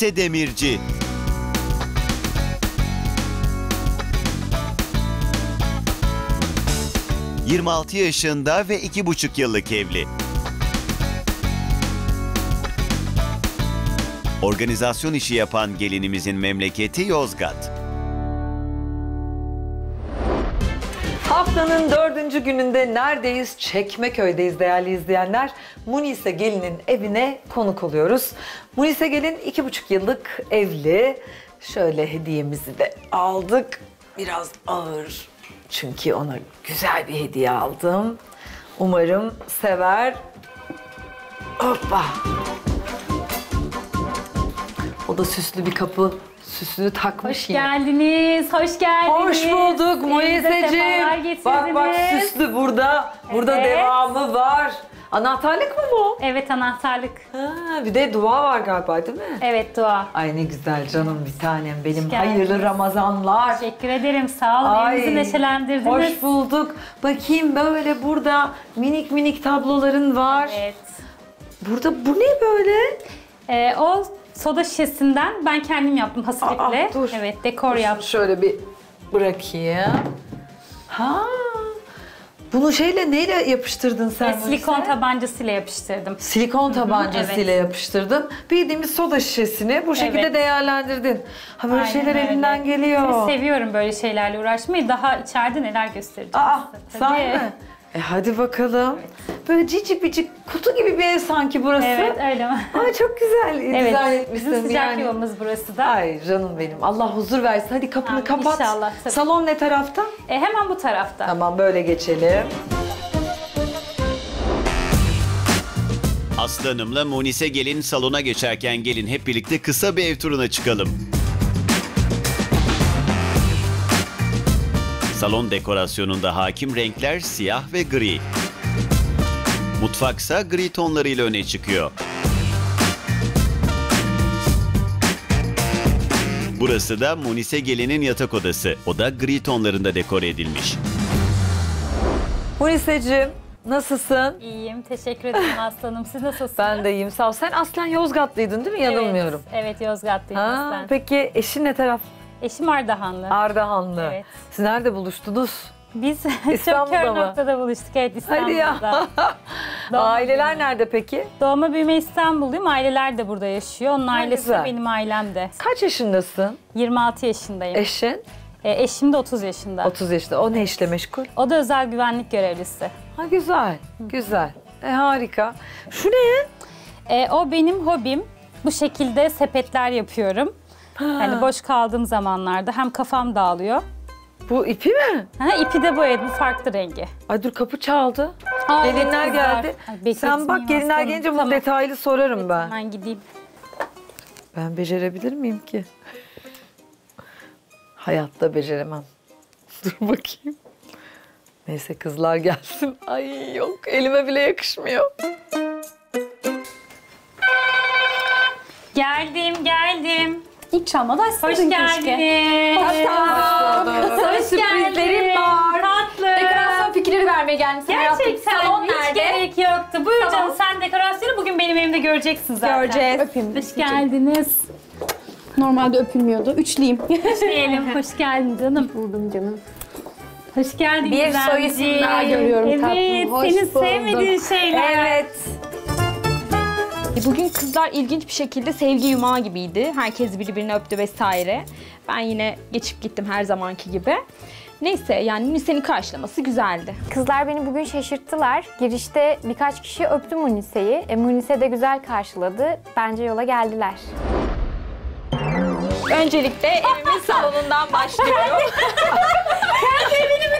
Munise Demirci. ...26 yaşında ve iki buçuk yıllık evli. Organizasyon işi yapan gelinimizin memleketi Yozgat. Haftanın dördüncü gününde neredeyiz? Çekmeköy'deyiz değerli izleyenler. Munise Gelin'in evine konuk oluyoruz. Munise Gelin iki buçuk yıllık evli. Şöyle hediyemizi de aldık. Biraz ağır. Çünkü ona güzel bir hediye aldım. Umarım sever. Hoppa. O da süslü bir kapı. Süslü takmış Hoş yine. geldiniz, hoş geldiniz. Hoş bulduk getirdiniz. Bak bak süslü burada. Burada Evet. devamı var. Anahtarlık mı bu? Evet anahtarlık. Ha, bir de dua var galiba değil mi? Evet dua. Ay ne güzel canım bir tanem benim. Hoş geldiniz. Hayırlı Ramazanlar. Teşekkür ederim. Sağ olun. Evimizi neşelendirdiniz. Hoş bulduk. Bakayım böyle burada minik minik tabloların var. Evet. Burada bu ne böyle? Ee, o soda şişesinden ben kendim yaptım hasretle. Aa, dur. Evet dekor yaptım. Şöyle bir bırakayım. Ha. Bunu şeyle neyle yapıştırdın sen? Ve silikon tabancasıyla yapıştırdım. Silikon tabancasıyla yapıştırdın. Bildiğimiz soda şişesini bu şekilde Evet. değerlendirdin. Ha böyle Aynen şeyler öyle. elinden geliyor. Seviyorum böyle şeylerle uğraşmayı. Daha içeride neler göstereceğim Aa, size. sahi Tabii. mi? E hadi bakalım. Böyle cicik bicik kutu gibi bir ev sanki burası. Evet öyle mi? Ay çok güzel evet. dizayn Bizim etmişsin sıcak yani. yuvamız burası da. Ay canım benim. Allah huzur versin. Hadi kapını Amin, kapat. inşallah, tabii. Salon ne tarafta? E, hemen bu tarafta. Tamam böyle geçelim. Aslanımla Munise gelin salona geçerken gelin hep birlikte kısa bir ev turuna çıkalım. Salon dekorasyonunda hakim renkler siyah ve gri. Mutfaksa gri tonlarıyla öne çıkıyor. Burası da Munise gelinin yatak odası. O da gri tonlarında dekore edilmiş. Muniseciğim nasılsın? İyiyim. Teşekkür ederim aslanım. Siz nasılsınız? Ben de iyiyim sağ ol. Sen aslen Yozgatlıydın değil mi? Yanılmıyorum. Evet, evet Yozgatlıyım Ha, aslen. peki eşin ne taraf? Eşim Ardahanlı. Ardahanlı. Evet. Siz nerede buluştunuz? Biz çok İstanbul'da kör mı? noktada buluştuk. Evet Hadi ya. İstanbul'da. Doğma Aileler büyüme. nerede peki? Doğma büyüme İstanbulluyum. Aileler de burada yaşıyor. Onun ailesi de benim ailem de. Kaç yaşındasın? 26 yaşındayım. Eşin? E, eşim de 30 yaşında. 30 yaşında. O ne işle meşgul? O da özel güvenlik görevlisi. Ha güzel. Güzel. E harika. Şu ne? E, o benim hobim. Bu şekilde sepetler yapıyorum. Hani boş kaldığım zamanlarda hem kafam dağılıyor. Bu ipi mi? Ha, ipi de boyadım farklı rengi. Ay dur kapı çaldı. Aa, evet, gelinler kızlar. geldi. Ay, Sen bak gelinler aslanım. gelince bunu Tamam. detaylı sorarım ben. Ben gideyim. Ben becerebilir miyim ki? Hayatta beceremem. Dur bakayım. Neyse kızlar gelsin. Ay yok elime bile yakışmıyor. Geldim, geldim. İlk çalmadan Hoş açsaydın geldiniz. keşke. Hoş geldin. Sana Hoş sürprizlerim geldin. var. Tatlı. Dekorasyon fikirleri vermeye geldim sana. Gerçekten Salon hiç nerede? gerek yoktu. Buyur Salon. canım sen dekorasyonu bugün benim evimde göreceksin zaten. Göreceğiz. Öpeyim. Hoş geldiniz. Normalde öpülmüyordu. Üçleyeyim. Diyelim hoş geldin canım. Buldum canım. Hoş geldin Bir soy isim daha görüyorum Evet, tatlım. Hoş senin bulduk. sevmediğin şeyler. Evet. Bugün kızlar ilginç bir şekilde sevgi yumağı gibiydi. Herkes birbirini öptü vesaire. Ben yine geçip gittim her zamanki gibi. Neyse yani Nise'nin karşılaması güzeldi. Kızlar beni bugün şaşırttılar. Girişte birkaç kişi öptü Munise'yi. E, Munise de güzel karşıladı. Bence yola geldiler. Öncelikle evimin salonundan başlıyorum.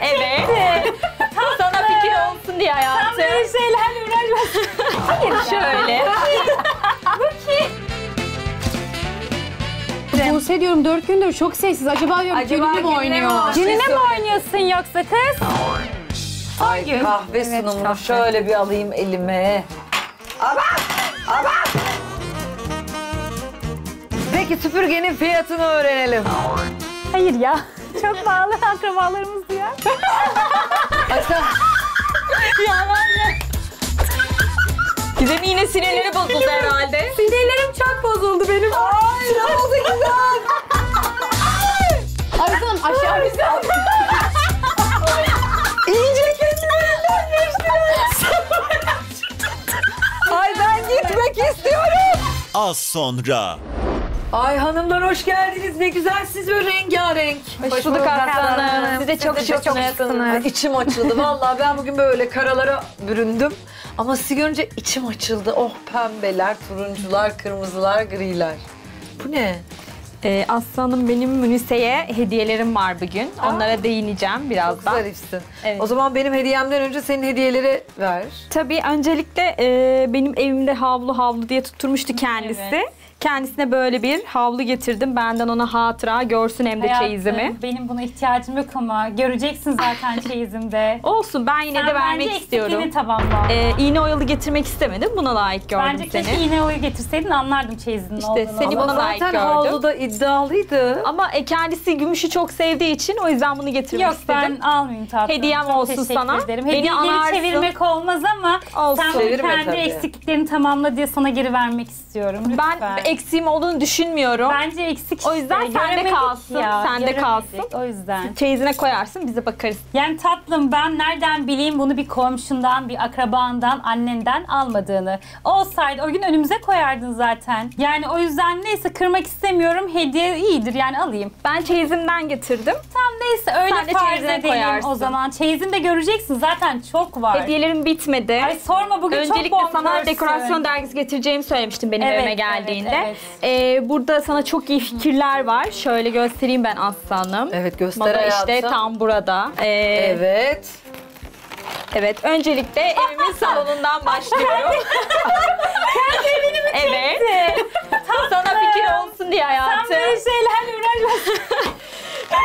Evet. Sana fikir olsun diye hayatım. Böyle şeylerle uğraşmasın. Şöyle. Buse diyorum dört gündür çok sessiz. Acaba diyorum Acaba gününü mü mi oynuyor? var? Gününe mi oynuyorsun yoksa kız? Ay kahve sunumunu şöyle bir alayım elime. Aman! Aman! Peki süpürgenin fiyatını öğrenelim. Hayır ya. Çok pahalı akrabalarımız ya. Ay sen- Gizem yine sinirleri bozuldu herhalde. Sinirlerim çok bozuldu benim. Ay ne oldu güzel. Arısanım aşağı bize. İyice kendilerinden geçtiler. Ay ben gitmek istiyorum. Az sonra. Ay hanımlar hoş geldiniz. Ne güzel siz böyle rengarenk. Hoş bulduk aslanım. Siz de çok şıksınız. Ay, içim açıldı. Vallahi ben bugün böyle karalara büründüm. Ama sizi görünce içim açıldı. Oh pembeler, turuncular, kırmızılar, griler. Bu ne? Ee, aslanım benim Münise'ye hediyelerim var bugün. Onlara değineceğim Çok birazdan. zarifsin. Evet. O zaman benim hediyemden önce senin hediyeleri ver. Tabii öncelikle e, benim evimde havlu havlu diye tutturmuştu kendisi. Evet. Kendisine böyle bir havlu getirdim. Benden ona hatıra görsün hem de Hayatım, çeyizimi. Benim buna ihtiyacım yok ama göreceksin zaten çeyizimde. Olsun ben yine Sen de bence vermek istiyorum. eksikliğini tamamla. Ee, iğne oyalı getirmek istemedim. Buna layık gördüm Bence seni. keşke iğne oyu getirseydin anlardım çeyizinin İşte olduğunu. seni Ama buna layık zaten gördüm. havluda iddialıydı. Ama e, kendisi gümüşü çok sevdiği için o yüzden bunu getirmek Yok istedim. ben almayayım tatlım. Hediyem Çok olsun teşekkür sana. Ederim. Beni Hediye geri anarsın. çevirmek olmaz ama Olsun. sen kendi tabii. eksikliklerini tamamla diye sana geri vermek istiyorum. Lütfen. Ben eksiğim olduğunu düşünmüyorum. Bence eksik O yüzden işte. sende Göremedik kalsın, ya, sende göremedik. kalsın. O yüzden. Çeyizine koyarsın bize bakarız. Yani tatlım ben nereden bileyim bunu bir komşundan, bir akrabandan, annenden almadığını. Olsaydı o gün önümüze koyardın zaten. Yani o yüzden neyse kırmak istemiyorum. Hediye iyidir yani alayım. Ben çeyizimden getirdim. Tamam neyse öyle Sen de farz çeyizine edelim koyarsın. o zaman. Çeyizini de göreceksin zaten çok var. Hediyelerim bitmedi. Ay sorma bugün Öncelikle çok sana bomboşsun. dekorasyon dergisi getireceğimi söylemiştim benim Evet, evime evet, geldiğinde. Evet. Ee, burada sana çok iyi fikirler var. Şöyle göstereyim ben aslanım. Evet göster hayatım. işte tam burada. Ee, evet. Evet. öncelikle evimin salonundan başlıyorum. Evet. Sana fikir olsun diye Sen hayatım. böyle şeylerle uğraşma.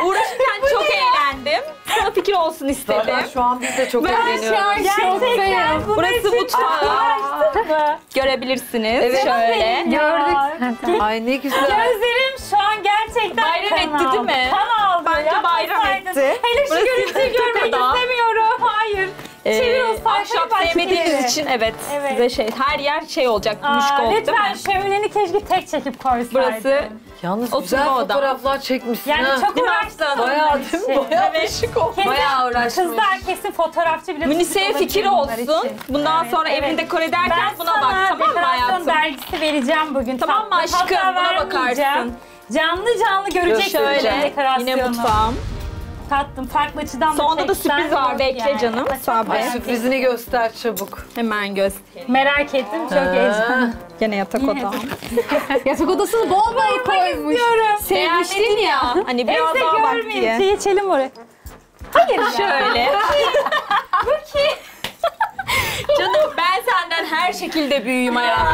Uğraşırken çok eğlendim. Sana fikir olsun istedim. Zaten şu an biz de çok Ben şu an eğleniyoruz. Gerçekten bunun Burası mutfağı. Görebilirsiniz. Evet. Şöyle. Gördük. Ay ne güzel. Gözlerim şu an gerçekten Bayram kan etti değil aldı. mi? Kan aldı. Bence bayram Yapmasaydın. etti. Hele şu Burası görüntüyü görmek istemiyorum. Hayır. Çevir o sayfayı ahşap başka yere. için evet, Evet. size şey her yer şey olacak gümüş Aa, değil lütfen mi? şömineni keşke tek çekip koysaydın. Burası Yalnız Oturma güzel odam. fotoğraflar çekmişsin yani ha. çok Değil mi Hanım? Bayağı değil mi? için. Bayağı Evet. şık olmuş. Kesin Bayağı uğraşmış. Kızlar kesin fotoğrafçı bile Müniseye tutmuş fikir olabilir bunlar olsun. için. Bundan Evet, sonra evet. evini dekor ederken Ben buna bak sana tamam mı dekorasyon hayatım? dergisi vereceğim bugün. Tamam mı tatlım. aşkım? Hatta Buna vermeyeceğim. bakarsın. Canlı canlı göreceksin Şöyle dekorasyonu. yine mutfağım. Tatlım farklı açıdan da Sonda da çeksen sürpriz var, yok bekle canım, Ay, çok sürprizini göster çabuk. Hemen göstereyim. Merak ettim çok heyecanlı. Gene yatak odam. Yatak odasını bol bol koymuş. İstiyorum. Sevmiştin ya. Hani biraz Evde daha bak görmeyin. diye. Geçelim oraya. Şöyle. Canım ben senden her şekilde büyüğüm hayatım.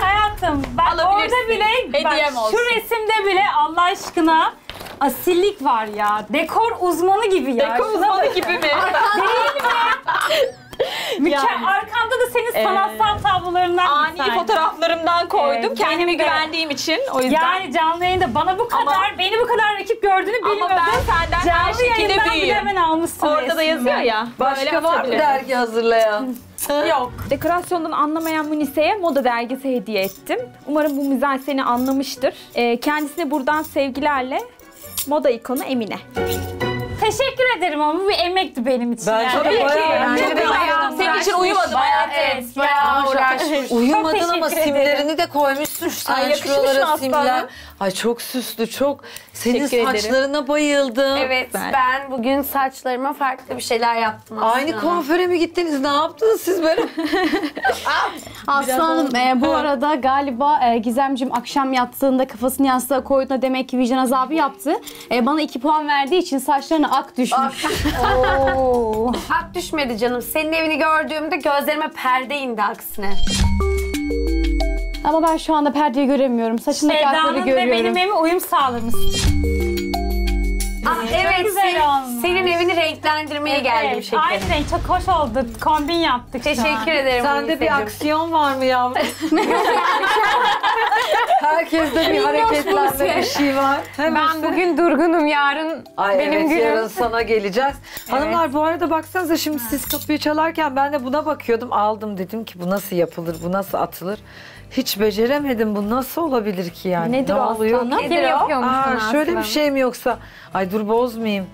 Hayatım bak Alabilirsin. orada bile Hediyem bak, olsun. şu resimde bile Allah aşkına asillik var ya. Dekor uzmanı gibi ya. Dekor uzmanı gibi mi? Mükemmel. Yani. Arkamda da senin sanatsal tablolarından bir Ani tane. fotoğraflarımdan koydum. Evet, Kendime güvendiğim için. O yüzden. Yani canlı yayında bana bu kadar, Ama- beni bu kadar rakip gördüğünü Ama bilmiyordum. ben senden her Canlı şekilde yayından bile büyüğüm. hemen almışsın Orada da resmimi. yazıyor ya. Başka böyle var mı dergi hazırlayan? Yok. Dekorasyondan anlamayan Munise'ye moda dergisi hediye ettim. Umarım bu mizanseni anlamıştır. Ee, kendisine buradan sevgilerle moda ikonu Emine. Teşekkür ederim ama bu bir emekti benim için. Yani. de Tabii bayağı- ki. Çok bayağı Senin için uyumadım hayatım. Evet, Bayağı ya. uğraşmış. Uyumadın Çok ama simlerini de koymuşsun sen Ay, yakışmış şuralara mı simler. Ay çok süslü çok. Senin Teşekkür ederim. saçlarına bayıldım. Evet Ben- ben... bugün saçlarıma farklı bir şeyler yaptım aslında. Aynı kuaföre mi gittiniz? Ne yaptınız siz böyle? Aslanım e, bu arada galiba e, Gizemcim akşam yattığında kafasını yastığa koyduğunda demek ki vicdan azabı yaptı. E, bana iki puan verdiği için saçlarına ak düşmüş. Oo. Hak düşmedi canım. Senin evini gördüğümde gözlerime perde indi aksine. Ama ben şu anda perdeyi göremiyorum. Saçındaki akları Seda'nın ve görüyorum. benim evime uyum sağlamışsın. Çok Evet, güzel senin, olmuş. senin evini renklendirmeye geldim şekerim. Aynı renk çok hoş oldu. Kombin yaptık şu an. Teşekkür ederim Sende bir aksiyon var mı yavrum? Herkeste bir hareketlenme bir şey var. Hemen Ben bugün durgunum, yarın Ay benim evet günüm. yarın sana geleceğiz. Hanımlar bu arada baksanıza şimdi siz kapıyı çalarken ben de buna bakıyordum. Aldım dedim ki bu nasıl yapılır, bu nasıl atılır. Hiç beceremedim. Bu nasıl olabilir ki yani? Nedir ne o oluyor? aslanım? ki? Kim yapıyormuş Aa, bunu şöyle bir aslanım? şey mi yoksa? Ay dur bozmayayım.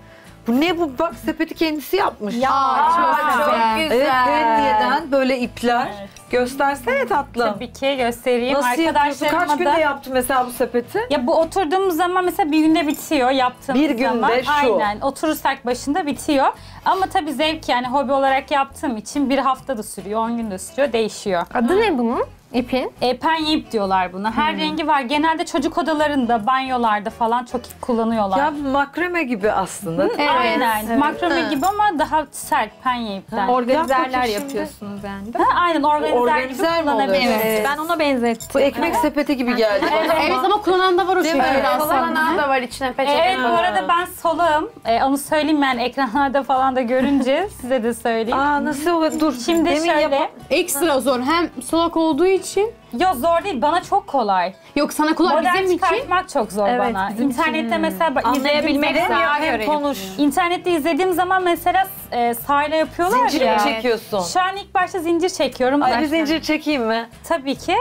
Bu ne bu? Bak sepeti kendisi yapmış. Aa, çok güzel. güzel. Evet Penniye'den böyle ipler. Evet. Göstersene tatlım. Tabii ki göstereyim. Nasıl yapıyorsun? Arkadaşlarıma Kaç günde da- yaptın mesela bu sepeti? Ya bu oturduğumuz zaman mesela bir günde bitiyor yaptığımız Bir günde zaman. şu. Aynen oturursak başında bitiyor. Ama tabii zevk yani hobi olarak yaptığım için bir hafta da sürüyor, 10 gün de sürüyor, değişiyor. Adı ne bunun? İpin. E, penye ip diyorlar buna. Her Hmm. rengi var. Genelde çocuk odalarında, banyolarda falan çok kullanıyorlar. Ya makreme gibi aslında. Aynen. Makrame Ha. gibi ama daha sert penye ipten. Organizerler şimdi. yapıyorsunuz yani. Ha, aynen organizer, Organizer mi gibi oluyor? kullanabiliriz. Evet. Ben ona benzettim. Bu ekmek sepeti gibi geldi bana. Evet ama kullanan da var o Değil mi? şekilde Evet, aslında. da var içine peçete Evet bu arada ben solağım. E, onu söyleyeyim yani ekranlarda falan da görünce size de söyleyeyim. Aa nasıl oluyor? Dur. Şimdi demin şöyle. Ekstra zor. Hem solak olduğu için. Yok zor değil bana çok kolay. Yok sana kolay Model bizim için. çıkartmak çok zor Evet, bana. bizim için. İnternette mesela bak, Anlayabilmek zaman- daha Hem göre konuş. İnternette izlediğim zaman mesela e, sahile yapıyorlar Zincir ya. mi çekiyorsun? Şu an ilk başta zincir çekiyorum. Ay bir zincir çekeyim mi? Tabii ki.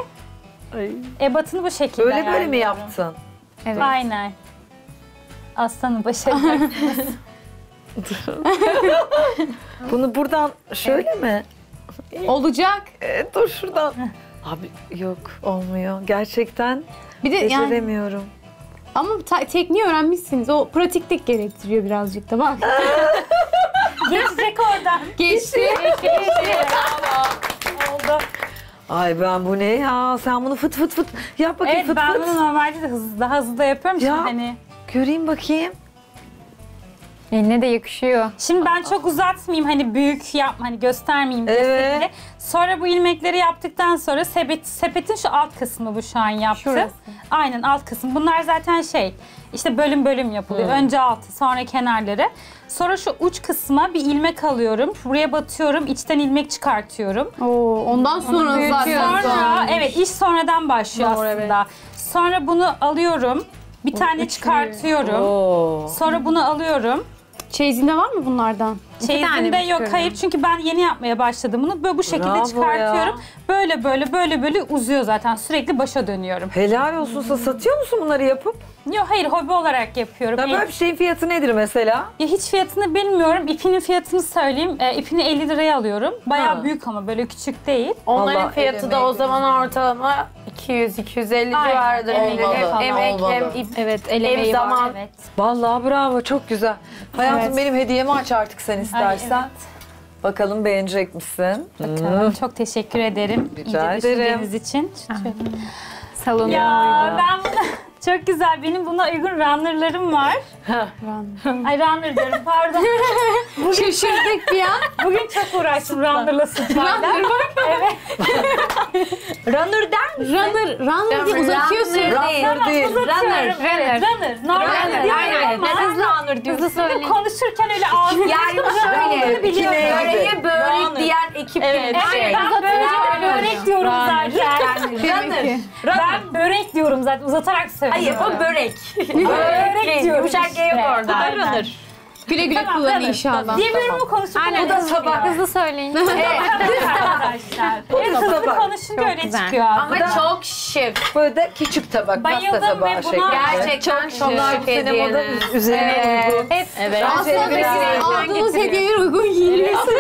Ay. Ebatını bu şekilde Böyle böyle mi ayarlıyorum. yaptın? Evet. Aynen. Aslanım başarılı. Bunu buradan şöyle mi? Olacak. Ee, dur şuradan. Abi yok olmuyor. Gerçekten Bir de yani beceremiyorum. ama ta- tekniği öğrenmişsiniz. O pratiklik gerektiriyor birazcık da bak. Geçecek oradan. Geçti. Oldu. Ay ben bu ne ya? Sen bunu fıt fıt fıt yap bakayım Evet fıt ben fıt. bunu normalde de hızlı, daha hızlı da yapıyorum. Şimdi Ya. hani Göreyim bakayım. Eline de yakışıyor. Şimdi ben çok uzatmayayım hani büyük yapma hani göstermeyeyim Evet. kesinlikle. Sonra bu ilmekleri yaptıktan sonra sepet, sepetin şu alt kısmı bu şu an yaptı. Şurası. Aynen alt kısım. Bunlar zaten şey işte bölüm bölüm yapılıyor. Önce altı sonra kenarları. Sonra şu uç kısma bir ilmek alıyorum. Buraya batıyorum. içten ilmek çıkartıyorum. Oo, ondan sonra zaten. Sonra evet iş sonradan başlıyor Doğru, aslında. Sonra bunu alıyorum. Bir tane çıkartıyorum. Oo. Sonra bunu alıyorum. Çeyizinde var mı bunlardan? Çeyizinde yok çıkarıyorum? hayır çünkü ben yeni yapmaya başladım bunu. Böyle bu şekilde Bravo çıkartıyorum. ya. Böyle böyle böyle böyle uzuyor zaten. Sürekli başa dönüyorum. Helal olsun. Sa- Satıyor musun bunları yapıp? Yok hayır hobi olarak yapıyorum. Ya böyle bir şeyin fiyatı nedir mesela? Ya hiç fiyatını bilmiyorum. İpinin fiyatını söyleyeyim. E, ipini 50 liraya alıyorum. Bayağı Ha. büyük ama böyle küçük değil. Onların Vallahi fiyatı da o zaman ortalama 200-250 Aynen. civarıdır. Olmalı, Hem emek olmalı. hem ip. Evet, el Hem emeği var. zaman. Evet. Vallahi bravo çok güzel. Hayatım Evet. benim hediyemi aç artık sen istersen. evet. Bakalım beğenecek misin? Bakalım. Çok teşekkür ederim. Rica İnce ederim. düşünceniz için. Salonuna Ya uygun. ben bunu çok güzel. Benim buna uygun runner'larım var. Ay runner diyorum pardon. Şaşırdık bir an. Bugün çok uğraştım runner'la sıtmayla. evet. Runner der misin? Runner, runner diye uzatıyorsun. Runner değil. Runner. Runner. Runner, diyorum aynen. ama Hızlı runner diyorsun. Hızlı söyleyin. konuşurken öyle ağzını Yani şöyle böreğe börek Runner. diyen ekip Evet. şey. Evet, ben Runner. börek diyorum zaten. Runner. Ben börek diyorum zaten uzatarak söylüyorum. Hayır o börek. Börek diyorum Yumuşak G yok orada. Aynen. Güle güle Tamam, kullan runner. inşallah. Diyemiyorum mu konuşurken Aynen. o da tabak. Hızlı söyleyin. arkadaşlar. Evet, hızlı konuşunca öyle güzel. çıkıyor Ama ağzımdan. çok şık. Böyle de küçük tabak, pasta Bayıldım tabağı ve buna şeklinde. Gerçekten çok şık bu hediyeniz. üzerine uygun. Evet. Evet. Bence Aslında biraz- aldığınız hediyeler uygun giyiniyorsun.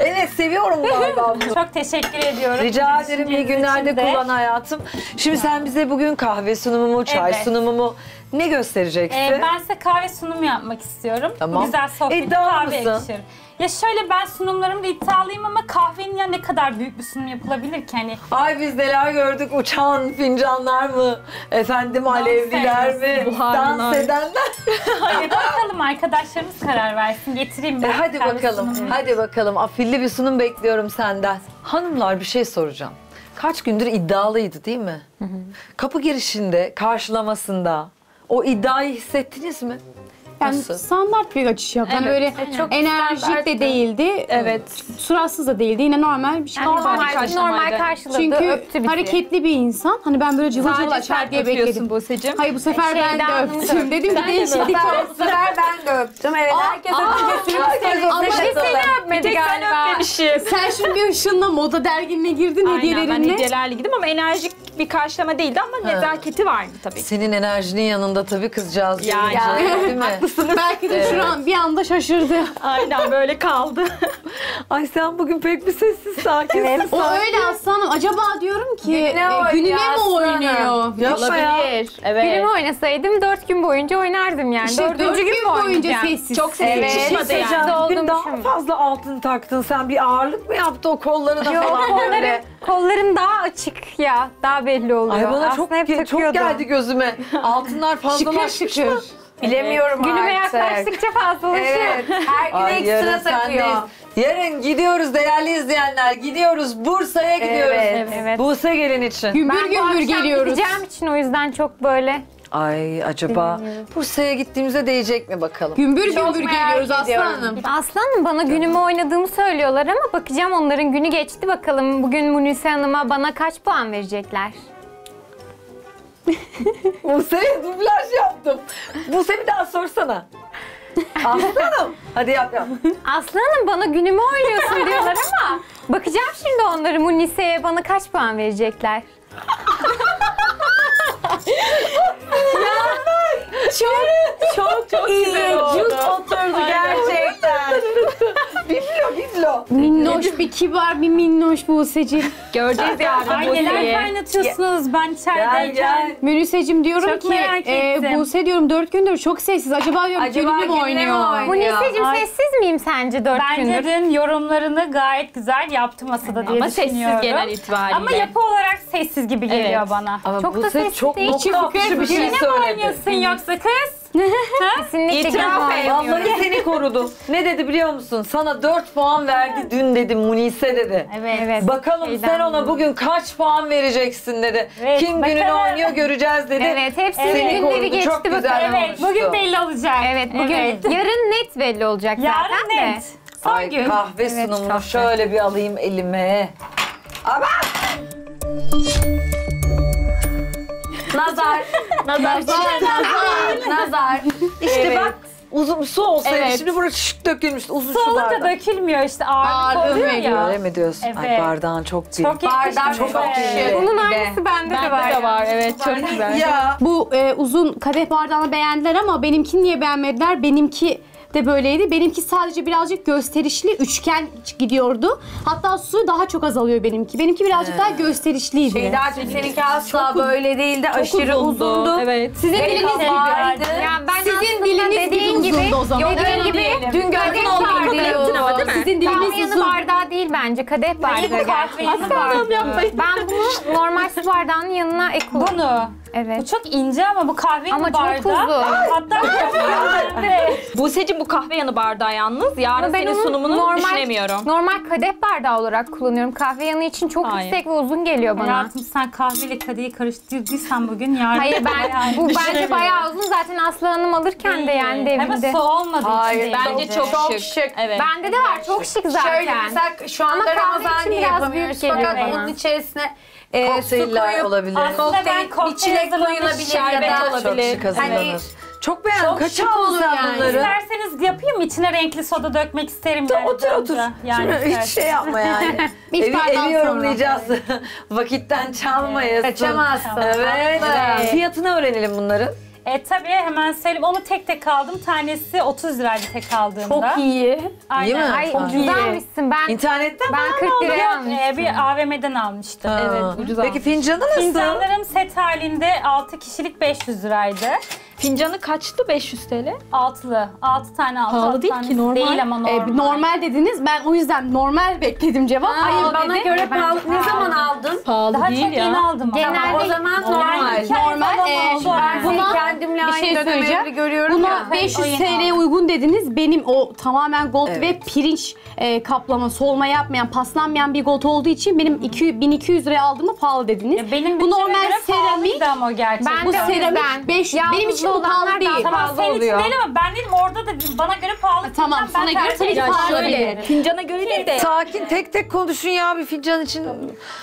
Evet seviyorum galiba bunu. Çok teşekkür ediyorum. Rica ederim iyi günlerde kullan hayatım. Şimdi sen bize bugün kahve sunumu mu, çay Evet. sunumu mu ne göstereceksin? Ee, ben size kahve sunumu yapmak istiyorum. Tamam. Bu güzel sohbet İddialı kahve mısın? Ya şöyle ben sunumlarımda iddialıyım ama kahvenin ya ne kadar büyük bir sunum yapılabilir ki hani Ay biz neler gördük uçan fincanlar mı? Efendim alevliler mi? buharlılar. Dans edenler. Hayır bakalım arkadaşlarımız karar versin. Getireyim E, ben. hadi kahve bakalım. Hadi bakalım. Afilli bir sunum bekliyorum senden. Hanımlar bir şey soracağım. Kaç gündür iddialıydı değil mi? Kapı girişinde, karşılamasında o iddiayı hissettiniz mi? Yani Nasıl? standart bir açış yaptı. Hani böyle çok enerjik de değildi. Evet. Suratsız da değildi. Yine normal bir şey. Yani Normal bir normal, karşılamaydı. normal karşıladı, Çünkü öptü bizi. hareketli bir insan. Hani ben böyle cıvıl cıvıl açar diye bekledim. Buse'cim. Hayır bu sefer ben de öptüm. Dedim ki değişiklik olsun. Bu sefer ben de öptüm. Evet herkes öpünce herkes Ama bir seni öpmedi Tek sen galiba. Sen şimdi bir ışınla moda derginine girdin Aynen ben hediyelerinle. hediyelerle gittim ama enerjik bir karşılama değildi ama nezaketi vardı tabii. Senin enerjinin yanında tabii kızcağız Yani. değil mi? Belki de şu an bir anda şaşırdı. Aynen böyle kaldı. Ay sen bugün pek bir sessiz sakinsin. O öyle aslanım. Acaba diyorum ki Gününe e, oynuyor gününe mi oynuyor? Yapma ya. Olabilir. Evet. Filmi oynasaydım dört gün boyunca oynardım yani. İşte Dördüncü dört gün gün boyunca oynayacağım? sessiz. Çok sessiz Evet. çıkmadı Şey yani. söyleyeceğim. Bugün daha fazla altın taktın sen. Bir ağırlık mı yaptı o kollarına Yok falan kollarım, böyle? kollarım daha açık ya. Daha belli oluyor. Ay bana Aslında çok, hep çok geldi gözüme. Altınlar Şıkır fazlalaşmış şıkır. mı? Bilemiyorum Günüme artık. yaklaştıkça fazlalaşıyor. Evet. Her gün Ay yarın ekstra takıyor. sendeyiz. Yarın gidiyoruz değerli izleyenler. Gidiyoruz Bursa'ya gidiyoruz. Evet. Evet. Buse gelin için. Gümbür Ben bu gümbür akşam geliyoruz. gideceğim için o yüzden çok böyle Ay acaba Bursa'ya gittiğimizde değecek mi bakalım? Gümbür Çok gümbür merak geliyoruz ediyorum. aslanım. Aslanım bana günümü oynadığımı söylüyorlar ama bakacağım onların günü geçti bakalım bugün Munise Hanım'a bana kaç puan verecekler? Buse'ye dublaj yaptım. Buse bir daha sorsana. Aslanım. Hadi yap yap. Aslanım bana günümü oynuyorsun diyorlar ama bakacağım şimdi onları Munise'ye bana kaç puan verecekler? Çok çok iyi. Cuk oturdu gerçekten. biblo biblo. Minnoş bir kibar bir minnoş Buse'cim. Göreceğiz yarın Ay neler kaynatıyorsunuz ben içerideyken. gel. Münüseciğim diyorum Çok ki merak e, ettim. Buse diyorum dört gündür çok sessiz. Acaba diyorum Acaba gününü mü oynuyor? oynuyor? Munise'cim Ay. sessiz miyim sence dört Bence gündür? dün yorumlarını gayet güzel yaptı masada diye Ama sessiz düşünüyorum. genel itibariyle. Ama yapı olarak sessiz gibi geliyor Evet. bana. Ama Çok da Buse sessiz çok değil. nokta atışı bir şey Yine mi söyledi. oynuyorsun yoksa kız? Kesinlikle İtiraf et. Vallahi seni korudu. Ne dedi biliyor musun? Sana 4 puan verdi dün dedi Munise dedi. Evet. Evet. Bakalım Şeyden sen ona dolayı. bugün kaç puan vereceksin dedi. Evet, Kim gününü bakalım. oynuyor göreceğiz dedi. Evet, hepsinin Seni günleri korudu. geçti Çok güzel bakalım. Evet, konuştu. bugün belli olacak. Evet bugün yarın net belli olacak Yarın zaten de. net. Son Ay gün. kahve Evet, sunumunu kahve. şöyle bir alayım elime. Ama Nazar. Nazar. Nazar. işte bak uzun su olsaydı Evet. şimdi burası şık dökülmüştü uzun Su su bardağı. dökülmüyor işte ağırlık Ağırlığı oluyor ya. Öyle mi diyorsun? Ay Evet. bardağın çok büyük. Çok. Bardak çok bize. yakışıyor. Bunun de. aynısı bende, de Bende var. de var evet çok güzel. Ya. Bu e, uzun kadeh bardağını beğendiler ama benimki niye beğenmediler? Benimki de böyleydi. Benimki sadece birazcık gösterişli üçgen gidiyordu. Hatta su daha çok azalıyor benimki. Benimki birazcık daha gösterişliydi. Şeydacığım seninki asla böyle değildi. Aşırı uzundu. Evet. Sizin diliniz gibi. Ya ben Sizin aslında diliniz gibi dediğin gibi, uzundu o zaman. Dediğin Öyle gibi dün gördüğün olduğu gibi Yaptın ama değil mi? Sizin diliniz yanı uzun. bardağı değil bence. Kadeh bardağı gerçekten. yanı bardağı. Ben bunu normal su bardağının yanına ek kullanıyorum. Bunu. Evet. Bu çok ince ama bu kahve Ama çok bardağı. uzun. Hatta. Buse'cim bu kahve yanı bardağı yalnız. Yarın Ama ben senin sunumunu normal- düşünemiyorum. Normal kadeh bardağı olarak kullanıyorum. Kahve yanı için çok Hayır. yüksek ve uzun geliyor bana. Hayatım sen kahveyle kadehi karıştırdıysan bugün yarın. Hayır ben bu bence bayağı uzun zaten Aslı Hanım alırken de yani Ama evinde. su olmadığı Hayır, için değil. Bence çok, Çok şık. şık. Evet. Bende de var çok şık zaten. Şöyle mesela şu anda Ama kahve Ramazan için diye yapamıyoruz fakat bana. onun içerisine e, su Kokteyller koyup olabilir. Aslında ben kokteyl, hazırlamış koyulabilir ya da olabilir. Çok şık hazırlanır. Hani- çok beğendim. Çok Kaça şık sen yani. bunları? İsterseniz yapayım? İçine renkli soda dökmek isterim. Dur, yani otur otur. Yani Şimdi hiç şey yapma yani. evi, evi yorumlayacağız. Vakitten çalmayız. Kaçamazsın. Evet. Fiyatını öğrenelim bunların. E tabii hemen söyleyeyim. Onu tek tek aldım. Tanesi 30 liraydı tek aldığımda. Çok iyi. Aynen. İyi mi? Ay Çok iyi. Ben İnternetten ben mi 40 liraya Yok, e, almıştım. bir AVM'den almıştım. Ha. Evet, ucuz Peki almış. fincanı nasıl? Fincanlarım set halinde 6 kişilik 500 liraydı. Fincanı kaçtı 500 TL? Altılı. 6 tane altı. Pahalı altı değil ki, normal. Değil ama normal. E, normal dediniz. Ben o yüzden normal bekledim cevap. Hayır bana dedi. göre pahalı. Ne zaman aldın? Pahalı Daha değil çok ya. yeni aldım. ama. Genelde- O zaman normal. İki ay Normal, falan e, oldu. Ben Buna kendimle bir aynı şey söyleyeceğim. görüyorum Buna ya. 500 o yeni TL'ye uygun dediniz. Benim o tamamen gold Evet. ve pirinç e, kaplama, solma yapmayan, paslanmayan bir gold olduğu için benim 200, 1200 liraya aldığımı pahalı dediniz. Ya benim bu normal seramik. ama gerçekten. Ben Bu de o seramik yüzden 5 benim için bu pahalı değil. Tamam pahalı senin için değil ama ben dedim orada da bana göre pahalı. tamam, Ben sana göre tabii pahalı Şöyle fincana göre değil de Sakin tek tek konuşun ya bir fincan için.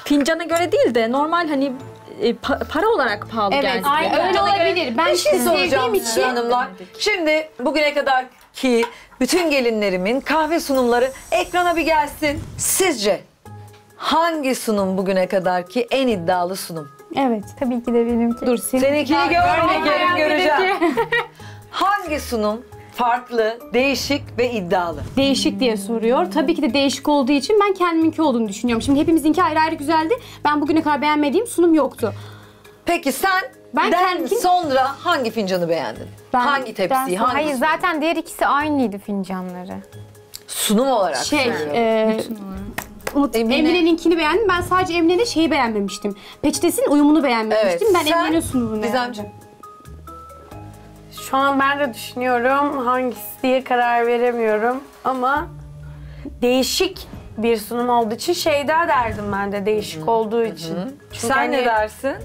fincana göre değil de normal hani e, pa- para olarak pahalı Evet, geldi. aynen. öyle olabilir. Ben Bir şey soracağım size için hanımlar. Şimdi bugüne kadar ki bütün gelinlerimin kahve sunumları ekrana bir gelsin. Sizce hangi sunum bugüne kadar ki en iddialı sunum? Evet. Tabii ki de benimki. Dur senin. Seninkini görmek yerim göreceğim. hangi sunum farklı, değişik ve iddialı? Değişik diye soruyor. Tabii ki de değişik olduğu için ben kendiminki olduğunu düşünüyorum. Şimdi hepimizinki ayrı ayrı güzeldi. Ben bugüne kadar beğenmediğim sunum yoktu. Peki sen Ben den kendim- sonra hangi fincanı beğendin? Ben- hangi tepsiyi, Ben- hangi Hayır zaten diğer ikisi aynıydı fincanları. sunum olarak Şey, söylüyorum. e, Umut, Emine. Emine'ninkini beğendim. Ben sadece Emine'de şeyi beğenmemiştim. Peçetesinin uyumunu beğenmemiştim. Ben Sen, Emine'nin sunumunu Gizemciğim. Şu an ben de düşünüyorum hangisi diye karar veremiyorum ama değişik bir sunum olduğu için Şeyda derdim ben de değişik olduğu için. Çünkü Sen ne hani dersin?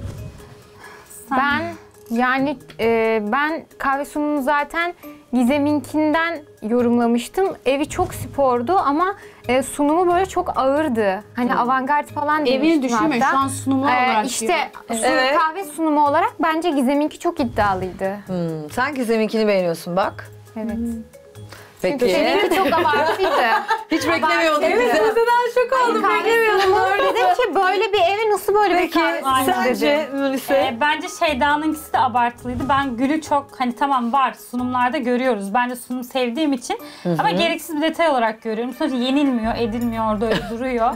Ben yani e, ben kahve sunumunu zaten Gizem'inkinden yorumlamıştım. Evi çok spordu ama e, sunumu böyle çok ağırdı. Hani avantgard falan Evini demiştim düşünme. hatta. Şu an sunumu Ee, olarak işte diyor. sunum- Evet. kahve sunumu olarak bence Gizem'inki çok iddialıydı. Hmm, sen Gizem'inkini beğeniyorsun bak. Evet. Peki. Seninki çok abartıydı. Hiç beklemiyordum Gizem. şok oldum. sunumu dedim ki böyle bir eve nasıl böyle bir Peki kahve Aynen. sence Nurse? Ee, bence Şeyda'nınkisi de abartılıydı. Ben gülü çok hani tamam var sunumlarda görüyoruz. Ben de sunum sevdiğim için ama gereksiz bir detay olarak görüyorum. Sonuçta yenilmiyor, edilmiyor orada öyle duruyor.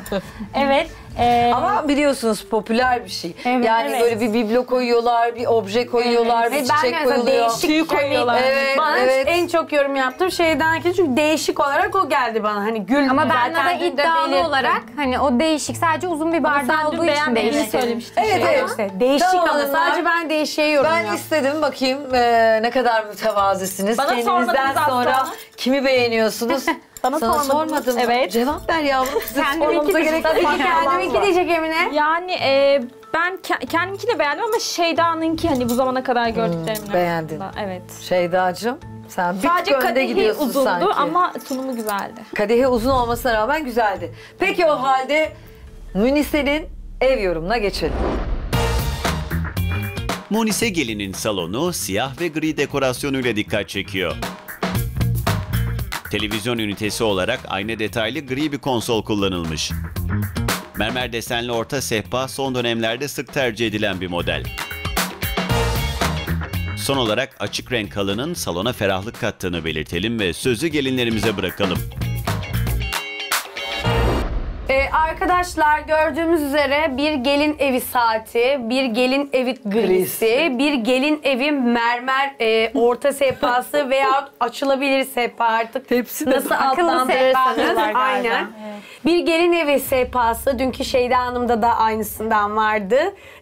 evet. E, Ama biliyorsunuz popüler bir şey. Evet, yani evet. böyle bir biblo koyuyorlar, bir obje koyuyorlar, bir Ben çiçek mesela koyuluyor. değişik Tüy koyuyorlar. Evet, Bana evet. en çok yorum yaptığım şeyden ki çünkü değişik olarak o geldi bana. Hani gül Ama ben de iddialı belirttim. olarak hani o değişik sadece uzun bir bardağı olduğu için değişik. söylemiştin. Evet, Şeyda. evet. İşte değişik Tamam ama sadece ben değişiğe yorum Ben yaptım. istedim bakayım e, ne kadar mütevazısınız. Bana Kendinizden sonra kimi beğeniyorsunuz? Sana sormadınız. sormadım. Evet. Cevap ver yavrum. Size sormamıza gerek Tabii yok. ki kendiminki diyecek Emine. Yani e, ben ke- kendimkini de beğendim ama Şeyda'nınki hani bu zamana kadar gördüklerimden. beğendin. arasında. Evet. Şeydacığım sen bir Sadece tık önde kadehi gidiyorsun uzundu sanki. ama sunumu güzeldi. Kadehi uzun olmasına rağmen güzeldi. Peki o halde Munise'nin ev yorumuna geçelim. Munise gelinin salonu siyah ve gri dekorasyonuyla dikkat çekiyor. Televizyon ünitesi olarak ayna detaylı gri bir konsol kullanılmış. Mermer desenli orta sehpa son dönemlerde sık tercih edilen bir model. Son olarak açık renk halının salona ferahlık kattığını belirtelim ve sözü gelinlerimize bırakalım. Arkadaşlar gördüğümüz üzere bir gelin evi saati, bir gelin evi grisi, bir gelin evi mermer e, orta sehpası veya açılabilir sehpa artık. Tepsi de Nasıl akıllı adlandırırsanız. sehpa diyorlar Aynen. galiba. Bir gelin evi sehpası. Dünkü Şeyda Hanım'da da aynısından vardı.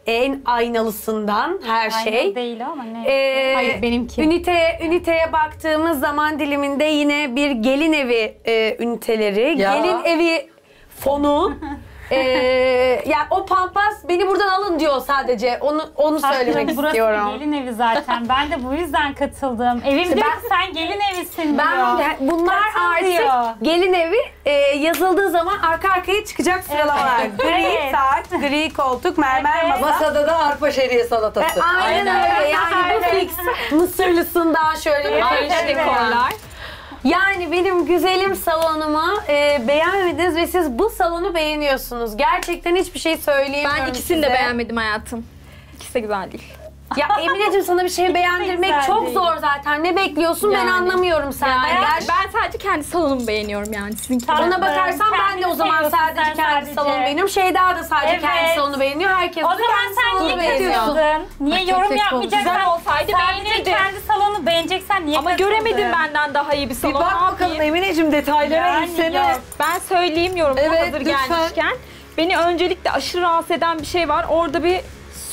En aynalısından her aynı şey. değil ama ne? Ee, Hayır, benimki. Ünite, üniteye baktığımız zaman diliminde yine bir gelin evi e, üniteleri, Ya. gelin evi fonu. ee, ya o pampas beni buradan alın diyor sadece. Onu onu söylemek Burası istiyorum. gelin evi zaten. Ben de bu yüzden katıldım. Evim diyor ben- sen gelin evisin Ben diyor. de bunlar Katıl artık diyor. gelin evi e, yazıldığı zaman arka arkaya çıkacak sıralamalar. Evet. Gri Evet. saat, gri koltuk, mermer Evet. masa. Masada da arpa şehriye salatası. E, aynen, öyle yani bu fix. Mısırlısından şöyle bir Evet, karışık evet. Yani benim güzelim salonumu e, beğenmediniz ve siz bu salonu beğeniyorsunuz. Gerçekten hiçbir şey söyleyemiyorum Ben ikisini de size. beğenmedim hayatım. İkisi de güzel değil. Ya Emineciğim sana bir şey beğendirmek güzel çok değil. zor zaten. Ne bekliyorsun ben Yani. anlamıyorum senden. Yani Gel- ben sadece kendi salonumu beğeniyorum yani sizinki. Tamam. Ona bakarsan ben de Kendini o zaman seviyorsun sadece kendi sadece. salonu beğeniyorum. Şeyda da sadece Evet. kendi salonu beğeniyor. Herkes O de zaman kendi sen salonu niye beğeniyor. Niye Ay, yorum tek yapmayacaksan? Güzel olsaydı sen yine beğenirdim. kendi salonu beğeneceksen niye Ama katıldın? göremedim benden daha iyi bir Bir salon. bak Ne bakalım yapayım? Emineciğim detaylara Yani insene. yok. Ben söyleyeyim yorumda Evet, hazır lütfen. gelmişken. Beni öncelikle aşırı rahatsız eden bir şey var. Orada bir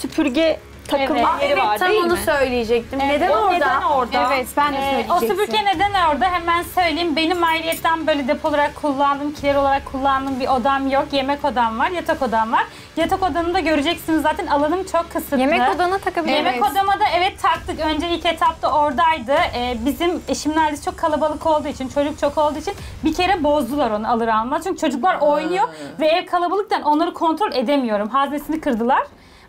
süpürge takılma Evet. yeri Evet var tam değil onu mi? söyleyecektim. neden o orada? Neden orada? Evet ben de Ee, o söyleyecektim. süpürge neden orada? Hemen söyleyeyim. Benim ayrıyetten böyle depo olarak kullandığım, kiler olarak kullandığım bir odam yok. Yemek odam var, yatak odam var. Yatak odanı da göreceksiniz zaten alanım çok kısıtlı. Yemek odana takabilir Yemek miyiz? odama da evet taktık. Önce ilk etapta oradaydı. Ee, bizim eşimle ailesi çok kalabalık olduğu için, çocuk çok olduğu için bir kere bozdular onu alır almaz. Çünkü çocuklar oynuyor ve ev kalabalıktan onları kontrol edemiyorum. Haznesini kırdılar.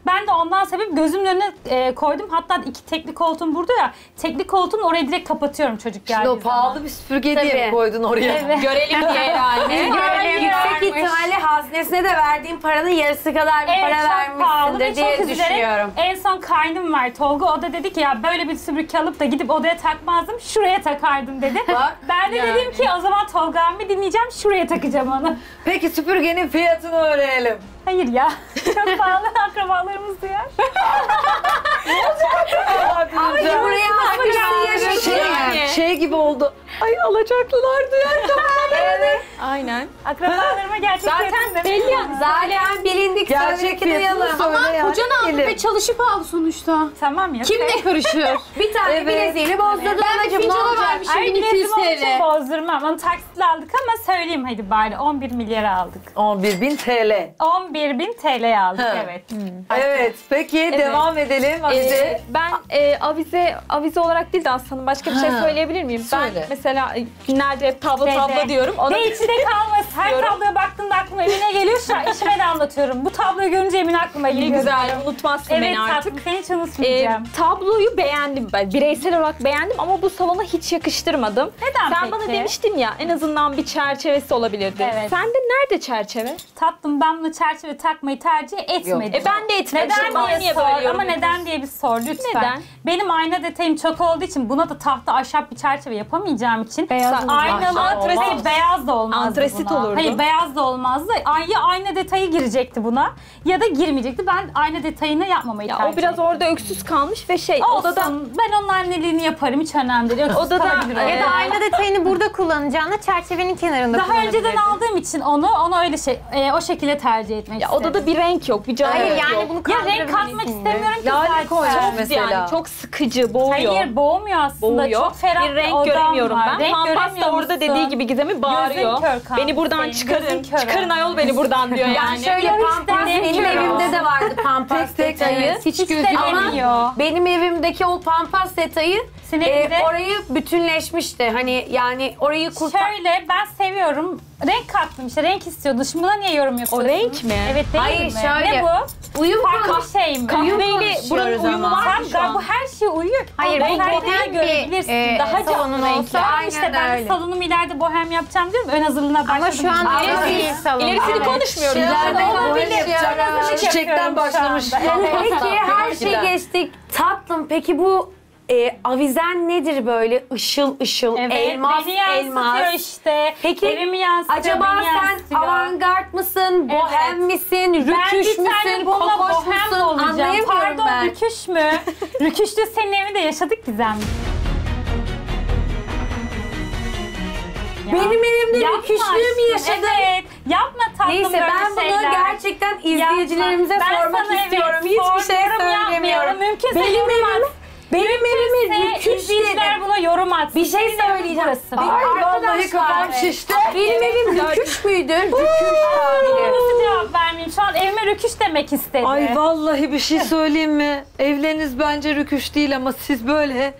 Ben de ondan sebep gözümün önüne e, koydum. Hatta iki tekli koltuğum burada ya. Tekli koltuğumu oraya direkt kapatıyorum çocuk geldiği Şimdi o zaman. pahalı bir süpürge diye mi Tabii. koydun oraya? Evet. Görelim diye yani. Görelim Yüksek ihtimalle haznesine de verdiğin paranın yarısı kadar bir Evet para çok pahalı ve vermişsindir çok diye üzülerek düşünüyorum. en son kaynım var Tolga o da dedi ki ya böyle bir süpürge alıp da gidip odaya takmazdım şuraya takardım dedi. Bak, ben de yani. dedim ki o zaman Tolga dinleyeceğim şuraya takacağım onu. Peki süpürgenin fiyatını öğrenelim. Hayır ya çok pahalı akrabalarımız duyar. Ay buraya almışsın şey, yaşasın. şey gibi oldu. Ay alacaklılar duyar Evet. Aynen. Akrabalarıma gerçek Zaten belli yani. Zaten bilindik Gerçek fiyatını söyle yani. Kocan aldı ve çalışıp aldı sonuçta. Tamam ya. Kim ne karışır? Bir tane Evet. bileziğini bozdurdun Ben ne fincana olacak? vermişim Ay 1200 biletim olduğu için TL. bozdurmam. Onu taksitle aldık ama söyleyeyim hadi bari 11 milyara aldık. 11.000 TL. 11 bin TL aldık Ha. evet. Evet. Peki devam edelim. Avize. Ee, ben e, avize avize olarak değil de aslında başka bir şey Ha. söyleyebilir miyim? Söyle. Ben mesela e, günlerce hep tablo Dede. tablo diyorum. Ona Ve içinde kalmasın. Her Diyorum. tabloya baktığımda aklıma evine geliyor. Şu an eşime de anlatıyorum. Bu tabloyu görünce Emin aklıma ne geliyor. güzel diyorum. unutmazsın Evet beni artık. tatlım seni hiç Ee, unutmayacağım. tabloyu beğendim ben. Bireysel olarak beğendim ama bu salona hiç yakıştırmadım. Neden Sen peki? bana demiştin ya en azından bir çerçevesi olabilirdi. Evet. Sende nerede çerçeve? Tatlım ben bunu çerçeve takmayı tercih etmedim. E ben de etmedim. Neden diye niye sor ama neden diye bir sor lütfen. Neden? Benim ayna detayım çok olduğu için buna da tahta ahşap bir çerçeve yapamayacağım için Beyaz aynalı olmaz. beyaz da olmazdı Antresit buna. olurdu. Hayır beyaz da olmazdı. Ay, ya ayna detayı girecekti buna ya da girmeyecekti. Ben ayna detayını yapmamayı Ya tercih o biraz ettim. orada öksüz kalmış ve şey Olsun. odada Ben onun anneliğini yaparım hiç önemli değil. Öksüz Odada- Ya da ayna detayını burada kullanacağına çerçevenin kenarında Daha önceden aldığım için onu onu öyle şey e, o şekilde tercih etmek ya odada bir renk yok, bir canlı Hayır yok. yani bunu ya renk katmak kaldırabilirsin. istemiyorum ki Lale zaten. koymuş mesela. Yani çok sıkıcı, boğuyor. Hayır boğmuyor aslında. boğuyor. Çok ferah bir renk odam göremiyorum var. ben. Renk Pampasta göremiyor orada musun? dediği gibi Gizem'i bağırıyor. kör kaldı Beni buradan senin, çıkarın. gözün kör Çıkarın oldu. ayol beni buradan diyor yani. şöyle pampas benim evimde de vardı pampas detayı. Hiç gözü Ama Benim evimdeki o pampas detayı Senin e, orayı bütünleşmişti. Hani yani orayı kurtar. Şöyle ben seviyorum. Renk kattım işte renk istiyordum. Şimdi buna niye yorum yapıyorsun? renk mi? Evet değil Hayır, mi? şöyle. Ne bu? Uyum Farklı şey mi? Kahveyle buranın uyumu ama. var mı an? bu her şeye uyuyor. Hayır, bu bir, görebilirsin. e, Daha salonun canlı olsa-. Aynen işte ben öyle. salonumu ileride bohem yapacağım diyorum. Ön hazırlığına başladım. Ama şu an ilerisi değil salon. İlerisini Evet. konuşmuyoruz. İleride olabilir. bohem yapacağım. Hazırlık Çiçekten başlamış. Peki her şey geçtik. Tatlım peki bu e, avizen nedir böyle ışıl ışıl Evet, elmas beni yansıtıyor elmas. işte. Peki Evimi yansıtıyor, acaba beni sen yansıtıyor. avantgard mısın, Evet. bohem misin, Ben rüküş tane müsün, bununla kokoş bohem musun olacağım. anlayamıyorum Pardon ben. rüküş mü? Rüküşte senin evinde yaşadık Gizem. Ya. Benim evimde Yapma rüküşlüğü mü aşkım, yaşadın? Evet. Yapma tatlım Neyse böyle ben bunu şeyler. gerçekten izleyicilerimize Yapma. Ben sormak sana istiyorum. Evet, Hiçbir şey sor, yorum söylemiyorum. yapmayalım. Mümkünse Benim yorum evime, at. Benim evime Mümkünse rüküş izleyiciler dedim. buna yorum atsın. Bir şey söyleyeceğim. burası. Ay, Vallahi kafam şişti. Benim evim rüküş müydü? Rüküş tabiri. Nasıl cevap vermeyeyim? Şu an evime rüküş demek istedi. Ay vallahi bir şey söyleyeyim mi? Evleriniz bence rüküş değil ama siz böyle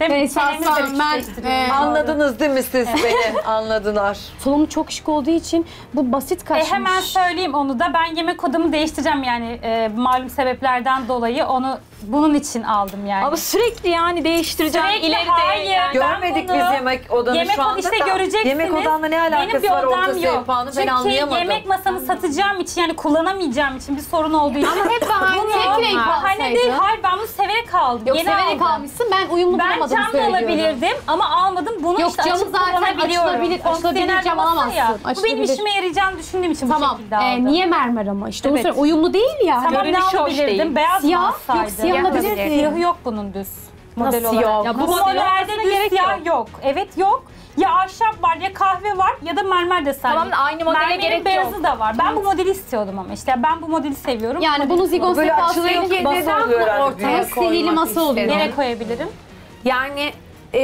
Demek Ee, ki çenemiz de Saslan, ben, e, anladınız değil mi siz beni? Anladılar. Salonu çok şık olduğu için bu basit E, kaçmış. hemen söyleyeyim onu da. Ben yemek odamı değiştireceğim yani e, malum sebeplerden dolayı. Onu bunun için aldım yani. Ama sürekli yani değiştireceğim. Sürekli ileride hayır. yani. Görmedik bunu- biz yemek odanı Yemek şu anda işte da. göreceksiniz. Yemek odanla ne Benim alakası bir var odam orta yok. sehpanı ben Çünkü anlayamadım. yemek masamı satacağım için yani kullanamayacağım için bir sorun olduğu için. Ama hep bahane renk Bahane değil. alsaydın. Hayır ben bunu severek aldım. Yok Yeni severek aldım. almışsın ben uyumlu Ben bulamadım cam da söylüyorum. alabilirdim ama almadım. Bunu Yok, işte camı açıp zaten açılabilir- açılabilir cam alamazsın. ya. Bu benim işime yarayacağını düşündüğüm için bu Tamam. şekilde e, aldım. niye mermer ama işte? Uyumlu değil ya. Tamam ne alabilirdim? değil. Beyaz Siyah, mı yok, alsaydım? Siyah alabilirdin. Siyahı yok bunun düz. Model Nasıl olarak. yok? Ya bu Nasıl yok? modellerde düz Gerek siyah yok. Evet yok. Ya ahşap var ya kahve var ya da mermer desenli. Tamam da aynı modele Mermerin gerek beyazı yok. da var. Ben bu modeli istiyordum ama işte ben bu modeli seviyorum. Yani Bu bunu zigon değil, masa neden oluyor bunu herhalde. ortaya sihirli koymak masa oluyor. istedim. Nereye koyabilirim? Yani e,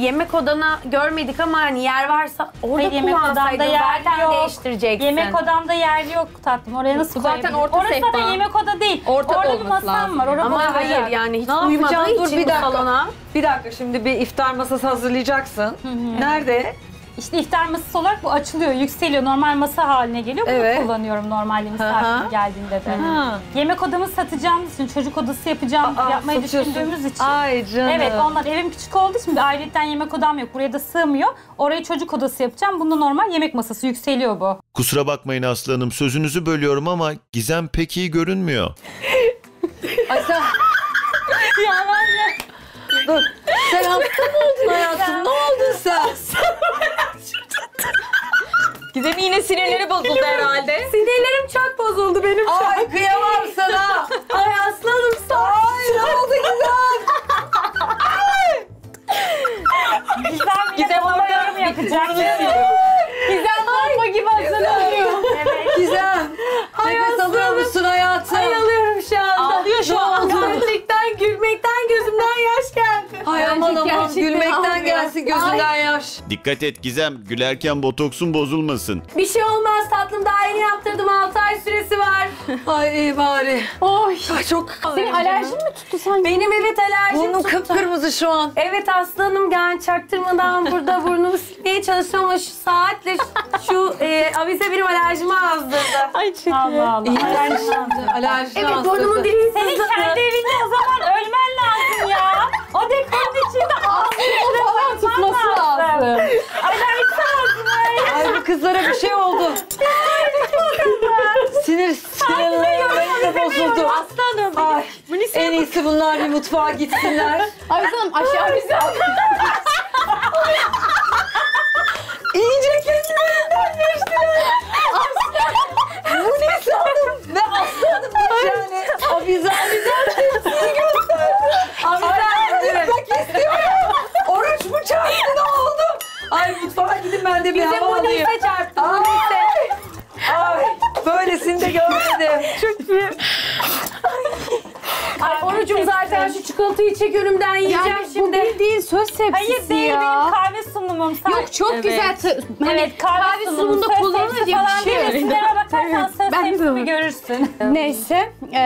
yemek odana görmedik ama hani yer varsa orada Hayır, yemek kullansaydın odamda yer zaten yok. değiştireceksin. Yemek odamda yer yok tatlım. Oraya nasıl Bu zaten koyabilirim? orta Orası sehpa. zaten yemek oda değil. Orta Orada bir olması masam lazım. var. Orada Ama bana hayır yani hiç Ne uyumadığı yapacaksın? Dur için bir bu dakika. salona. Bir dakika şimdi bir iftar masası hazırlayacaksın. Nerede? İşte iftar masası olarak bu açılıyor, yükseliyor. Normal masa haline geliyor. Bunu Evet. kullanıyorum normalde misafir geldiğinde de. Ha. Yemek odamı satacağımız için, çocuk odası yapacağım, Aa, yapmayı satıyorsun. düşündüğümüz için. Ay canım. Evet onlar evim küçük olduğu için bir ayrıyetten yemek odam yok. Buraya da sığmıyor. Orayı çocuk odası yapacağım. Bunda normal yemek masası yükseliyor bu. Kusura bakmayın aslanım sözünüzü bölüyorum ama Gizem pek iyi görünmüyor. Ay sen... Dur. Sen hasta mı oldun hayatım? Ne oldun sen? Gizem'in yine sinirleri bozuldu herhalde. Sinirlerim çok bozuldu benim. Ay kıyamam sana. Ay aslanım sağ Ay ne oldu güzel? Gizem yine bomba yorumu yapacak. Gizem bomba gibi hazırlanıyor. evet. Gizem. Nefes alıyor musun hayatım? Ay alıyorum şu anda. Ağlıyor şu an. Gerçekten gülmekten gözümden yaş geldi. Ay aman aman gerçekten gülmekten ağlıyor. gelsin gözünden yaş. Dikkat et Gizem, gülerken botoksun bozulmasın. Bir şey olmaz tatlım daha yeni yaptırdım 6 ay süresi var. Ay iyi bari. Oy. Ay çok Senin alerjin mi tuttu sanki? Benim evet alerjim Burnum tuttu. kıpkırmızı şu an. Evet aslanım yani çaktırmadan burada burnumu silmeye çalışıyorum ama şu saatle şu e, avize benim alerjimi azdırdı. Ay çok Allah Allah. Alerji. Alerji Evet burnumun dili Senin kendi evinde o zaman ölmen lazım ya. O dekorun içinde ağzını falan tutması lazım. Alerjisi lazım öyle. Ay bu kızlara bir şey oldu. Sinir sinirlerim de bozuldu. Aslanım. Ay, en iyisi bunlar bir mutfağa gitsinler. Avize Hanım aşağı bize. İyice kendilerinden geçtiler. Bu ne sandım? Ve aslanım yani. Avize avizem tepsiyi gösterdi. Avize gitmek istiyorum. Oruç mu çarptı ne oldu? Ay mutfağa gidin ben de bir Bize hava alayım. Munise çarptı Ay. Munise. Ay böylesini de görmedim. Ay orucum zaten şu çikolatayı çek önümden yiyeceğim Yani bu şimdi. bildiğin söz tepsisi Hayır değil ya. benim kahve sunumum. Sen... Yok çok güzel. t- Hani Evet kahve, kahve sunumu. sunumunda kullanılır bir şey. bakarsan söz tepsimi görürsün. Neyse e,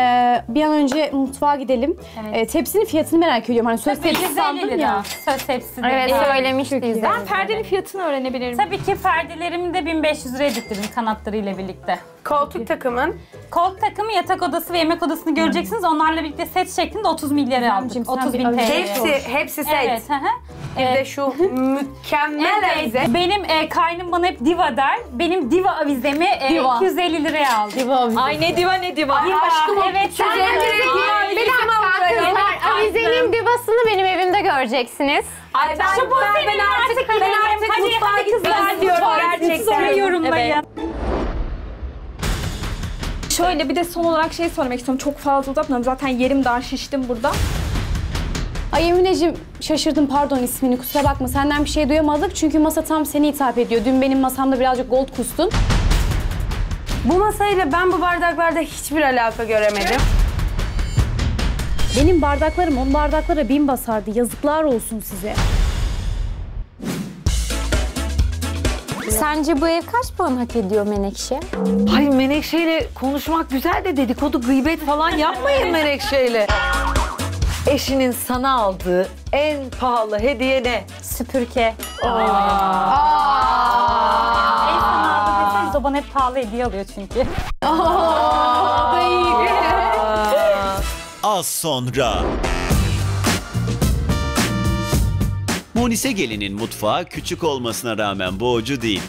bir an önce mutfağa gidelim. Evet. E, tepsinin fiyatını merak ediyorum. Hani söz tepsisi 150 sandım ya. Söz tepsi de. Evet Evet. söylemişti Ben perdenin fiyatını öğrenebilirim. Tabii ki perdelerimi de 1500 liraya diktirdim kanatlarıyla birlikte. Koltuk takımın. Koltuk takımı, yatak odası ve yemek odasını göreceksiniz. Onlarla birlikte set şeklinde 30 milyara aldık. Gizemciğim, sen 30 bir bin TL'ye. Hepsi, hepsi set. Evet. hı hı. Bir de Evet. şu mükemmel Evet, avize. benim e, kaynım bana hep diva der. Benim diva avizemi e, Diva. 250 liraya aldı. Ay ne diva ne diva. Diva, aşkım evet. Sen direkt diva avizesi mi alıyorsun? dakika avizenin divasını benim evimde göreceksiniz. Ay ben, ben, ben senin artık, artık ben artık mutfağa gitmek kızlar, istiyorum gerçekten. Sonra yorumlayın. Şöyle bir de son olarak şey söylemek istiyorum. Çok fazla uzatmıyorum. Zaten yerim dar şiştim burada. Ay Emineciğim şaşırdım pardon ismini kusura bakma senden bir şey duyamadık çünkü masa tam seni hitap ediyor. Dün benim masamda birazcık gold kustun. Bu masayla ben bu bardaklarda hiçbir alaka göremedim. Benim bardaklarım on bardaklara bin basardı yazıklar olsun size. Sence bu ev kaç puan hak ediyor Menekşe? Ay Menekşe'yle konuşmak güzel de dedikodu gıybet falan yapmayın Menekşe'yle. Eşinin sana aldığı en pahalı hediye ne? Süpürge. El sanatı deseniz o bana hep pahalı hediye alıyor çünkü. Az sonra. Munise gelinin mutfağı küçük olmasına rağmen boğucu değil.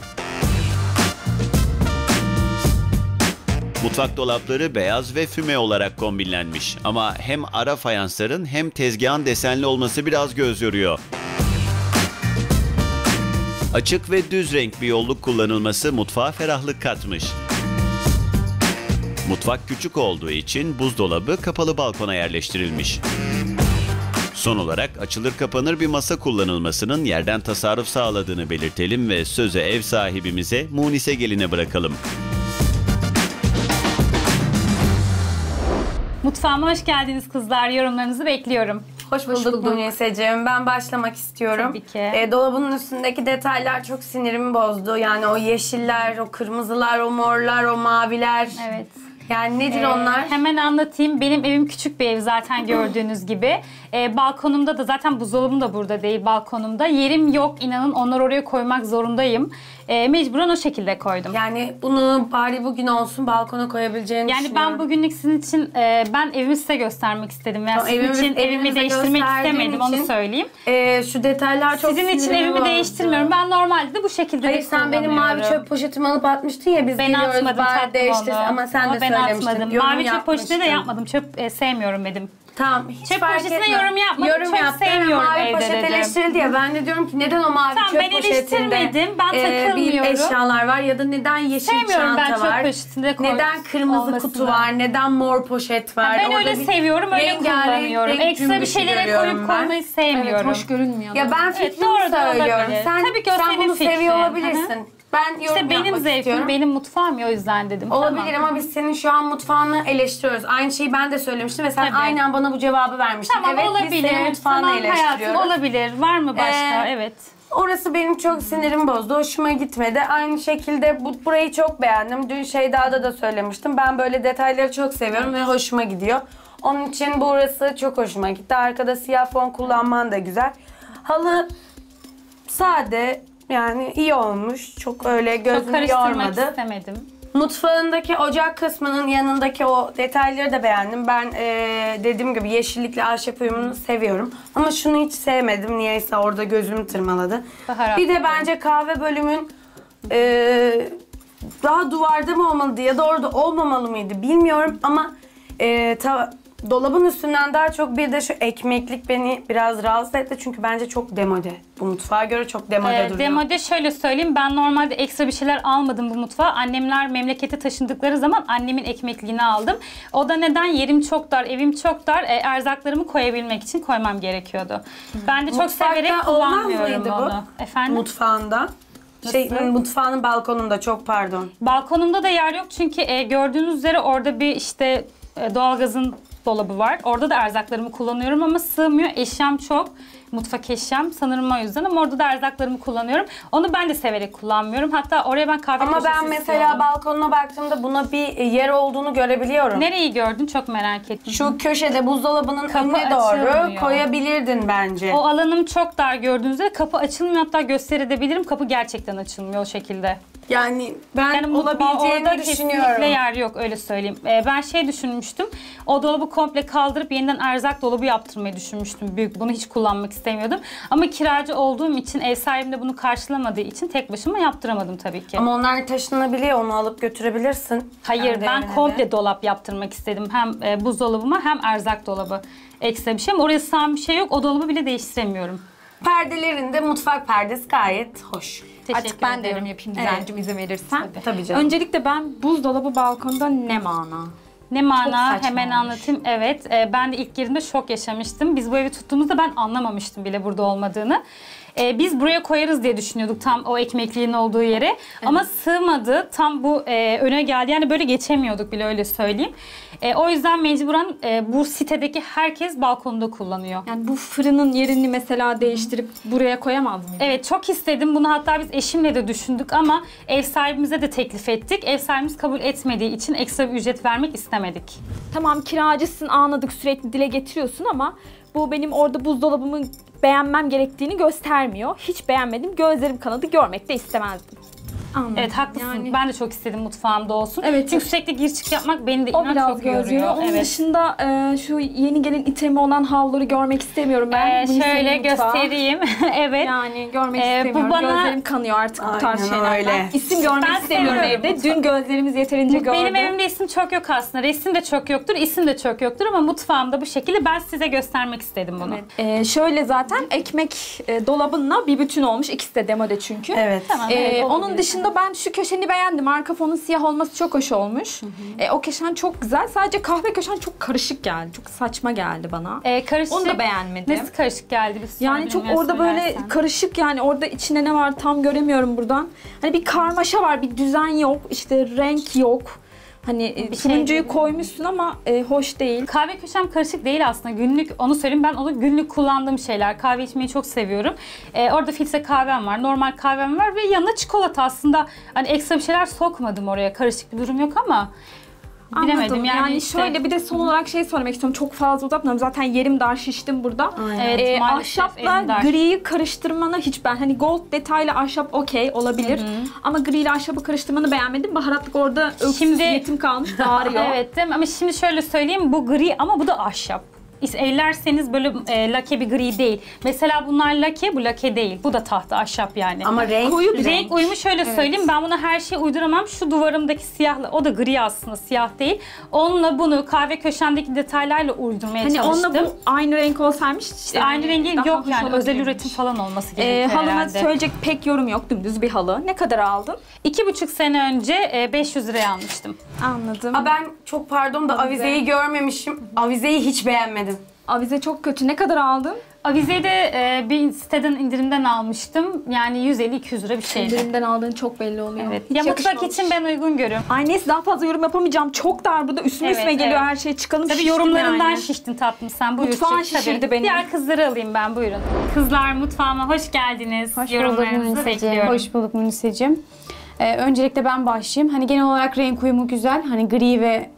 Mutfak dolapları beyaz ve füme olarak kombinlenmiş. Ama hem ara fayansların hem tezgahın desenli olması biraz göz yoruyor. Açık ve düz renk bir yolluk kullanılması mutfağa ferahlık katmış. Mutfak küçük olduğu için buzdolabı kapalı balkona yerleştirilmiş. Son olarak açılır kapanır bir masa kullanılmasının yerden tasarruf sağladığını belirtelim ve sözü ev sahibimize Munise Gelin'e bırakalım. Mutfağıma hoş geldiniz kızlar. Yorumlarınızı bekliyorum. Hoş bulduk Muniseciğim. Ben başlamak istiyorum. Tabii ki. E, dolabının üstündeki detaylar çok sinirimi bozdu. Yani o yeşiller, o kırmızılar, o morlar, o maviler. Evet. Yani nedir Ee, onlar? Hemen anlatayım. Benim evim küçük bir ev zaten gördüğünüz gibi. Ee, balkonumda da zaten buzdolabım da burada değil balkonumda. Yerim yok inanın onları oraya koymak zorundayım. Ee, mecburen o şekilde koydum. Yani bunu bari bugün olsun balkona koyabileceğini Yani ben bugünlük sizin için e, ben evimi size göstermek istedim. Yani Tamam, sizin evimiz- için evimi evinize değiştirmek gösterdiğin istemedim onu için- söyleyeyim. Ee, şu detaylar çok Sizin için sinirimi evimi bozdu. değiştirmiyorum. Ben normalde de bu şekilde Hayır de sen benim mavi kullanıyorum. çöp poşetimi alıp atmıştın ya biz Ben geliyoruz atmadım bari tatlım değiştir. onu. Ama sen de ben söylemiştin. atmadım. yorum Mavi çöp poşetine de yapmıştın. yapmadım. Çöp e, sevmiyorum dedim. Tamam. Hiç Çöp fark poşetine etmez. yorum yapmadım, Yorum çöp yaptın. sevmiyorum Mavi evde poşet dedim. eleştirildi ya. Ben de diyorum ki neden o mavi Tamam, çöp ben poşetinde eleştirmedim, ben bir takılmıyorum. eşyalar var ya da neden yeşil Sevmiyorum ben çanta çöp var? poşetinde koy- Neden kırmızı olmasını. kutu var? Neden mor poşet var? ben Orada öyle bir seviyorum, öyle rengarenk, kullanıyorum. renk Ekstra bir cümbüşü şeylere görüyorum koyup ben. koymayı sevmiyorum. hoş görünmüyor. Ya ben Evet, fikrimi doğru da söylüyorum. olabilir. Sen, Tabii ki o sen senin bunu seviyor fikrin. Hı olabilirsin. Ben yorum İşte benim yapmak zevkim, istiyorum. benim mutfağım ya o yüzden dedim. Olabilir Tamam. ama biz senin şu an mutfağını eleştiriyoruz. Aynı şeyi ben de söylemiştim ve sen Tabii. aynen bana bu cevabı vermiştin. Tamam evet olabilir. biz senin mutfağını tamam, eleştiriyoruz. olabilir. Var mı başka? Ee, evet. Orası benim çok sinirimi bozdu. Hoşuma gitmedi. Aynı şekilde bu, burayı çok beğendim. Dün Şeyda'da da söylemiştim. Ben böyle detayları çok seviyorum ve hoşuma gidiyor. Onun için burası çok hoşuma gitti. Arkada siyah fon kullanman da güzel. Halı sade yani iyi olmuş. Çok öyle Çok gözümü karıştırmak yormadı. istemedim. Mutfağındaki ocak kısmının yanındaki o detayları da beğendim. Ben eee, dediğim gibi yeşillikle ahşap uyumunu seviyorum. Ama şunu hiç sevmedim. Niyeyse orada gözüm tırmaladı. Baharat. Bir de bence kahve bölümün eee, daha duvarda mı olmalıydı ya da orada olmamalı mıydı bilmiyorum ama eee, ta- dolabın üstünden daha çok bir de şu ekmeklik beni biraz rahatsız etti. Çünkü bence çok demode. Bu mutfağa göre çok demode Ee, duruyor. demode şöyle söyleyeyim. Ben normalde ekstra bir şeyler almadım bu mutfağa. Annemler memlekete taşındıkları zaman annemin ekmekliğini aldım. O da neden? Yerim çok dar, evim çok dar. E, erzaklarımı koyabilmek için koymam gerekiyordu. Ben de çok Mutfakta severek olmaz kullanmıyorum mıydı bu? onu. Efendim? Mutfağında. Şey, Nasıl? mutfağının balkonunda çok pardon. Balkonumda da yer yok çünkü e, gördüğünüz üzere orada bir işte e, doğalgazın dolabı var. Orada da erzaklarımı kullanıyorum ama sığmıyor. Eşyam çok. Mutfak eşyam sanırım o yüzden ama orada da erzaklarımı kullanıyorum. Onu ben de severek kullanmıyorum. Hatta oraya ben kahve Ama ben mesela istiyordum. balkonuna baktığımda buna bir yer olduğunu görebiliyorum. Nereyi gördün çok merak ettim. Şu köşede buzdolabının Kapı önüne doğru açılmıyor. koyabilirdin bence. O alanım çok dar gördüğünüzde kapı açılmıyor hatta gösterebilirim. Kapı gerçekten açılmıyor o şekilde. yani ben Yani mutfağı orada olabileceğini kesinlikle düşünüyorum. yer yok öyle söyleyeyim. Ee, ben şey düşünmüştüm. O dolabı komple kaldırıp yeniden erzak dolabı yaptırmayı düşünmüştüm. Büyük. Bunu hiç kullanmak istemiyordum. Ama kiracı olduğum için ev sahibim de bunu karşılamadığı için tek başıma yaptıramadım tabii ki. Ama onlar taşınabiliyor onu alıp götürebilirsin. Hayır Kendi ben evine de. komple dolap yaptırmak istedim. Hem e, buzdolabıma hem erzak dolabı. Ekstra bir şey ama oraya sığan bir şey yok. O dolabı bile değiştiremiyorum. Perdelerinde mutfak perdesi gayet hoş. Teşekkür Artık ben de ederim. yorum yapayım Dizancığım izin verirsen. Tabii canım. Öncelikle ben buzdolabı balkonda ne mana? Ne mana hemen anlatayım. Evet e, ben de ilk girdiğimde şok yaşamıştım. Biz bu evi tuttuğumuzda ben anlamamıştım bile burada olmadığını. E, biz buraya koyarız diye düşünüyorduk tam o ekmekliğin olduğu yere. Ama sığmadı. Tam bu e, öne geldi. Yani böyle geçemiyorduk bile öyle söyleyeyim. E, o yüzden mecburen e, bu sitedeki herkes balkonda kullanıyor. Yani bu fırının yerini mesela değiştirip buraya koyamaz mıyım? Evet çok istedim. Bunu hatta biz eşimle de düşündük ama ev sahibimize de teklif ettik. Ev sahibimiz kabul etmediği için ekstra bir ücret vermek istemedik. Tamam kiracısın anladık sürekli dile getiriyorsun ama bu benim orada buzdolabımı beğenmem gerektiğini göstermiyor. Hiç beğenmedim. Gözlerim kanadı görmek de istemezdim. Anladım. Evet haklısın. Yani- Ben de çok istedim mutfağımda olsun. Evet. Çünkü sürekli gir çık yapmak beni de O inan biraz çok yoruyor. Onun Evet. dışında e, şu yeni gelen itemi olan havluları görmek istemiyorum ben. Ee, Bu şöyle mutfağı. göstereyim. evet. Yani görmek Ee, bu istemiyorum. bana- Gözlerim kanıyor artık bu tarz Aynen şeylerden. öyle. İsim görmek Ben istemiyorum evde. Dün gözlerimiz yeterince gördü. Benim evimde isim çok yok aslında. Resim de çok yoktur, isim de çok yoktur ama mutfağımda bu şekilde ben size göstermek istedim bunu. Evet. Ee, şöyle zaten ekmek e, dolabınla bir bütün olmuş. İkisi de demode çünkü. Evet. Tamam, Ee, evet, onun olabilir. dışında dışında ben şu köşeni beğendim. Arka fonun siyah olması çok hoş olmuş. E, o köşen çok güzel. Sadece kahve köşen çok karışık geldi. Çok saçma geldi bana. Ee, karışık. Onu da beğenmedim. Nasıl karışık geldi? Bir Yani çok orada böyle karışık yani orada içinde ne var tam göremiyorum buradan. Hani bir karmaşa var, bir düzen yok, işte renk yok. Hani e, Bir şey turuncuyu değil. koymuşsun ama e, hoş değil. Kahve köşem karışık değil aslında. Günlük onu söyleyeyim ben onu günlük kullandığım şeyler. Kahve içmeyi çok seviyorum. Ee, orada filtre kahvem var, normal kahvem var ve yanına çikolata aslında. Hani ekstra bir şeyler sokmadım oraya. Karışık bir durum yok ama bilemedim Anladım. yani, Yani, işte. şöyle bir de son olarak şey söylemek istiyorum. Çok fazla uzatmıyorum. Zaten yerim dar şiştim burada. Evet, Ee, ahşapla griyi karıştırmanı hiç ben hani gold detaylı ahşap okey olabilir. Ama gri ile ahşabı karıştırmanı beğenmedim. Baharatlık orada öksüz Şimdi- yetim kalmış bağırıyor. Evet değil mi? Ama şimdi şöyle söyleyeyim bu gri ama bu da ahşap. İs- Ellerseniz böyle e, lake bir gri değil. Mesela bunlar lake, bu lake değil. Bu da tahta, ahşap yani. Ama renk Koyu bir renk, uyumu şöyle söyleyeyim. Ben buna her şeyi uyduramam. Şu duvarımdaki siyahla, o da gri aslında, siyah değil. Onunla bunu kahve köşemdeki detaylarla uydurmaya Hani çalıştım. onunla bu aynı renk olsaymış. İşte aynı rengin daha yok yani. Özel üretim falan olması Ee, gerekiyor halıma herhalde. söyleyecek pek yorum yok. Dümdüz bir halı. Ne kadar aldın? İki buçuk sene önce e, 500 liraya almıştım. Anladım. Aa, ben çok pardon da avizeyi görmemişim. Avizeyi hiç beğenmedim. Avize çok kötü. Ne kadar aldın? Avizeyi de e, bir siteden indirimden almıştım. Yani 150-200 lira bir şeydi. Indirimden aldığın çok belli oluyor. Evet. Hiç Ya mutfak için ben uygun görüyorum. Ay neyse daha fazla yorum yapamayacağım. Çok dar burada. Üstüme Evet, üstüme geliyor evet. her şey. Çıkalım Tabii şiştim yorumlarından yani. şiştin tatlım sen. Buyur Mutfağın çık tabii. şişirdi beni. Diğer kızları alayım ben buyurun. Kızlar mutfağıma hoş geldiniz. Hoş bulduk Yorumlarınızı Muniseciğim. bekliyorum. Hoş bulduk Muniseciğim. Ee, öncelikle ben başlayayım. Hani genel olarak renk uyumu güzel. Hani gri ve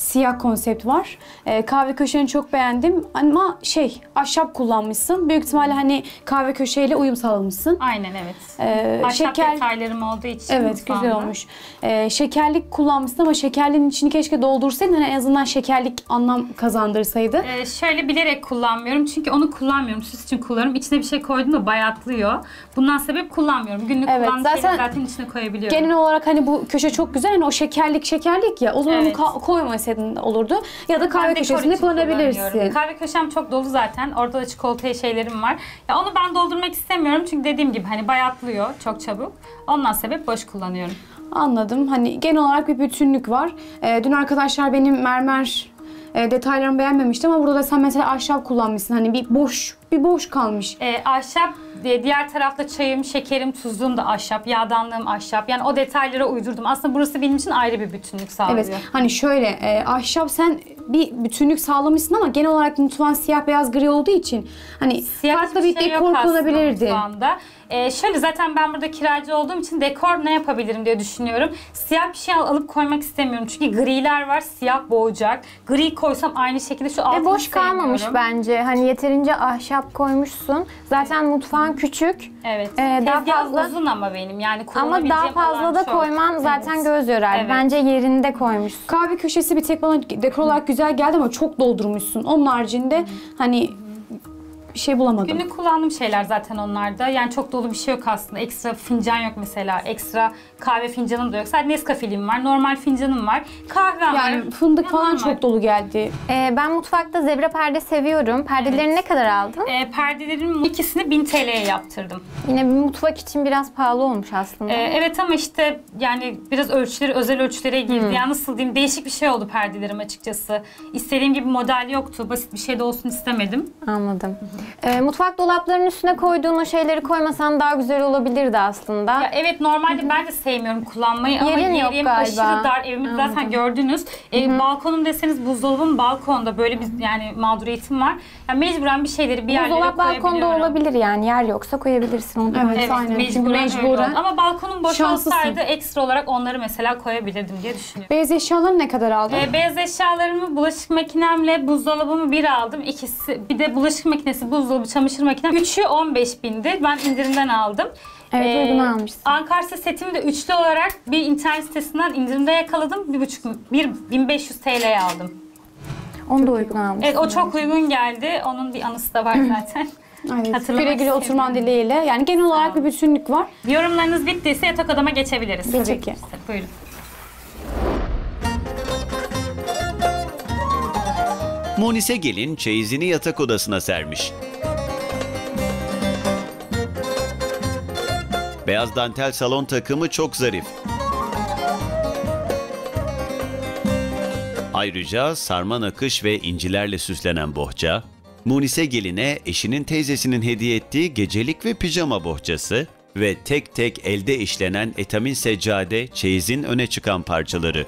siyah konsept var. Ee, kahve köşeni çok beğendim ama şey ahşap kullanmışsın. Büyük ihtimalle hani kahve köşeyle uyum sağlamışsın. Aynen evet. Ee, Ahşap şeker detaylarım olduğu için Evet mutfağımda. güzel olmuş. Ee, şekerlik kullanmışsın ama şekerliğin içini keşke doldursaydın. Hani en azından şekerlik anlam kazandırsaydı. Ee, şöyle bilerek kullanmıyorum çünkü onu kullanmıyorum. Süs için kullanıyorum. İçine bir şey koydum da bayatlıyor. Bundan sebep kullanmıyorum. Günlük Evet, kullandığım zaten- zaten içine koyabiliyorum. Genel olarak hani bu köşe çok güzel. Hani o şekerlik şekerlik ya. O zaman Evet. onu ka- koymasaydın olurdu. Ya da kahve köşesinde kullanabilirsin. Kahve köşem çok dolu zaten. Orada da çikolata şeylerim var. Ya onu ben doldurmak istemiyorum çünkü dediğim gibi hani bayatlıyor çok çabuk. Ondan sebep boş kullanıyorum. Anladım. Hani genel olarak bir bütünlük var. Ee, dün arkadaşlar benim mermer e, detaylarımı beğenmemişti ama burada sen mesela ahşap kullanmışsın. Hani bir boş bir boş kalmış. Ee, ahşap e, diğer tarafta çayım, şekerim, tuzluğum da ahşap, yağdanlığım ahşap. Yani o detaylara uydurdum. Aslında burası benim için ayrı bir bütünlük sağlıyor. Evet. Hani şöyle e, ahşap sen bir bütünlük sağlamışsın ama genel olarak mutfağın siyah beyaz gri olduğu için hani Siyah farklı bir şey dekor mutfağımda. Ee, şöyle zaten ben burada kiracı olduğum için dekor ne yapabilirim diye düşünüyorum. Siyah bir şey al- alıp koymak istemiyorum. Çünkü griler var, siyah boğacak. Gri koysam aynı şekilde şu altını Ve boş kalmamış bence. Hani yeterince ahşap koymuşsun. Zaten mutfağın küçük. Evet. Ee, daha Tezgah fazla- uzun ama benim. Yani Ama daha fazla alan da çok. koyman zaten Evet. göz yorar. Evet. Bence yerinde koymuşsun. Kahve köşesi bir tek bana dekor olarak güzel geldi ama çok doldurmuşsun. Onun haricinde hani bir şey bulamadım. Günlük kullandığım şeyler zaten onlarda. Yani çok dolu bir şey yok aslında. Ekstra fincan yok mesela. Ekstra kahve fincanım da yok. Sadece Nescafe'lim var. Normal fincanım var. Kahvem var. Yani fındık falan çok dolu geldi. Ee, ben mutfakta zebra perde seviyorum. Perdelerini ne kadar aldın? Ee, perdelerimin ikisini 1000 TL'ye yaptırdım. Yine bir mutfak için biraz pahalı olmuş aslında. Ee, evet ama işte yani biraz ölçüleri özel ölçülere girdi. Yani nasıl diyeyim değişik bir şey oldu perdelerim açıkçası. İstediğim gibi model yoktu. Basit bir şey de olsun istemedim. Anladım. Ee, mutfak dolaplarının üstüne koyduğun o şeyleri koymasan daha güzel olabilirdi aslında. Ya evet normalde ben de sevmiyorum kullanmayı ama Yerin yok yerim galiba. aşırı dar. Evimi zaten gördünüz. Ee, balkonum deseniz buzdolabım balkonda böyle bir yani mağduriyetim var. Yani mecburen bir şeyleri bir yerlere Buzdolap balkonda koyabiliyorum. olabilir yani. Yer yoksa koyabilirsin. Onu da Evet. Evet Aynen. Çünkü mecburen, öyle mecburen oldu. Ama balkonum boş şanslısın. olsaydı ekstra olarak onları mesela koyabilirdim diye düşünüyorum. Beyaz eşyaları ne kadar aldın? Ee, beyaz eşyalarımı bulaşık makinemle buzdolabımı bir aldım. İkisi bir de bulaşık makinesi, buzdolabı, çamaşır makinem. Üçü 15 bindi. Ben indirimden aldım. Evet, uygun almışsın. Ankarsa setimi de üçlü olarak bir internet sitesinden indirimde yakaladım. Bir buçuk, bir 1500 TL'ye aldım. Onu da uygun almışsın. Evet o çok uygun geldi. Onun bir anısı da var zaten. Evet. Güle güle oturman dileğiyle. Yani genel olarak bir bütünlük var. Yorumlarınız bittiyse yatak odama geçebiliriz. Ki. Buyurun. Munise gelin çeyizini yatak odasına sermiş. Beyaz dantel salon takımı çok zarif. Ayrıca sarma nakış ve incilerle süslenen bohça, Munise geline eşinin teyzesinin hediye ettiği gecelik ve pijama bohçası ve tek tek elde işlenen etamin seccade çeyizin öne çıkan parçaları.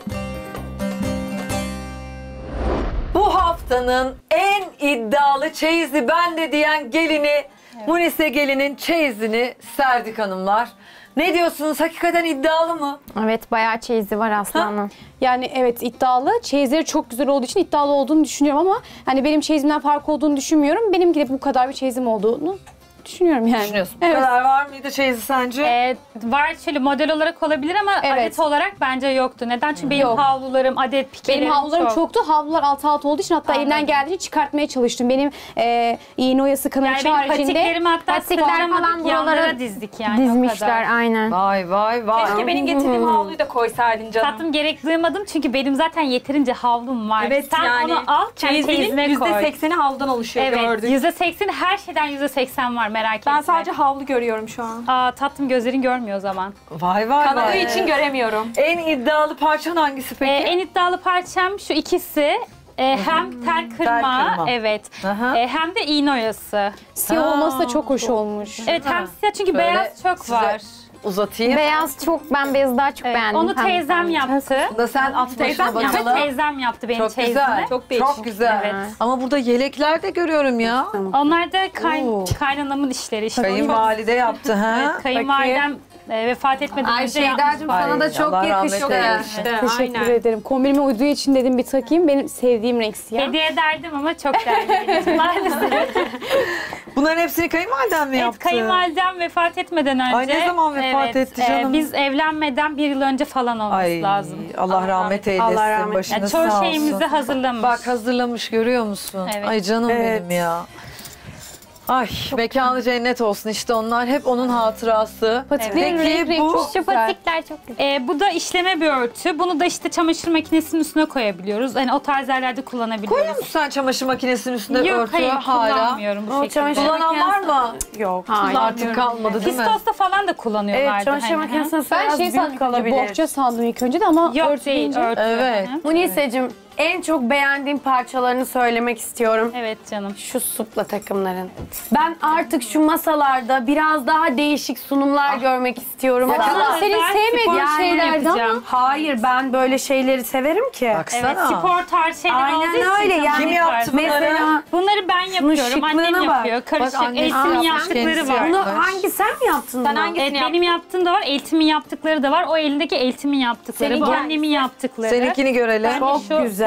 Haftanın en iddialı çeyizi bende diyen gelini Munise gelinin çeyizini serdik hanımlar. Ne diyorsunuz? Hakikaten iddialı mı? Evet bayağı çeyizi var aslanım. Yani evet iddialı. Çeyizleri çok güzel olduğu için iddialı olduğunu düşünüyorum ama hani benim çeyizimden farkı olduğunu düşünmüyorum. Benimki de bu kadar bir çeyizim olduğunu düşünüyorum yani. Düşünüyorsun. Bu Evet. kadar var mıydı çeyizi sence? Ee, var şöyle model olarak olabilir ama Evet. adet olarak bence yoktu. Neden? Çünkü benim Yok. havlularım, adet pikelerim Benim havlularım çok. çoktu. Havlular alt alt olduğu için hatta elimden geldiğince çıkartmaya çalıştım. Benim e, iğne oyası Yani benim haricinde. patiklerimi hatta patikler falan buralara dizdik yani o Dizmişler kadar. aynen. Vay vay vay. Keşke benim getirdiğim havluyu da koysaydın canım. Tatlım gerek duymadım çünkü benim zaten yeterince havlum var. Evet Sen yani onu al kendi çeyizinin çeyizine koy. %80'i havludan oluşuyor Evet gördük. %80 her şeyden %80 var merak etme. Ben sadece havlu görüyorum şu an. Aa, tatlım gözlerin görmüyor o zaman. Vay vay Kanadığı vay. için göremiyorum. En iddialı parçan hangisi peki? Ee, en iddialı parçam şu ikisi. Ee, hem tel kırma, kırma. evet. Aha. Ee, hem de iğne oyası. Siyah olması da çok hoş olmuş. Evet hem siyah çünkü Şöyle beyaz çok size var. Uzatayım. Beyaz çok ben beyazı daha çok Evet, beğendim. onu Pembe teyzem yaptı. Da sen at Teyzem başına mi? bakalım. Teyzem yaptı benim Çok çeyizimi. güzel. Çok değişik. Çok güzel. Evet. Ama burada yelekler de görüyorum ya. Onlar da kay- Oo. kaynanamın işleri işte. Kayınvalide yaptı ha. Evet, kayınvalidem e, vefat etmeden Ay önce yapmış. sana da çok Allah rahmet yakıştı. eylesin. Teşekkür Aynen. ederim. Kombinime uyduğu için dedim bir takayım. Benim sevdiğim renk siyah. Hediye ederdim ama çok değerli maalesef. Bunların hepsini kayınvaliden mi evet, yaptı? kayınvalidem vefat etmeden önce. Ay, ne zaman vefat evet, etti e, canım? biz evlenmeden bir yıl önce falan olması Ay lazım. Allah rahmet eylesin. Allah rahmet- Başınız Yani sağ çoğu olsun. şeyimizi hazırlamış. Bak hazırlamış görüyor musun? Evet. Ay canım benim ya. Ay mekanı cennet olsun işte onlar hep onun hatırası. Patiklerin Peki renk renk bu- Şu patikler çok güzel. E, bu da işleme bir örtü. Bunu da işte çamaşır makinesinin üstüne koyabiliyoruz. Yani o tarz yerlerde kullanabiliyoruz. Koyuyor musun sen çamaşır makinesinin üstüne Yok örtü hayır hala? kullanmıyorum bu O şekilde. Kullanan var mı? Yok. Hayır. Artık kalmadı değil mi? Fistos'ta falan da kullanıyorlardı. Evet çamaşır hani. makinesinin Ben biraz şey büyük sandım, kalabilir. bohça sandım ilk önce de ama Yok örtü değil deyince- örtü. Evet. Muniseciğim en çok beğendiğim parçalarını söylemek istiyorum. Evet canım. Şu supla takımların. Ben artık şu masalarda biraz daha değişik sunumlar görmek istiyorum. Sana Ama senin özel sevmediğin spor şeylerden yapacağım. Hayır ben böyle şeyleri severim ki. Evet Baksana. spor tarzı şeyler Aynen olduğu için öyle yani. Kim yaptı bunları? Mesela Bunları ben yapıyorum. şıklığına Annem bak. yapıyor. Karışık. Bak yapmış, yaptıkları kendisi var. bunu hangi sen mi yaptın Sen bunu? hangisini Evet, yaptın? benim yaptığım da var. Eltimin yaptıkları da var. O elindeki eltimin yaptıkları. Bu Seninki annemin yaptıkları. Seninkini görelim. Ben- Çok Şu- güzel.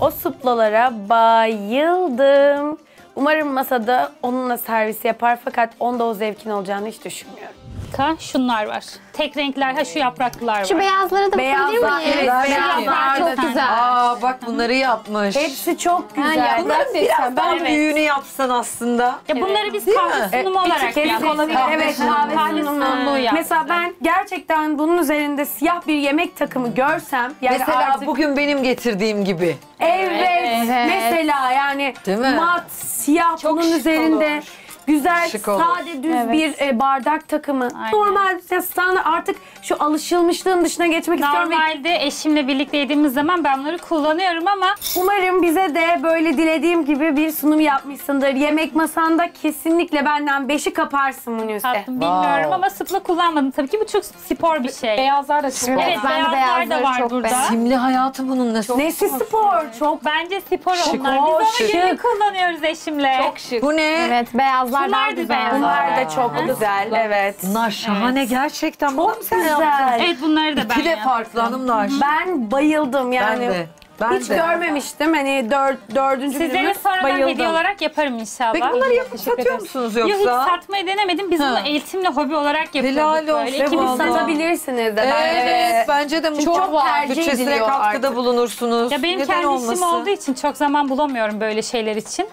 O suplalara bayıldım. Umarım masada onunla servis yapar fakat onda o zevkin olacağını hiç düşünmüyorum. Ka- Şunlar var. Tek renkler. Ha şu yapraklılar var. Şu beyazlara da Beyazlar, bakabilir miyim? evet, Ver beyazlar bakayım. da Çok güzel. Aa bak bunları yapmış. Hepsi çok güzel. Bunların biraz daha Evet. büyüğünü yapsan aslında. Ya bunları biz Değil kahve mi? sunumu olarak olabilir. Evet kahve sunumu. Mesela ben gerçekten bunun üzerinde siyah bir yemek takımı görsem yani Mesela artık bugün benim getirdiğim gibi. evet, Evet. mesela yani Değil mi? mat siyah Çok bunun şık üzerinde olur. Güzel Şık olur. sade düz Evet. bir e, bardak takımı. Aynen. Normal ya standart artık şu alışılmışlığın dışına geçmek istiyorum ve Normalde eşimle birlikte yediğimiz zaman ben bunları kullanıyorum ama Umarım bize de böyle dilediğim gibi bir sunum yapmışsındır. Yemek masanda kesinlikle benden beşi kaparsın Munise. tatlım bilmiyorum Wow. ama sıkla kullanmadım. Tabii ki bu çok spor bir şey. Beyazlar da çok Evet, ben de beyazlar da beyazları var çok burada. beğendim. Simli hayatı bunun ne? Nesi spor? Çok Bence spor Şık, onlar. Biz o onu şık. günlük kullanıyoruz eşimle. çok şık. Bu ne? Evet beyazlar daha Bunlar da güzel. Bunlar da çok güzel. Evet. Bunlar şahane gerçekten. Bunu mu sen güzel. Evet bunları da ben İki de yaptım. farklı hanımlar. Ben bayıldım Ben yani. de. Ben Hiç de. görmemiştim. Hani dört, dördüncü Sizlere günümüz sonradan bayıldım. hediye olarak yaparım inşallah. Peki bunları yapıp satıyor musunuz Yok hiç yoksa? satmayı denemedim. Biz Ha. bunu eğitimle hobi olarak yapıyorduk Helal böyle. olsun İkimiz vallahi. Satabilirsiniz de bence. Evet, bence de çok çok var. tercih Bütçesine ediliyor katkıda artık. bulunursunuz. Ya benim Neden kendi olmasın? işim olduğu için çok zaman bulamıyorum böyle şeyler için.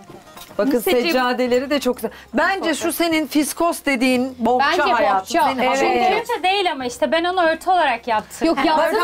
Bakın Liseci- seccadeleri de çok güzel. Bence şu senin fiskos dediğin bohça Bence hayatı. bohça. Senin Evet. Bohça değil ama işte ben onu örtü olarak yaptım. Yok Bakın da olabilir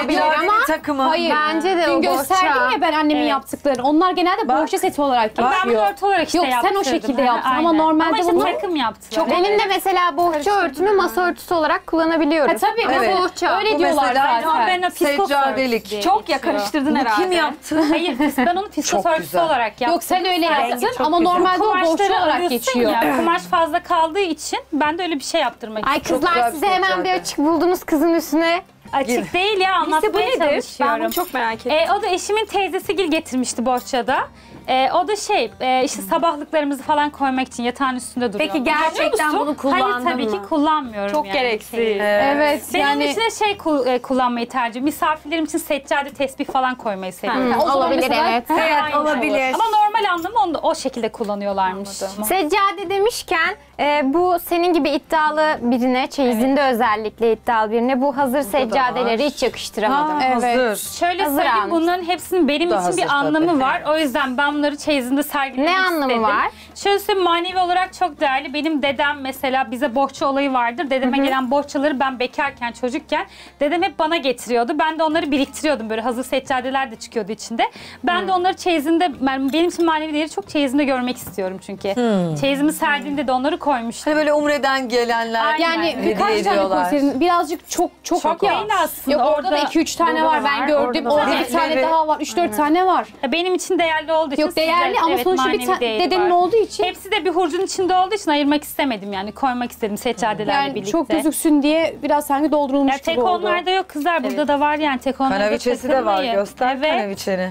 seccadenin ama takımı. hayır. Bence de Dün o gösterdim bohça. ya ben annemin Evet. yaptıklarını. Onlar genelde Bak. bohça seti olarak Ben bunu yapıyor. örtü olarak işte Yok, sen o şekilde yaptın ama normalde ama işte bunu- takım yaptılar. Benim de mesela bohça örtümü masa örtüsü olarak kullanabiliyorum. Ha, tabii Evet. bu bohça. Öyle diyorlar zaten. Seccadelik. Çok ya karıştırdın Bunu herhalde. kim yaptı? Hayır ben onu fiskos Çok örtüsü olarak yaptım. Yok sen öyle Çok ama normalde o Kumaşları bohça olarak geçiyor. Ya, kumaş fazla kaldığı için ben de öyle bir şey yaptırmak Ay istiyorum. kızlar güzel size hemen bir açık buldunuz kızın üstüne. Açık değil ya anlatmaya nedir? Ben çalışıyorum. bunu çok merak ettim. E, o da eşimin teyzesi Gil getirmişti Bohça'da. E, o da şey e, işte sabahlıklarımızı falan koymak için yatağın üstünde duruyor. Peki gerçekten bunu musun? Hayır kullandın tabii mı? ki kullanmıyorum Çok yani. gereksiz. Şey. Evet Ben onun yani içine şey kul- e, kullanmayı tercih. Misafirlerim için seccade tesbih falan koymayı seviyorum. zaman Olabilir mesela- evet. Evet Aynen. olabilir. Ama normal anlamı onu da o şekilde kullanıyorlarmış. Seccade demişken e, bu senin gibi iddialı birine, çeyizinde özellikle iddialı birine bu hazır seccadeleri hiç yakıştıramadım. Ha, Evet. hazır. Şöyle Hazır söyleyeyim almış. bunların hepsinin benim için hazır bir tabii. anlamı var. O yüzden ben bunları çeyizinde sergilemek Ne anlamı istedim. var? Şöyle söyleyeyim manevi olarak çok değerli. Benim dedem mesela bize bohça olayı vardır. Dedeme gelen bohçaları ben bekarken çocukken dedem hep bana getiriyordu. Ben de onları biriktiriyordum. Böyle hazır seccadeler de çıkıyordu içinde. Ben de onları çeyizinde ben- benim için manevi değeri çok çeyizinde görmek istiyorum çünkü. Çeyizimi serdiğimde de onları koymuştum. Hani böyle umreden gelenler yani hediye birkaç tane ediyorlar. konserin birazcık çok çok, Çok ya. değil aslında. Yok orada, da 2-3 tane var ben gördüm. orada da Orada var. bir tane daha var. 3-4 tane var. Benim için değerli olduğu için Yok değerli ama evet, sonuçta bir manevi tane değeri dedenin var. olduğu için Hepsi de bir hurcun içinde olduğu için ayırmak istemedim yani koymak istedim seccadelerle yani birlikte. çok gözüksün diye biraz sanki doldurulmuş Ya tek gibi oldu. onlarda yok kızlar burada da var yani tek onlarda Kanaviçesi de var. takılmayın. Göster evet. kanaviçeni.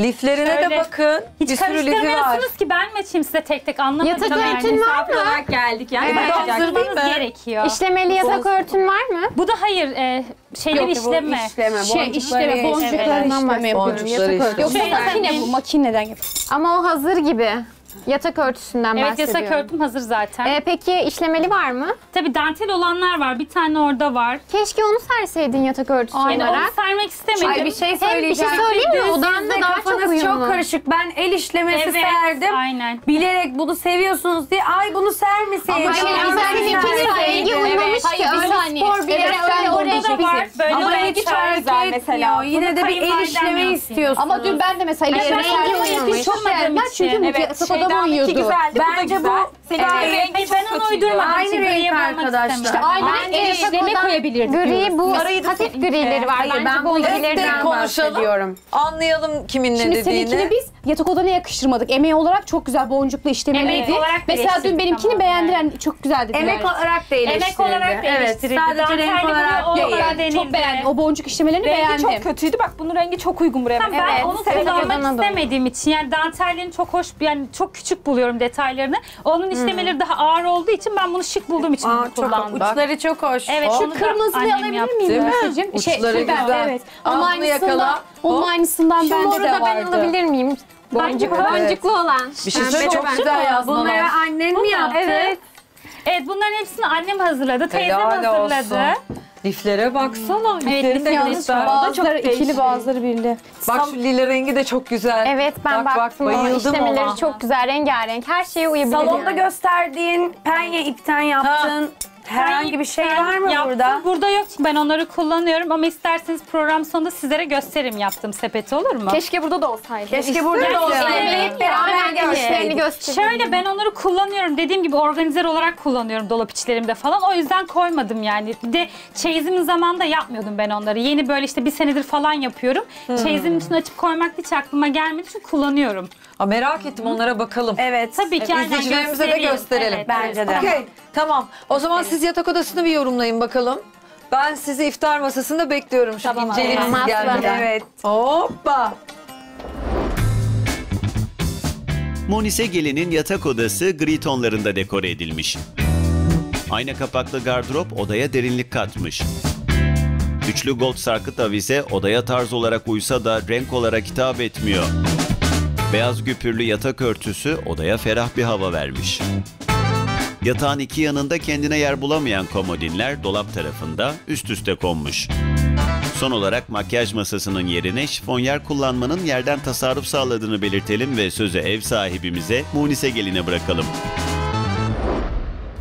Liflerine de Şöyle. bakın. Hiç bir sürü lifi var. karıştırmıyorsunuz ki ben mi açayım size tek tek anlamadım. Yatak yani. örtün var mı? olarak geldik yani. Evet. Bakacak. Hazır değil gerekiyor. İşlemeli yatak örtün var mı? Bu da hayır e, şeyler Yok, bu işleme. işleme. Şey işleme işleme. boncukları Evet. işleme yapıyorum. Boncukları Yatak örtü. işleme. Yoksa Şey, makine bu makineden yapıyor. Ama o hazır gibi. Yatak örtüsünden Evet bahsediyorum. yasak örtüm hazır zaten. E, peki işlemeli var mı? Tabii dantel olanlar var. Bir tane orada var. Keşke onu serseydin yatak örtüsü Yani onu olarak. sermek istemedim. Ay bir şey Hem bir şey söyleyeceğim. söyleyeyim mi? Sizde Odanda daha çok kafanız uyumlu. çok karışık. Ben el işlemesi Evet, serdim. aynen. Bilerek bunu seviyorsunuz diye ay bunu sermeseydin. Ama şey, Ay, bunu seninkini sermeseydin. rengi Evet. uymamış ki. Hayır, bir Öyle saniye. spor bir Evet, öyle Orada da var. Böyle Ama renk hareket güzel mesela. etmiyor. Yine de bir el kayınvalidem yapıyor. istiyorsunuz. Ama dün ben de mesela Hayır, rengi uyumamış. Çok beğendiler çünkü Evet, yatak odama iki uyuyordu. güzeldi. Bence bu da güzel. Senin rengi Ben çok onu kötüydü. uydurmadım. Aynı renk arkadaşlar. İşte aynı Bence el işleme. Gri bu hafif grileri var. Hayır ben bu konuşalım. bahsediyorum. Anlayalım kimin ne Şimdi dediğini. seninkini biz yatak odana yakıştırmadık. Emeği olarak çok güzel boncuklu işlemeliydi. Emek olarak Mesela dün eleştirdik benimkini ama beğendiler. Çok güzel dediler. Emek olarak da eleştirildi. Emek olarak da Evet eleştirildi. sadece renk olarak bunu değil. çok beğendim. O boncuk işlemelerini Rengi beğendim. çok kötüydü. Bak bunun rengi çok uygun buraya. Ben onu evet, kullanmak da. istemediğim için yani dantellerin çok hoş yani çok küçük buluyorum detaylarını. Onun işlemeleri daha ağır olduğu için ben bunu şık bulduğum için Aa, bunu çok kullandım. uçları çok hoş. Evet, Şu Kırmızılıyı annem alabilir miyim Değil mi? Göstereceğim? Şey, Uçları süper, güzel. Evet. Onun aynısından, yakala. onun aynısından Şu bende moru de da ben vardı. alabilir miyim? Boncuk, Evet. boncuklu olan. Bir şey söyleyeyim çok güzel yazmalar. Bunları annen mi yaptı? Evet. Evet bunların hepsini annem hazırladı. Teyzem Helal hazırladı. olsun. Liflere baksana. De lif göster. Bazıları ikili bazıları birli. Bak şu lila rengi de çok güzel. Evet ben bak, baktım. Bak, bayıldım işlemeleri ona. çok güzel. Rengarenk. Her şeye uyabilir. Salonda yani. gösterdiğin penye ipten yaptığın herhangi bir şey var mı Yaptım. burada? Burada yok. Ben onları kullanıyorum ama isterseniz program sonunda sizlere gösteririm yaptığım sepeti olur mu? Keşke burada da olsaydı. Keşke burada da olsaydı. Evet, beraber. Şöyle ben onları kullanıyorum. Dediğim gibi organizer olarak kullanıyorum dolap içlerimde falan. O yüzden koymadım yani. Bir de çeyizimin zamanında yapmıyordum ben onları. Yeni böyle işte bir senedir falan yapıyorum. Çeyizimin içine açıp koymak hiç aklıma gelmedi çünkü kullanıyorum. Aa, merak ettim onlara bakalım. Evet. Tabii ki aynen İzleyicilerimize de gösterelim. Evet, Bence de. Okey tamam. O zaman siz yatak odasını bir yorumlayın bakalım. Ben sizi iftar masasında bekliyorum şu Tamam, inceliğiniz tamam. gelmeden. Evet. Hoppa. Munise Gelin'in yatak odası gri tonlarında dekore edilmiş. Ayna kapaklı gardırop odaya derinlik katmış. Üçlü gold sarkıt avize odaya tarz olarak uysa da renk olarak hitap etmiyor. Beyaz güpürlü yatak örtüsü odaya ferah bir hava vermiş. Yatağın iki yanında kendine yer bulamayan komodinler dolap tarafında üst üste konmuş. Son olarak makyaj masasının yerine şifonyer kullanmanın yerden tasarruf sağladığını belirtelim ve sözü ev sahibimize Munise Gelin'e bırakalım.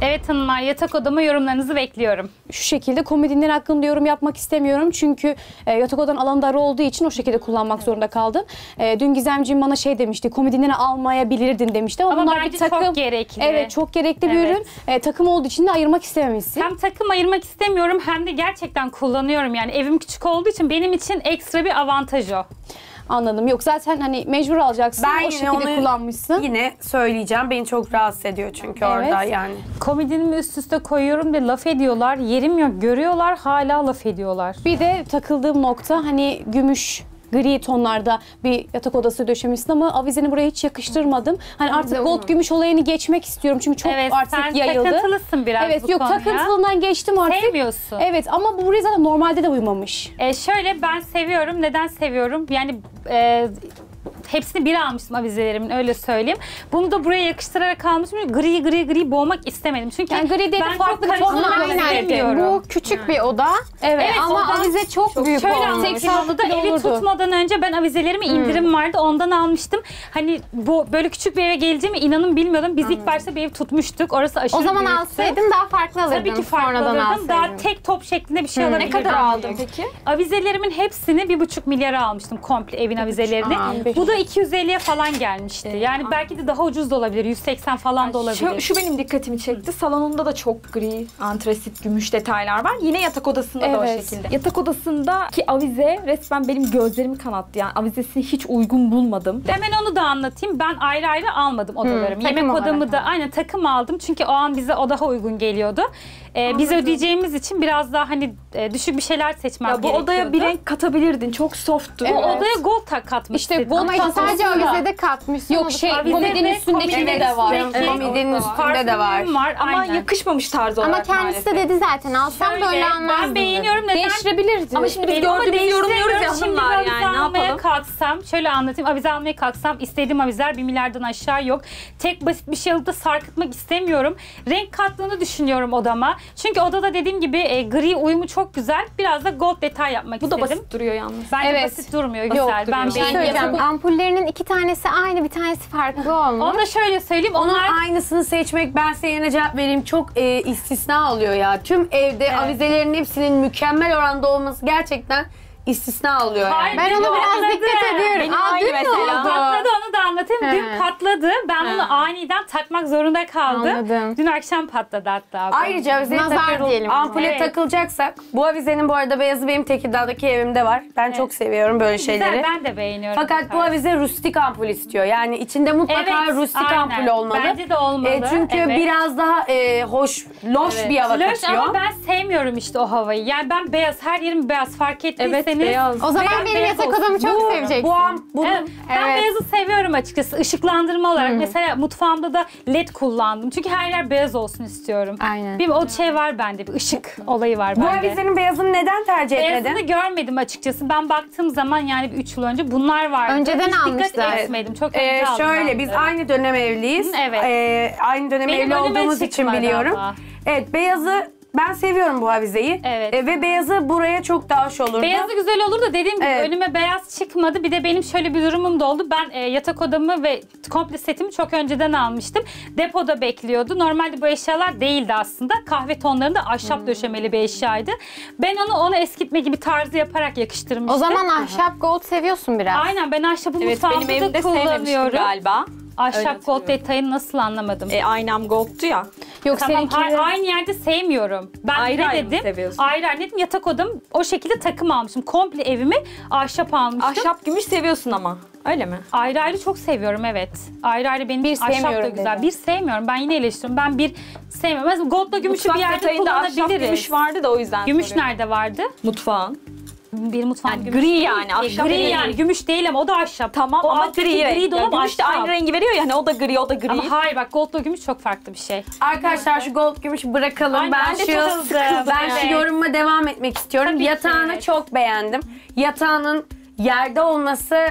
Evet hanımlar yatak odama yorumlarınızı bekliyorum. Şu şekilde komodinler hakkında yorum yapmak istemiyorum. Çünkü e, yatak odanın alanı dar olduğu için o şekilde kullanmak zorunda kaldım. E, dün Gizemciğim bana şey demişti, komodinleri almayabilirdin demişti. Ama, Ama bunlar bence bir takım. çok gerekli. Evet çok gerekli bir Evet. ürün. E, takım olduğu için de ayırmak istememişsin. Hem takım ayırmak istemiyorum hem de gerçekten kullanıyorum. Yani evim küçük olduğu için benim için ekstra bir avantaj o. Anladım. Yok zaten hani mecbur alacaksın. Ben o yine şekilde onu kullanmışsın. Yine söyleyeceğim. Beni çok rahatsız ediyor çünkü Evet. orada yani. Komodinimi üst üste koyuyorum diye laf ediyorlar. Yerim yok. Görüyorlar hala laf ediyorlar. Bir de takıldığım nokta hani gümüş gri tonlarda bir yatak odası döşemişsin ama avizeni buraya hiç yakıştırmadım. Hani artık gold gümüş olayını geçmek istiyorum çünkü çok evet artık sen yayıldı. takıntılısın biraz Evet bu yok konuya. takıntılığından geçtim artık. Sevmiyorsun. Evet ama bu buraya zaten normalde de uymamış. E, şöyle ben seviyorum. Neden seviyorum? Yani e, hepsini bir almıştım avizelerimin öyle söyleyeyim. Bunu da buraya yakıştırarak almışım. Gri gri gri boğmak istemedim. Çünkü Yani gri değil de ben farklı çok karıştırmak istemiyorum. Bu küçük bir oda. Evet, Evet, ama avize çok, büyük Şöyle olmuş. anlatayım da bile evi tutmadan önce ben avizelerime indirim vardı ondan almıştım. Hani bu böyle küçük bir eve geleceğimi inanın bilmiyordum. Biz ilk başta bir ev tutmuştuk. Orası aşırı O zaman büyüktü. alsaydın daha farklı alırdın. Tabii ki farklı Sonradan alırdım. Daha alsaydın. tek top şeklinde bir şey. Ne alabilirdim. Ne kadar aldın peki? Avizelerimin hepsini bir buçuk milyara almıştım komple evin avizelerini. Aa, Bu da 250'ye falan gelmişti. Yani belki de daha ucuz da olabilir. 180 falan da olabilir. Şu, şu benim dikkatimi çekti. Salonunda da çok gri, antresit, gümüş detaylar var. Yine yatak odasında da o Evet. şekilde. Yatak odasındaki avize resmen benim gözlerimi kanattı. Yani avizesini hiç uygun bulmadım. Hemen onu da anlatayım. Ben ayrı ayrı almadım odalarımı. takım Yemek olarak odamı da aynen takım aldım. Çünkü o an bize o daha uygun geliyordu. Ee, biz ödeyeceğimiz için biraz daha hani e, düşük bir şeyler seçmem Ya bu gerekiyordu. odaya bir renk katabilirdin. Çok softtu. O odaya gold tak katmak İşte istedim. gold Ama işte sadece Aslında- avizede katmışsın. Yok şey Avize komedinin ve üstündekinde de var. üstündeki- Komedinin üstünde de var. Parfümüm var. Ama aynen. yakışmamış tarz olarak Ama kendisi de maalesef. dedi zaten alsam böyle almazdım. Ben beğeniyorum. Neden? Değiştirebilirdi. Ama şimdi biz Benim ama gördüğümüz yorumluyoruz ya değiştiremiyorum. hanımlar Şimdi yani avize ne almaya yapalım? kalksam, şöyle anlatayım. Avize almaya kalksam istediğim avizeler bir milyardan aşağı yok. Tek basit bir şey alıp da sarkıtmak istemiyorum. Renk kattığını düşünüyorum odama. Çünkü odada dediğim gibi e, gri uyumu çok güzel. Biraz da gold detay yapmak Bu da istedim. basit duruyor yalnız. Bence Evet. basit durmuyor. Yok, Güzel. duruyor. Ben Bir şey. Söyleyeceğim. Ampullerinin iki tanesi aynı bir tanesi farklı olmuş. Onu da şöyle söyleyeyim. Onun Onlar aynısını seçmek ben senin yerine cevap vereyim çok e, istisna oluyor ya. Tüm evde avizelerin hepsinin mükemmel oranda olması gerçekten istisna oluyor yani. Hayır, Ben dün ona biraz patladı. dikkat ediyorum. Benim Aa, aynı dün mesela. oldu? Patladı onu da anlatayım. Dün He. patladı. Ben He. bunu aniden takmak zorunda kaldım. Anladım. Dün akşam patladı hatta. Ayrıca diyelim o zaman. Ampule Evet. takılacaksak bu avizenin bu arada beyazı benim Tekirdağ'daki evimde var. Ben çok seviyorum böyle şeyleri. Güzel ben de beğeniyorum. Fakat bu tarz. avize rustik ampul istiyor. Yani içinde mutlaka Evet, rustik aynen. ampul olmalı. Bence de olmalı, E, çünkü evet. biraz daha e, hoş, loş Evet. bir hava Loş katıyor. ama ben sevmiyorum işte o havayı. Yani ben beyaz, her yerim beyaz fark ettiyseniz. Evet beyaz. O zaman Ben benim beyaz yatak olsun. odamı çok seveceksin. bu am, bunu Evet, ben Evet. beyazı seviyorum açıkçası. Işıklandırma olarak. Mesela mutfağımda da led kullandım. Çünkü her yer beyaz olsun istiyorum. Aynen. Bir o şey var bende, bir ışık olayı var bu bende. avizenin beyazını neden tercih Beyazını etmedin? görmedim açıkçası. Ben baktığım zaman yani bir 3 yıl önce bunlar vardı. Önceden Hiç almışlar. dikkat etmedim. Çok önce Ee, aldım şöyle biz aynı dönem evliyiz. Hı, evet. Ee, aynı dönem Benim evli önüme olduğumuz için çıkmadı biliyorum. ama. Evet beyazı ben seviyorum bu avizeyi. Evet. Ee, ve beyazı buraya çok daha hoş olurdu. Beyazı güzel olur da dediğim gibi Evet. önüme beyaz çıkmadı. Bir de benim şöyle bir durumum da oldu. Ben e, yatak odamı ve komple setimi çok önceden almıştım. Depoda bekliyordu. Normalde bu eşyalar değildi aslında. Kahve tonlarında ahşap Hmm. döşemeli bir eşyaydı. Ben onu onu eskitme gibi tarzı yaparak yakıştırmıştım. O zaman ahşap gold seviyorsun biraz. Aynen ben ahşabı Evet mutfağımda benim da evimde sevmemiştim kullanıyorum. galiba. Ahşap gold detayını nasıl anlamadım. E, aynam gold'tu ya. Yok Tamam seninki hay- aynı yerde sevmiyorum. Ben Ayrı ne ayrı dedim? Ayrı ayrı dedim. Yatak odam o şekilde takım almışım. Komple evimi ahşap almıştım. Ahşap gümüş seviyorsun ama. Öyle mi? Ayrı ayrı çok seviyorum evet. Ayrı ayrı benim Bir ahşap da sevmiyorum güzel. dedi. Bir sevmiyorum. Ben yine eleştiriyorum. Ben bir sevmiyorum. Mesela goldla gümüşü bir Mutfak yerde detayında ahşap kullanabiliriz. gümüş vardı da o yüzden Gümüş soruyorum. nerede vardı? Mutfağın. Bir mutfağın Yani gümüş gri yani, ahşap gri yani. Gümüş değil ama o da ahşap. Tamam o ama gri gri Yani dolap gümüş de ahşap. aynı rengi veriyor ya hani o da gri o da gri. Ama hayır bak goldla gümüş çok farklı bir şey. Arkadaşlar şu gold gümüş bırakalım. Ay, ben, ben şu ben şu evet. yorumuma devam etmek istiyorum. Tabii ki, Yatağını evet. çok beğendim. Yatağının yerde olması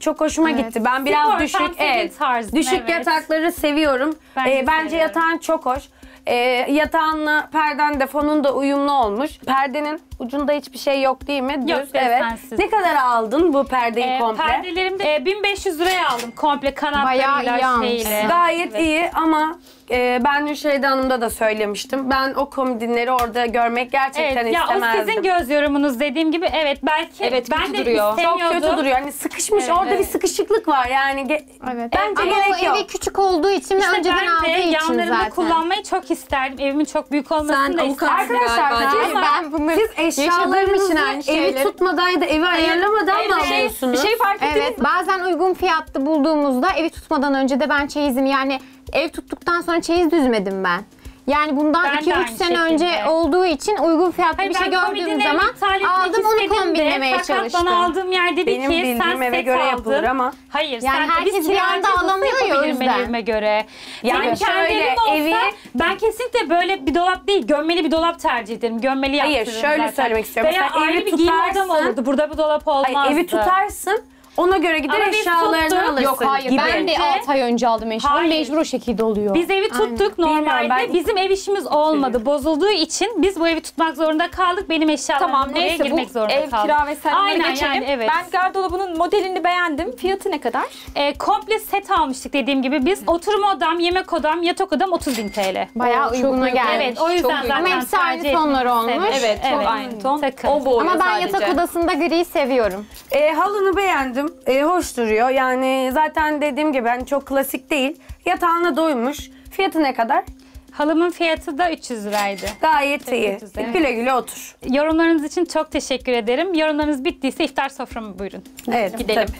çok hoşuma gitti. Ben biraz Spor, düşük evet. tarzın, düşük evet. yatakları seviyorum. Ben Ee, bence seviyorum. yatağın çok hoş. Ee, yatağınla perden de fonun da uyumlu olmuş. Perdenin Ucunda hiçbir şey yok değil mi? Düz. Yok, evet. desensiz. Ne kadar aldın bu perdeyi Ee, komple? perdelerimde e, 1500 liraya aldım komple kanatlarıyla şeyle. Gayet iyi ama e, ben Şeyda Hanım'da da söylemiştim. Ben o komodinleri orada görmek gerçekten Evet, ya o sizin göz yorumunuz dediğim gibi evet belki Evet, ben kötü de duruyor. Çok kötü duruyor. Hani sıkışmış. Evet, orada evet. bir sıkışıklık var yani. Evet. Bence Ama gerek o yok. evi küçük olduğu için İşte önceden ben de aldığı için zaten. kullanmayı çok isterdim. Evimin çok büyük olmasını Sen da isterdim. Arkadaşlar, ben bunları Siz eşyalarınızı için aynı evi şeyleri. tutmadan ya da evi ayarlamadan mı Bir şey, alıyorsunuz? bir şey fark ettiniz Evet bazen uygun fiyatlı bulduğumuzda evi tutmadan önce de ben çeyizimi yani ev tuttuktan sonra çeyiz düzmedim ben. Yani bundan Ben de 2-3 aynı sene şekilde. önce olduğu için uygun fiyatlı Hayır, bir şey ben gördüğüm zaman etmek aldım onu istedim de, kombinlemeye fakat çalıştım. bana aldığım yer dedi Benim ki bildiğim sen eve set göre aldın. yapılır ama- Hayır Yani sen herkes biz bir anda kiracıyız, nasıl alamıyor ya, o yapabilirim yüzden. evime göre. Yani Benim kendi şöyle, evim olsa evi- ben kesinlikle böyle bir dolap değil gömmeli bir dolap tercih ederim. Gömmeli Hayır, yaptırırım şöyle zaten. söylemek istiyorum. Veya Mesela ayrı evi bir giyim tutarsın. odam olurdu. Burada bir dolap olmazdı. Ay, evi tutarsın. Ona göre gider Ama biz eşyalarını alırsın. Yok hayır gibi. ben de Bence- 6 ay önce aldım eşyaları. Hayır. Mecbur o şekilde oluyor. Biz evi tuttuk normalde. ben- Bizim ev işimiz olmadı. Bozulduğu için biz bu evi tutmak zorunda kaldık. Benim eşyalarım Tamam buraya neyse bu girmek zorunda ev kaldı. kira vesaire Aynen geçelim. yani evet. Ben gardırobunun modelini beğendim. Fiyatı ne kadar? E, komple set almıştık dediğim gibi biz. Oturma odam, yemek odam, yatak odam 30 bin TL. Bayağı çok uyguna uygun. gelmiş. Evet o yüzden uygun. zaten Ama hepsi aynı tercih tonlar olmuş. Evet, çok aynı ton. Takım. O boğuyor Ama ben sadece. yatak odasında gri seviyorum. E, halını beğendim. E, hoş duruyor. Yani zaten dediğim gibi hani çok klasik değil. Yatağına doymuş. Fiyatı ne kadar? Halımın fiyatı da 300 liraydı. Gayet iyi. güzel. Güle güle otur. Yorumlarınız için çok teşekkür ederim. Yorumlarınız bittiyse iftar soframa buyurun. Evet. Gidelim. tabii.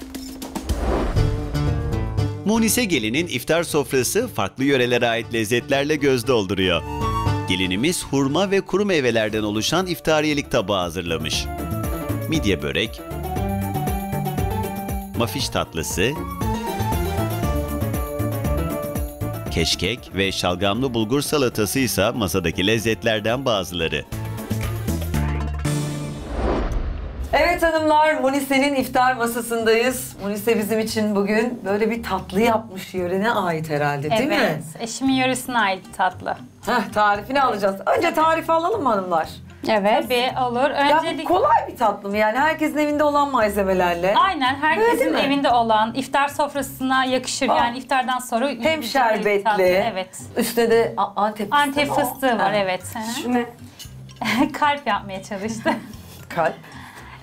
Munise Gelin'in iftar sofrası farklı yörelere ait lezzetlerle göz dolduruyor. Gelinimiz hurma ve kuru meyvelerden oluşan iftariyelik tabağı hazırlamış. Midye börek, mafiş tatlısı, keşkek ve şalgamlı bulgur salatası ise masadaki lezzetlerden bazıları. Evet hanımlar, Munise'nin iftar masasındayız. Munise bizim için bugün böyle bir tatlı yapmış yörene ait herhalde değil mi? evet. Eşimin yöresine ait tatlı. Heh, tarifini alacağız. Önce tarifi alalım mı hanımlar? Evet. Tabii olur. Ya bu Öncelik... kolay bir tatlı mı yani? Herkesin evinde olan malzemelerle. Aynen Öyle herkesin değil mi? evinde olan iftar sofrasına yakışır. Aa. Yani iftardan sonra Hem bir şerbetli. tatlı, Evet. Üstüne de A- Antep fıstığı. Antep mı o? fıstığı var Ha, evet. Şu ne? Kalp yapmaya çalıştı. Kalp.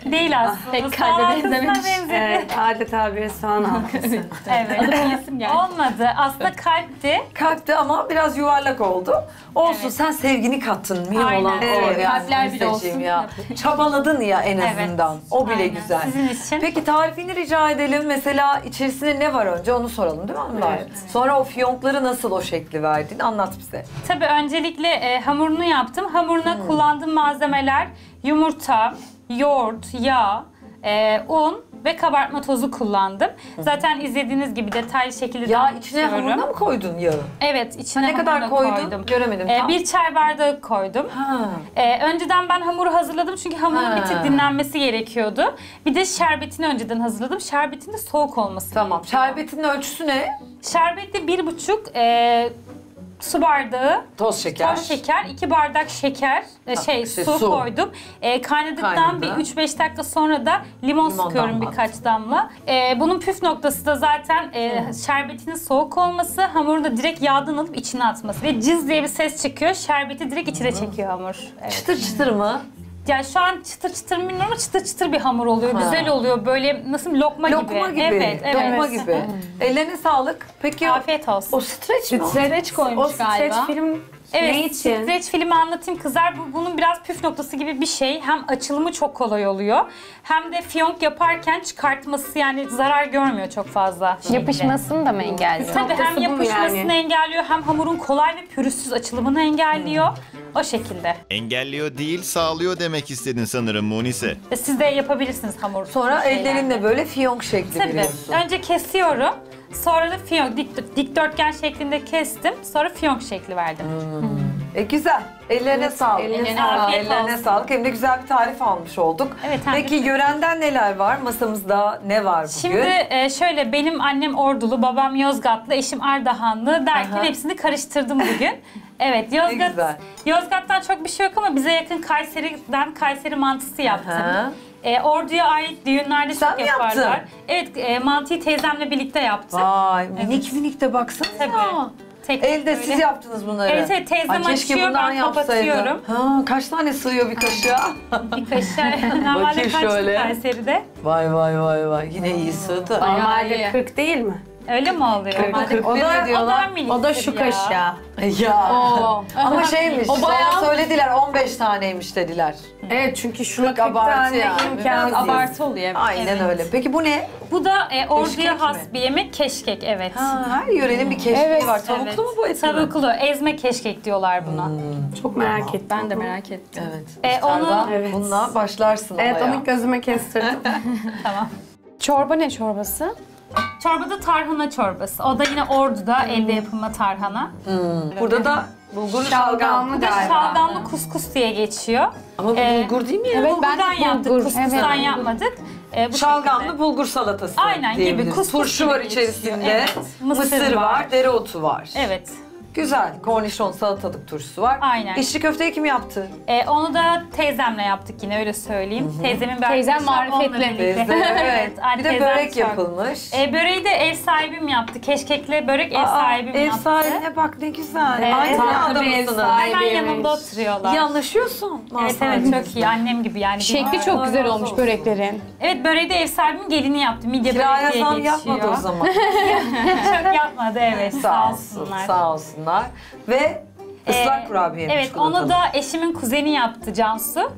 Değil aslında. Pek kalbe benzememiş. Evet, adeta bir soğan halkası. Evet. Resim geldi. Olmadı. Aslında kalpti. Kalpti ama biraz yuvarlak oldu. Olsun Evet. sen sevgini kattın. Mühim Aynen. olan o. Evet, yani kalpler bile olsun. Ya. Çabaladın ya en Evet. azından. O bile Aynen. güzel. Sizin için. Peki tarifini rica edelim. Mesela içerisinde ne var önce onu soralım değil mi hanımlar? Evet. Sonra o fiyonkları nasıl o şekli verdin anlat bize. Tabii öncelikle e, hamurunu yaptım. Hamuruna Hmm. kullandığım malzemeler yumurta, yoğurt, yağ, e, un ve kabartma tozu kullandım. Zaten izlediğiniz gibi detaylı şekilde Ya de içine anlatıyorum. hamuruna mı koydun yağı? Evet, içine Ne kadar hamurunu koydun? koydum. Göremedim E, tam. bir çay bardağı koydum. Ha. E, önceden ben hamuru hazırladım çünkü hamurun Ha. bir tık dinlenmesi gerekiyordu. Bir de şerbetini önceden hazırladım. Şerbetin de soğuk olması Tamam. gerekiyor. Şerbetinin ölçüsü ne? Şerbette bir buçuk e, su bardağı Toz şeker. toz şeker, iki bardak şeker, e, şey işte su, su. koydum. E, kaynadıktan Kaynadı. bir 3-5 dakika sonra da limon Limon sıkıyorum damlat. birkaç damla. E, bunun püf noktası da zaten e, şerbetinin soğuk olması, hamuru da direkt yağdan alıp içine atması. Ve cız diye bir ses çıkıyor, şerbeti direkt içine çekiyor hamur. Evet. Çıtır çıtır mı? Yani şu an çıtır çıtır mı bilmiyorum ama çıtır çıtır bir hamur oluyor. Ha. Güzel oluyor. Böyle nasıl lokma, Lokma gibi. Evet, evet. Lokma gibi. Ellerine sağlık. Peki Afiyet olsun. o streç mi? Streç koymuş o streç galiba. film Evet, ne için? streç filmi anlatayım kızlar. Bu, bunun biraz püf noktası gibi bir şey. Hem açılımı çok kolay oluyor. Hem de fiyonk yaparken çıkartması yani zarar görmüyor çok fazla. Yapışmasını da mı engelliyor? Tabii hem yapışmasını yani. engelliyor hem hamurun kolay ve pürüzsüz açılımını engelliyor. O şekilde. Engelliyor değil sağlıyor demek istedin sanırım Munise. Ve Siz de yapabilirsiniz hamur. Sonra ellerinle böyle fiyonk şekli Tabii. veriyorsun. Önce kesiyorum. Sonra da fiyonk, dik, dikdörtgen şeklinde kestim. Sonra fiyonk şekli verdim. E güzel. Ellerine sağlık. eline Eline sağlık. afiyet Ellerine olsun. sağlık. Hem de güzel bir tarif almış olduk. Evet, hem de- Peki yörenden neler var? Masamızda ne var bugün? Şimdi e, şöyle benim annem Ordulu, babam Yozgatlı, eşim Ardahanlı derken Aha. hepsini karıştırdım bugün. Evet Yozgat. Yozgat'tan çok bir şey yok ama bize yakın Kayseri'den Kayseri mantısı yaptım. Aha. E, Ordu'ya ait düğünlerde Sen çok mi yaparlar. yaptın? Evet e, mantıyı teyzemle birlikte yaptık. Vay minik minik de baksanıza. Tabii. Tek Elde böyle. siz yaptınız bunları. Evet, evet, teyzem Ay, keşke açıyor, bundan ben yapsaydım. kapatıyorum. Ha, kaç tane sığıyor bir kaşığa? Bir kaşığı. Normalde Bakayım kaçtı şöyle. Kayseri'de. vay vay vay vay. Yine iyi sığdı. Normalde 40 değil mi? Öyle mi oluyor? Kırk- Normalde- kırk O da, mi diyorlar? o da şu ya. kaşığa. Ya. Oo. Ama şeymiş, O bayağı- sonra söylediler 15 taneymiş dediler. Evet çünkü şuna 40 abartı yani. Biraz Abartı oluyor. evet. Aynen öyle. Peki bu ne? Bu da e, Ordu'ya mi? has bir yemek keşkek evet. Ha, her yörenin bir keşkeği var. Tavuklu Evet. mu bu etli mi? Tavuklu, ezme keşkek diyorlar buna. Çok merak ettim. Ben de merak ettim. Evet. E, onu Evet. Bununla başlarsın Evet olaya. onu gözüme kestirdim. tamam. Çorba ne çorbası? Çorbada tarhana çorbası. O da yine Ordu'da elde yapımı tarhana. Burada da bulgur şalgam. Şalgamlı Bu da galiba. şalgamlı kuskus diye geçiyor. Ama bu Ee, bulgur değil mi ya? evet, ben de Bulgurdan yaptık, bulgur, kuskustan evet. yapmadık. E, bu Şalgamlı şekilde. bulgur salatası Aynen gibi, diyebiliriz. kuskus Turşu gibi var geçiyor. içerisinde. Evet, Mısır, mısır var, var. dereotu var. Evet. Güzel. Kornişon salatalık turşusu var. Aynen. İçli köfteyi kim yaptı? E, onu da teyzemle yaptık yine öyle söyleyeyim. Teyzemin bir Teyzem arkadaşı var, onunla marifetli. birlikte. Teyze, evet. aynı Bir de teyzem börek çok. yapılmış. E, böreği de ev sahibim yaptı. Keşkekle börek ev Aa, sahibim ev yaptı. sahibine bak ne güzel. Evet. Aynı bir ev adamısınız. sahibi. Hemen Sahibiymiş. yanımda oturuyorlar. İyi anlaşıyorsun. Evet evet çok iyi annem gibi yani. Şekli çok güzel olmuş böreklerin. Evet böreği de ev sahibimin gelini yaptı. Midye Kiraya börek diye zam geçiyor. yapmadı o zaman. çok yapmadı evet sağ sağ olsun. Olsunlar. Ve ıslak Ee, kurabiyemiş Evet onu da eşimin kuzeni yaptı Cansu.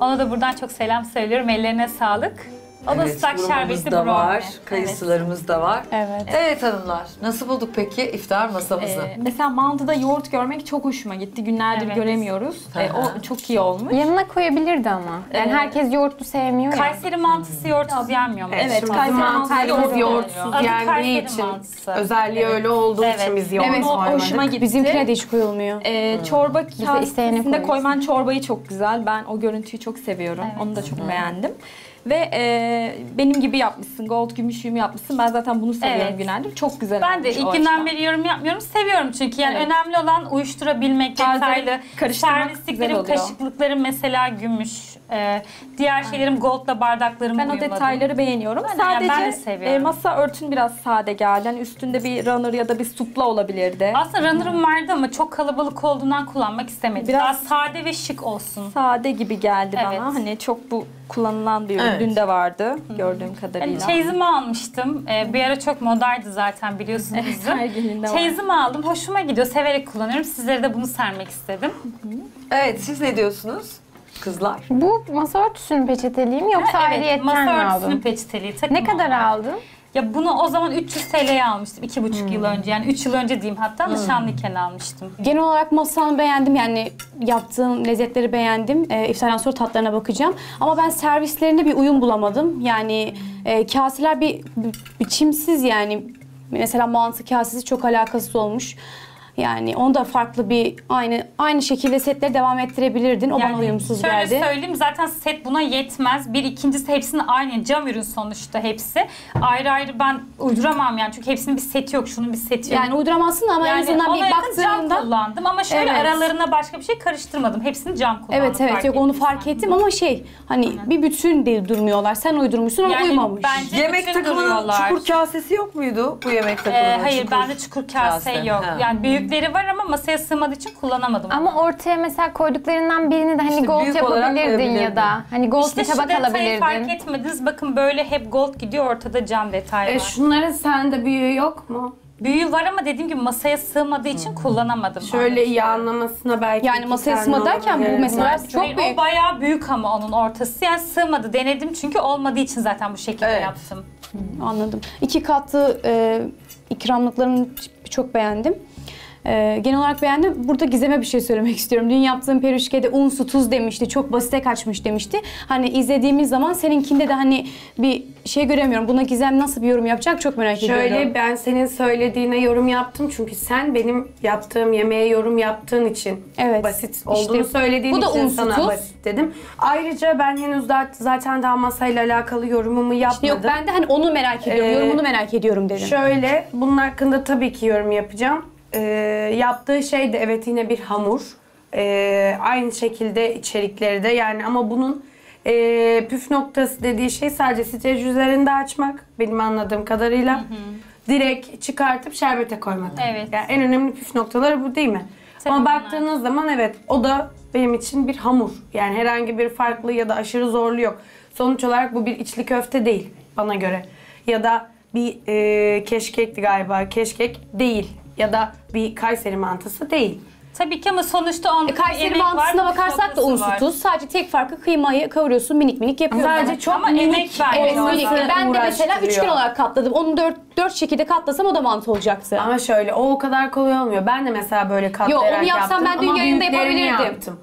Ona da buradan çok selam söylüyorum. Ellerine sağlık. O da ıslak şerbetli da brownie. var. Evet. Kayısılarımız da var. Evet. Evet hanımlar. Nasıl bulduk peki iftar masamızı? Ee, mesela mantıda yoğurt görmek çok hoşuma gitti. Günlerdir Evet. göremiyoruz. Ee, o çok iyi olmuş. Yanına koyabilirdi ama. Yani Ee, herkes yoğurtlu sevmiyor ya. Kayseri mantısı yoğurtsuz yenmiyor mu? Evet, Şimdi Kayseri mantısı yoğurt yoğurtsuz Adı yendiği Kayseri için. mantısı. Özelliği öyle olduğu Evet. için biz yoğurt Evet, o koymadık. hoşuma gitti. Bizimkine de hiç koyulmuyor. Ee, çorba isteyene kasesinde koyuyoruz. koyman çorbayı çok güzel. Ben o görüntüyü çok seviyorum. Onu da çok beğendim. Ve e, benim gibi yapmışsın. Gold gümüş yümü yapmışsın. Ben zaten bunu seviyorum Evet. günlerdir. Çok güzel Ben de olmuş o ilk günden açıdan. beri yorum yapmıyorum. Seviyorum çünkü yani Evet. önemli olan uyuşturabilmek, Tarzları detaylı. karıştırmak güzel Servisliklerim, oluyor. kaşıklıklarım mesela gümüş. Ee, diğer şeylerim goldla bardaklarım Ben o uyumadı. detayları beğeniyorum. Ben de- yani Sadece ben de seviyorum. e, masa örtün biraz sade geldi. Yani üstünde bir runner ya da bir supla olabilirdi. Aslında runner'ım vardı ama çok kalabalık olduğundan kullanmak istemedim. Biraz- Daha sade ve şık olsun. Sade gibi geldi Evet. bana. Hani çok bu kullanılan bir ürün. Evet. Dün de vardı gördüğüm kadarıyla. Yani çeyizimi almıştım. Ee, bir ara çok modaydı zaten biliyorsunuz. her gelinde var. Çeyizimi aldım. Hoşuma gidiyor. Severek kullanıyorum. Sizlere de bunu sermek istedim. Evet siz ne diyorsunuz kızlar? Bu masa örtüsünü peçeteliyim yoksa evet, ayrıyetten masa mi örtüsünün aldın? peçeteliği. takım Ne kadar olarak. aldın? Ya bunu o zaman 300 TL'ye almıştım. 2,5 yıl önce yani 3 yıl önce diyeyim hatta nişanlıyken almıştım. Genel olarak masanı beğendim yani yaptığın lezzetleri beğendim. E, iftardan sonra tatlarına bakacağım. Ama ben servislerinde bir uyum bulamadım. Yani e, kaseler bir, bir biçimsiz yani. Mesela mantı kasesi çok alakasız olmuş. Yani onu da farklı bir aynı aynı şekilde setleri devam ettirebilirdin. O bana uyumsuz şöyle geldi. söyleyeyim zaten set buna yetmez. Bir ikincisi hepsinin aynı cam ürün sonuçta hepsi. Ayrı ayrı ben uyduramam yani çünkü hepsinin bir seti yok. Şunun bir seti yok. Yani uyduramazsın ama en azından bir yakın cam baktığında kullandım ama şöyle Evet. aralarına başka bir şey karıştırmadım. Hepsini cam kullandım. Evet evet yok onu fark ettim ama şey hani bir bütün değil durmuyorlar. Sen uydurmuşsun ama Yani uymamış. bence yemek takımının duruyorlar. çukur kasesi yok muydu bu yemek takımının? Ee, hayır çukur bende çukur kase, kase, yok. ha. Yani büyükleri var ama masaya sığmadığı için kullanamadım. Ama ortaya mesela koyduklarından birini de hani İşte gold büyük olarak yapabilirdin ya da hani gold işte bir şu tabak detayı fark alabilirdin. etmediniz. Bakın böyle hep gold gidiyor ortada cam detay var. E, şunların sende büyüğü yok mu? Büyüğü var ama dediğim gibi masaya sığmadığı için kullanamadım. Şöyle iyi anlamasına belki Yani iki masaya tane sığma derken bu mesela Hayır, çok o büyük. bayağı büyük ama onun ortası. Yani sığmadı denedim çünkü olmadığı için zaten bu şekilde Evet. yaptım. Anladım. İki katlı e, ikramlıklarını çok beğendim. E, genel olarak beğendim. Burada Gizem'e bir şey söylemek istiyorum. Dün yaptığım perüşkede un, su, tuz demişti. Çok basite kaçmış demişti. Hani izlediğimiz zaman seninkinde de hani bir şey göremiyorum. Buna Gizem nasıl bir yorum yapacak çok merak ediyorum. Şöyle ben senin söylediğine yorum yaptım çünkü sen benim yaptığım yemeğe yorum yaptığın için Evet. basit olduğunu İşte söylediğin bu da için unsuz sana tuz. basit dedim. Ayrıca ben henüz da, zaten daha masayla alakalı yorumumu yapmadım. Yok ben de hani onu merak ediyorum. Ee, yorumunu merak ediyorum dedim. Şöyle bunun hakkında tabii ki yorum yapacağım. E, yaptığı şey de evet yine bir hamur. E, aynı şekilde içerikleri de yani ama bunun e, püf noktası dediği şey sadece streç üzerinde açmak benim anladığım kadarıyla. Direkt çıkartıp şerbete koymak. Evet. Yani en önemli püf noktaları bu değil mi? Tabii ama bunlar. baktığınız zaman evet o da benim için bir hamur. Yani herhangi bir farklı ya da aşırı zorlu yok. Sonuç olarak bu bir içli köfte değil bana göre. Ya da bir e, keşkekti galiba. Keşkek değil. Ya da bir Kayseri mantısı değil. Tabii ki ama sonuçta onda E, Kayseri mantısına bakarsak da unsu tuz. Sadece tek farkı kıymayı kavuruyorsun minik minik yapıyorsun. Sadece çok Ama minik emek var. Evet minik. Ben de mesela uğraştırıyor. üçgen olarak katladım. Onu dört, dört şekilde katlasam o da mantı olacaktı. Ama şöyle o o kadar kolay olmuyor. Ben de mesela böyle katlayarak onu yapsam yaptım. ben dün yayında yapabilirdim. Yaptım.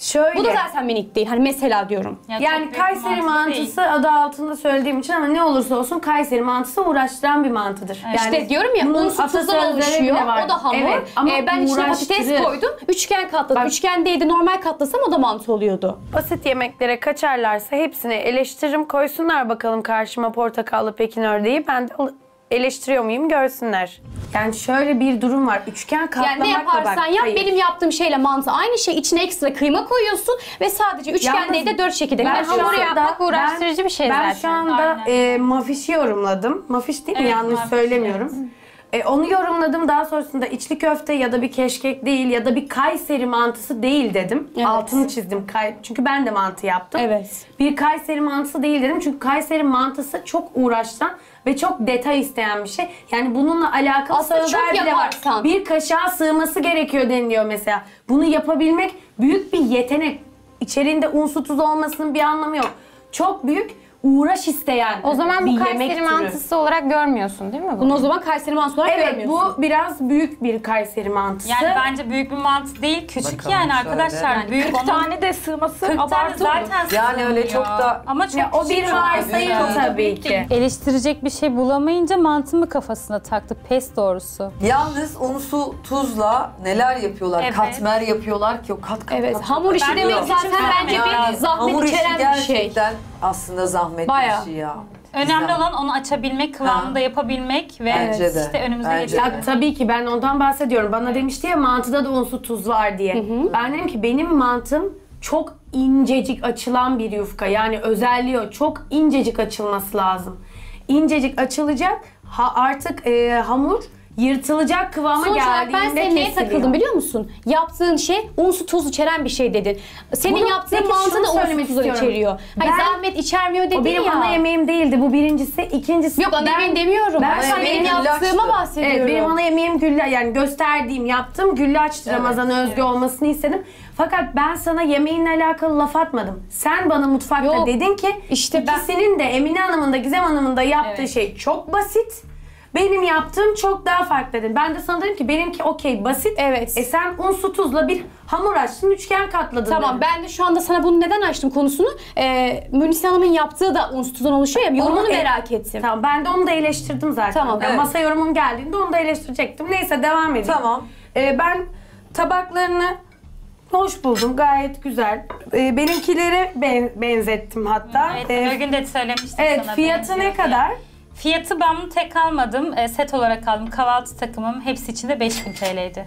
Şöyle. Bu da zaten minik değil. Hani mesela diyorum. Yani Kayseri mantısı adı altında söylediğim için ama ne olursa olsun Kayseri mantısı uğraştıran bir mantıdır. Yani işte diyorum ya bunun atasözleri oluşuyor. O da hamur. Evet, ama Ee, ben içine patates koydum. Üçgen katladım. Bak- Üçgen değil de normal katlasam o da mantı oluyordu. Basit yemeklere kaçarlarsa hepsini eleştiririm koysunlar bakalım karşıma portakallı pekin ördeği. Ben de eleştiriyor muyum görsünler. Yani şöyle bir durum var. Üçgen katlamak Yani ne yaparsan yap benim yaptığım şeyle mantı aynı şey. İçine ekstra kıyma koyuyorsun ve sadece üçgen Yalnız değil de dört şekilde Ben anda- yapmak uğraştırıcı bir şey ben zaten. şu anda Aynen. e, mafişi yorumladım. Mafiş değil mi? Evet, Yanlış mafiş, söylemiyorum. E, onu yorumladım. Daha sonrasında içli köfte ya da bir keşkek değil ya da bir Kayseri mantısı değil dedim. Evet. Altını çizdim. Kay- Çünkü ben de mantı yaptım. Evet. Bir Kayseri mantısı değil dedim. Çünkü Kayseri mantısı çok uğraştan ve çok detay isteyen bir şey. Yani bununla alakalı Aslında sözler bile yaparsan. var. Bir kaşığa sığması gerekiyor deniliyor mesela. Bunu yapabilmek büyük bir yetenek. İçerinde un su tuz olmasının bir anlamı yok. Çok büyük uğraş isteyen O zaman bir bu yemek Kayseri türü. mantısı olarak görmüyorsun değil mi bunu? Bunu o zaman Kayseri mantısı olarak Evet görmüyorsun. bu biraz büyük bir Kayseri mantısı. Yani bence büyük bir mantı değil, küçük Bakalım yani şöyle. arkadaşlar. Yani büyük 40 onun- tane de sığması 40 tane abartı olur. zaten Yani öyle sığmıyor. çok da- Ama çok Ya o küçük, bir çok varsayım güzel. tabii ki. Eleştirecek bir şey bulamayınca mantımı kafasına taktı. Pes doğrusu. Yalnız un, su, tuzla neler yapıyorlar? Evet. Katmer yapıyorlar ki o kat kat Evet, kat hamur işi demek kat. zaten bence bir zahmet hamur işi içeren bir şey. gerçekten aslında zahmetli Bayağı. bir şey ya. Önemli Güzel. olan onu açabilmek, kıvamında yapabilmek ve Bence de. işte önümüze Bence getirmek. de. Ya tabii ki ben ondan bahsediyorum. Bana demişti ya mantıda da unsu tuz var diye. Ben dedim ki benim mantım çok incecik açılan bir yufka. Yani özelliği o. Çok incecik açılması lazım. İncecik açılacak. Ha, artık e, hamur yırtılacak kıvama Sonuç olarak geldiğinde ben senin neye kesiliyor. takıldım biliyor musun? Yaptığın şey un su tuz içeren bir şey dedin. Senin Bunu- yaptığın peki mantı şunu da un su söylemek tuzu istiyorum. içeriyor. Hayır Ben- zahmet içermiyor dedin O benim ya. ana yemeğim değildi. Bu birincisi. İkincisi Yok ana ben- yemeğin demiyorum. Ben sana benim güllaçtı. yaptığıma bahsediyorum. Evet benim ana yemeğim güllaç yani gösterdiğim yaptığım güllaçtır Evet, Ramazan özgü olmasını istedim. Fakat ben sana yemeğinle alakalı laf atmadım. Sen bana mutfakta Yok, dedin ki işte ben- ikisinin de Emine Hanım'ın da Gizem Hanım'ın da yaptığı Evet. şey çok basit. Benim yaptığım çok daha farklı dedim. Ben de sana dedim ki benimki okey basit. Evet. E sen un su tuzla bir hamur açtın üçgen katladın Tamam dedim. ben de şu anda sana bunu neden açtım konusunu. Ee, Münisi Hanım'ın yaptığı da un su tuzdan oluşuyor ya yorumunu Onu- merak ettim. Tamam ben de onu da eleştirdim zaten. Tamam, Yani evet. Masa yorumum geldiğinde onu da eleştirecektim. Neyse devam edeyim. Tamam. Ee, ben tabaklarını hoş buldum. Gayet güzel. Ee, benimkilere ben- benzettim hatta. Evet, Ee, o gün de söylemiştim evet sana. fiyatı benziyor ne diye. kadar? Fiyatı ben bunu tek almadım. E, set olarak aldım. Kahvaltı takımım. Hepsi içinde 5000 TL'ydi.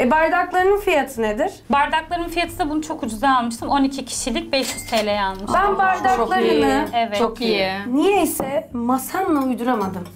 E, bardaklarının fiyatı nedir? Bardakların fiyatı da bunu çok ucuza almıştım. 12 kişilik 500 TL'ye almıştım. Ben bardaklarını Evet. Çok iyi. niyeyse masamla uyduramadım.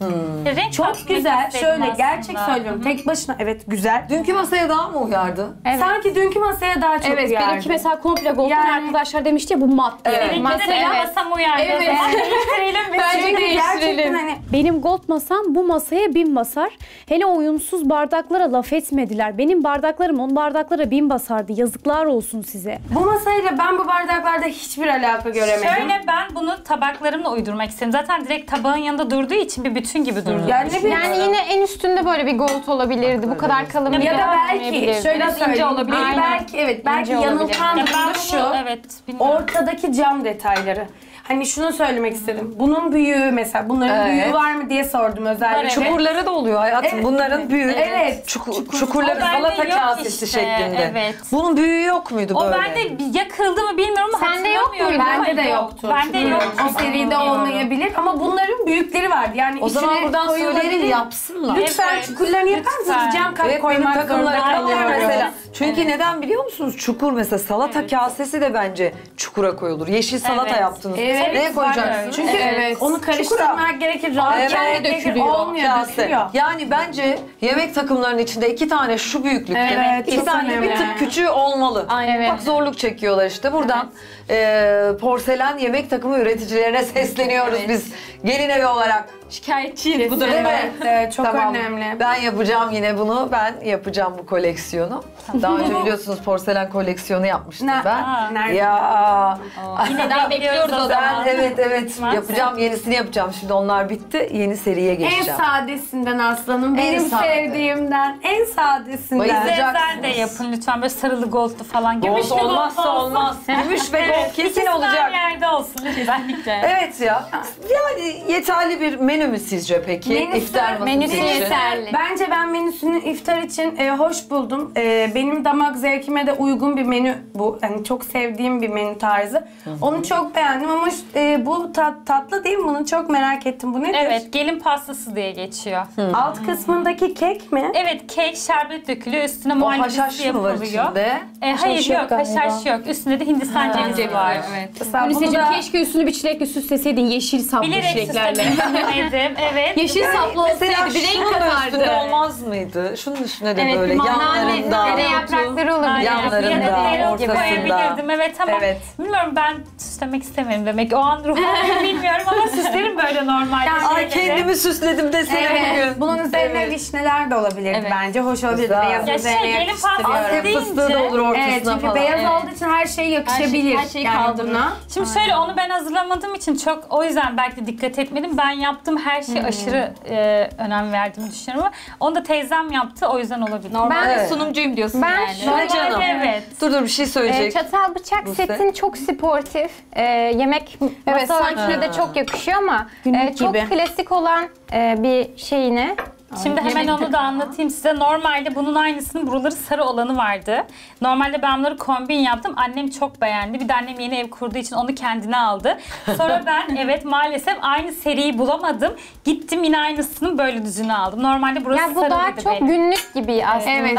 E, renk Çok güzel. Şöyle aslında. gerçek söylüyorum. Tek başına evet güzel. Dünkü masaya daha mı uyardı? Evet. Sanki dünkü masaya daha çok Evet uyardı. benimki mesela komple gold'dan Yani- arkadaşlar demişti ya bu mat. Evet. Benimki de Masaya- Evet. masam uyardı. Evet. Değiştirelim. Bence değiştirelim. hani Benim gold masam bu masaya bin basar. Hele o uyumsuz bardaklara laf etmediler. Benim bardaklarım on bardaklara bin basardı. Yazıklar olsun size. bu masayla ben bu bardaklarda hiçbir alaka göremedim. Şöyle ben bunu tabaklarımla uydurmak istedim. Zaten direkt tabağın yanında durduğu için bir bütün gibi durdu. Yani. Yani yine en üstünde böyle bir gold olabilirdi. Bu kadar kalın bir Ya da belki şöyle söyleyeyim. olabilir. Belki, evet belki yanıltan Ya şu. evet bilmiyorum. Ortadaki cam detayları. Hani şunu söylemek istedim. Bunun büyüğü mesela bunların Evet. büyüğü var mı diye sordum özellikle. Var, evet. Çukurları da oluyor hayatım. Evet. Bunların büyüğü. Evet. Çukur, çukurları O bende salata yok kasesi işte, şeklinde. evet. Bunun büyüğü yok muydu O böyle? bende bir yakıldı mı bilmiyorum ama Sende yok hatırlamıyorum. muydu? ama Bende de yok. yoktu. Bende Çukur yok. O seride olmayabilir ama bunların büyükleri vardı. Yani O zaman içine buradan koyulabilir. söyleyelim yapsınlar. Lütfen Evet. çukurlarını yapar mısınız? Lütfen. Cam kap Evet, benim koymak takımlara zorunda kalıyor kalıyorum. mesela. Çünkü neden biliyor musunuz? Çukur mesela salata Evet. kasesi de bence çukura koyulur. Yeşil salata Evet. yaptınız. Evet, Neye koyacaksınız? Çünkü Evet. onu karıştırmak gerekir. Rahat Evet, evet, dökülüyor. Olmuyor, Kase. dökülüyor. Yani bence yemek takımlarının içinde iki tane şu büyüklükte, Evet, iki tane de bir önemli. tık küçüğü olmalı. Evet. Bak zorluk çekiyorlar işte. Buradan e, porselen yemek takımı üreticilerine sesleniyoruz biz gelin evi olarak. Şikayetçiyiz bu Değil durumda. mi? Evet, evet, çok Tamam. önemli. Ben yapacağım yine bunu. Ben yapacağım bu koleksiyonu. Daha önce biliyorsunuz porselen koleksiyonu yapmıştım Ne- ben. Aa, nerede? Ya. Yine daha bekliyoruz o Ben zaman. evet evet Varsa. yapacağım yenisini yapacağım. Şimdi onlar bitti. Yeni seriye En geçeceğim. sadesinden aslanım. En Benim sade. sevdiğimden. En sadesinden. Bayılacağım. De yapın lütfen böyle sarılı goldlu falan. Gold Gümüşlü olmazsa gold olsun. olmaz. Gümüş ve gold kesin olacak. yerde olsun lütfen. Evet ya. Yani yeterli bir menü mü sizce peki? Menüsü- İftar masası menüsü için. yeterli. Bence ben menüsünü iftar için e, hoş buldum. E, benim damak zevkime de uygun bir menü bu. Yani çok sevdiğim bir menü tarzı. Onu çok beğendim ama e, bu tat, tatlı değil mi? Bunu çok merak ettim. Bu nedir? Evet gelin pastası diye geçiyor. Alt kısmındaki kek mi? Evet kek şerbet dökülüyor üstüne O muhallebisi haşhaş mı var yapılıyor. içinde? E, hayır yok yok galiba. haşhaş yok. Üstünde de Hindistan cevizi var. Evet. Mesela bunu da- keşke üstünü bir çilekle süsleseydin yeşil saplı Bilerek çileklerle. süslemedim. Evet. Yeşil saplı Mesela olsaydı bir renk şunun da üstünde katardı. olmaz mıydı? Şunun üstüne de Evet, böyle nane, yanlarında. nane yaprakları olabilir. Yanlarında, Yanlarında ortasında. koyabilirdim evet ama Evet. bilmiyorum ben süslemek istemiyorum demek. O an ruhum bilmiyorum ama süslerim böyle normalde. Ay şeyleri. kendimi süsledim desene Evet. bugün. Bunun üzerine Evet. vişneler de olabilirdi Evet. bence. Hoş olabilirdi. Güzel. Beyazın Ya üzerine şey, gelin yakıştırıyorum. Antep deyince- fıstığı da olur ortasına Evet çünkü falan. beyaz Evet. olduğu için her şey yakışabilir. her şey yani kaldırır. buna. Şimdi şöyle onu ben hazırlamadığım için çok o yüzden belki de dikkat etmedim. Ben yaptım her şey aşırı e, önem verdiğimi düşünüyorum ama onu da teyzem yaptı o yüzden olabilir. Ben Evet. sunumcuyum diyorsun Ben yani. Ne canım? Evet. Dur dur bir şey söyleyecek. çatal bıçak Buse. setin çok sportif. Ee, yemek Evet, masa sanki- de çok yakışıyor ama Günlük e, çok gibi. klasik olan e, bir şeyine. Şimdi hemen onu da anlatayım size. Normalde bunun aynısının buraları sarı olanı vardı. Normalde ben bunları kombin yaptım. Annem çok beğendi. Bir de annem yeni ev kurduğu için onu kendine aldı. Sonra ben evet maalesef aynı seriyi bulamadım. Gittim yine aynısının böyle düzünü aldım. Normalde burası Ya bu daha sarılıydı çok benim. günlük gibi aslında. Evet.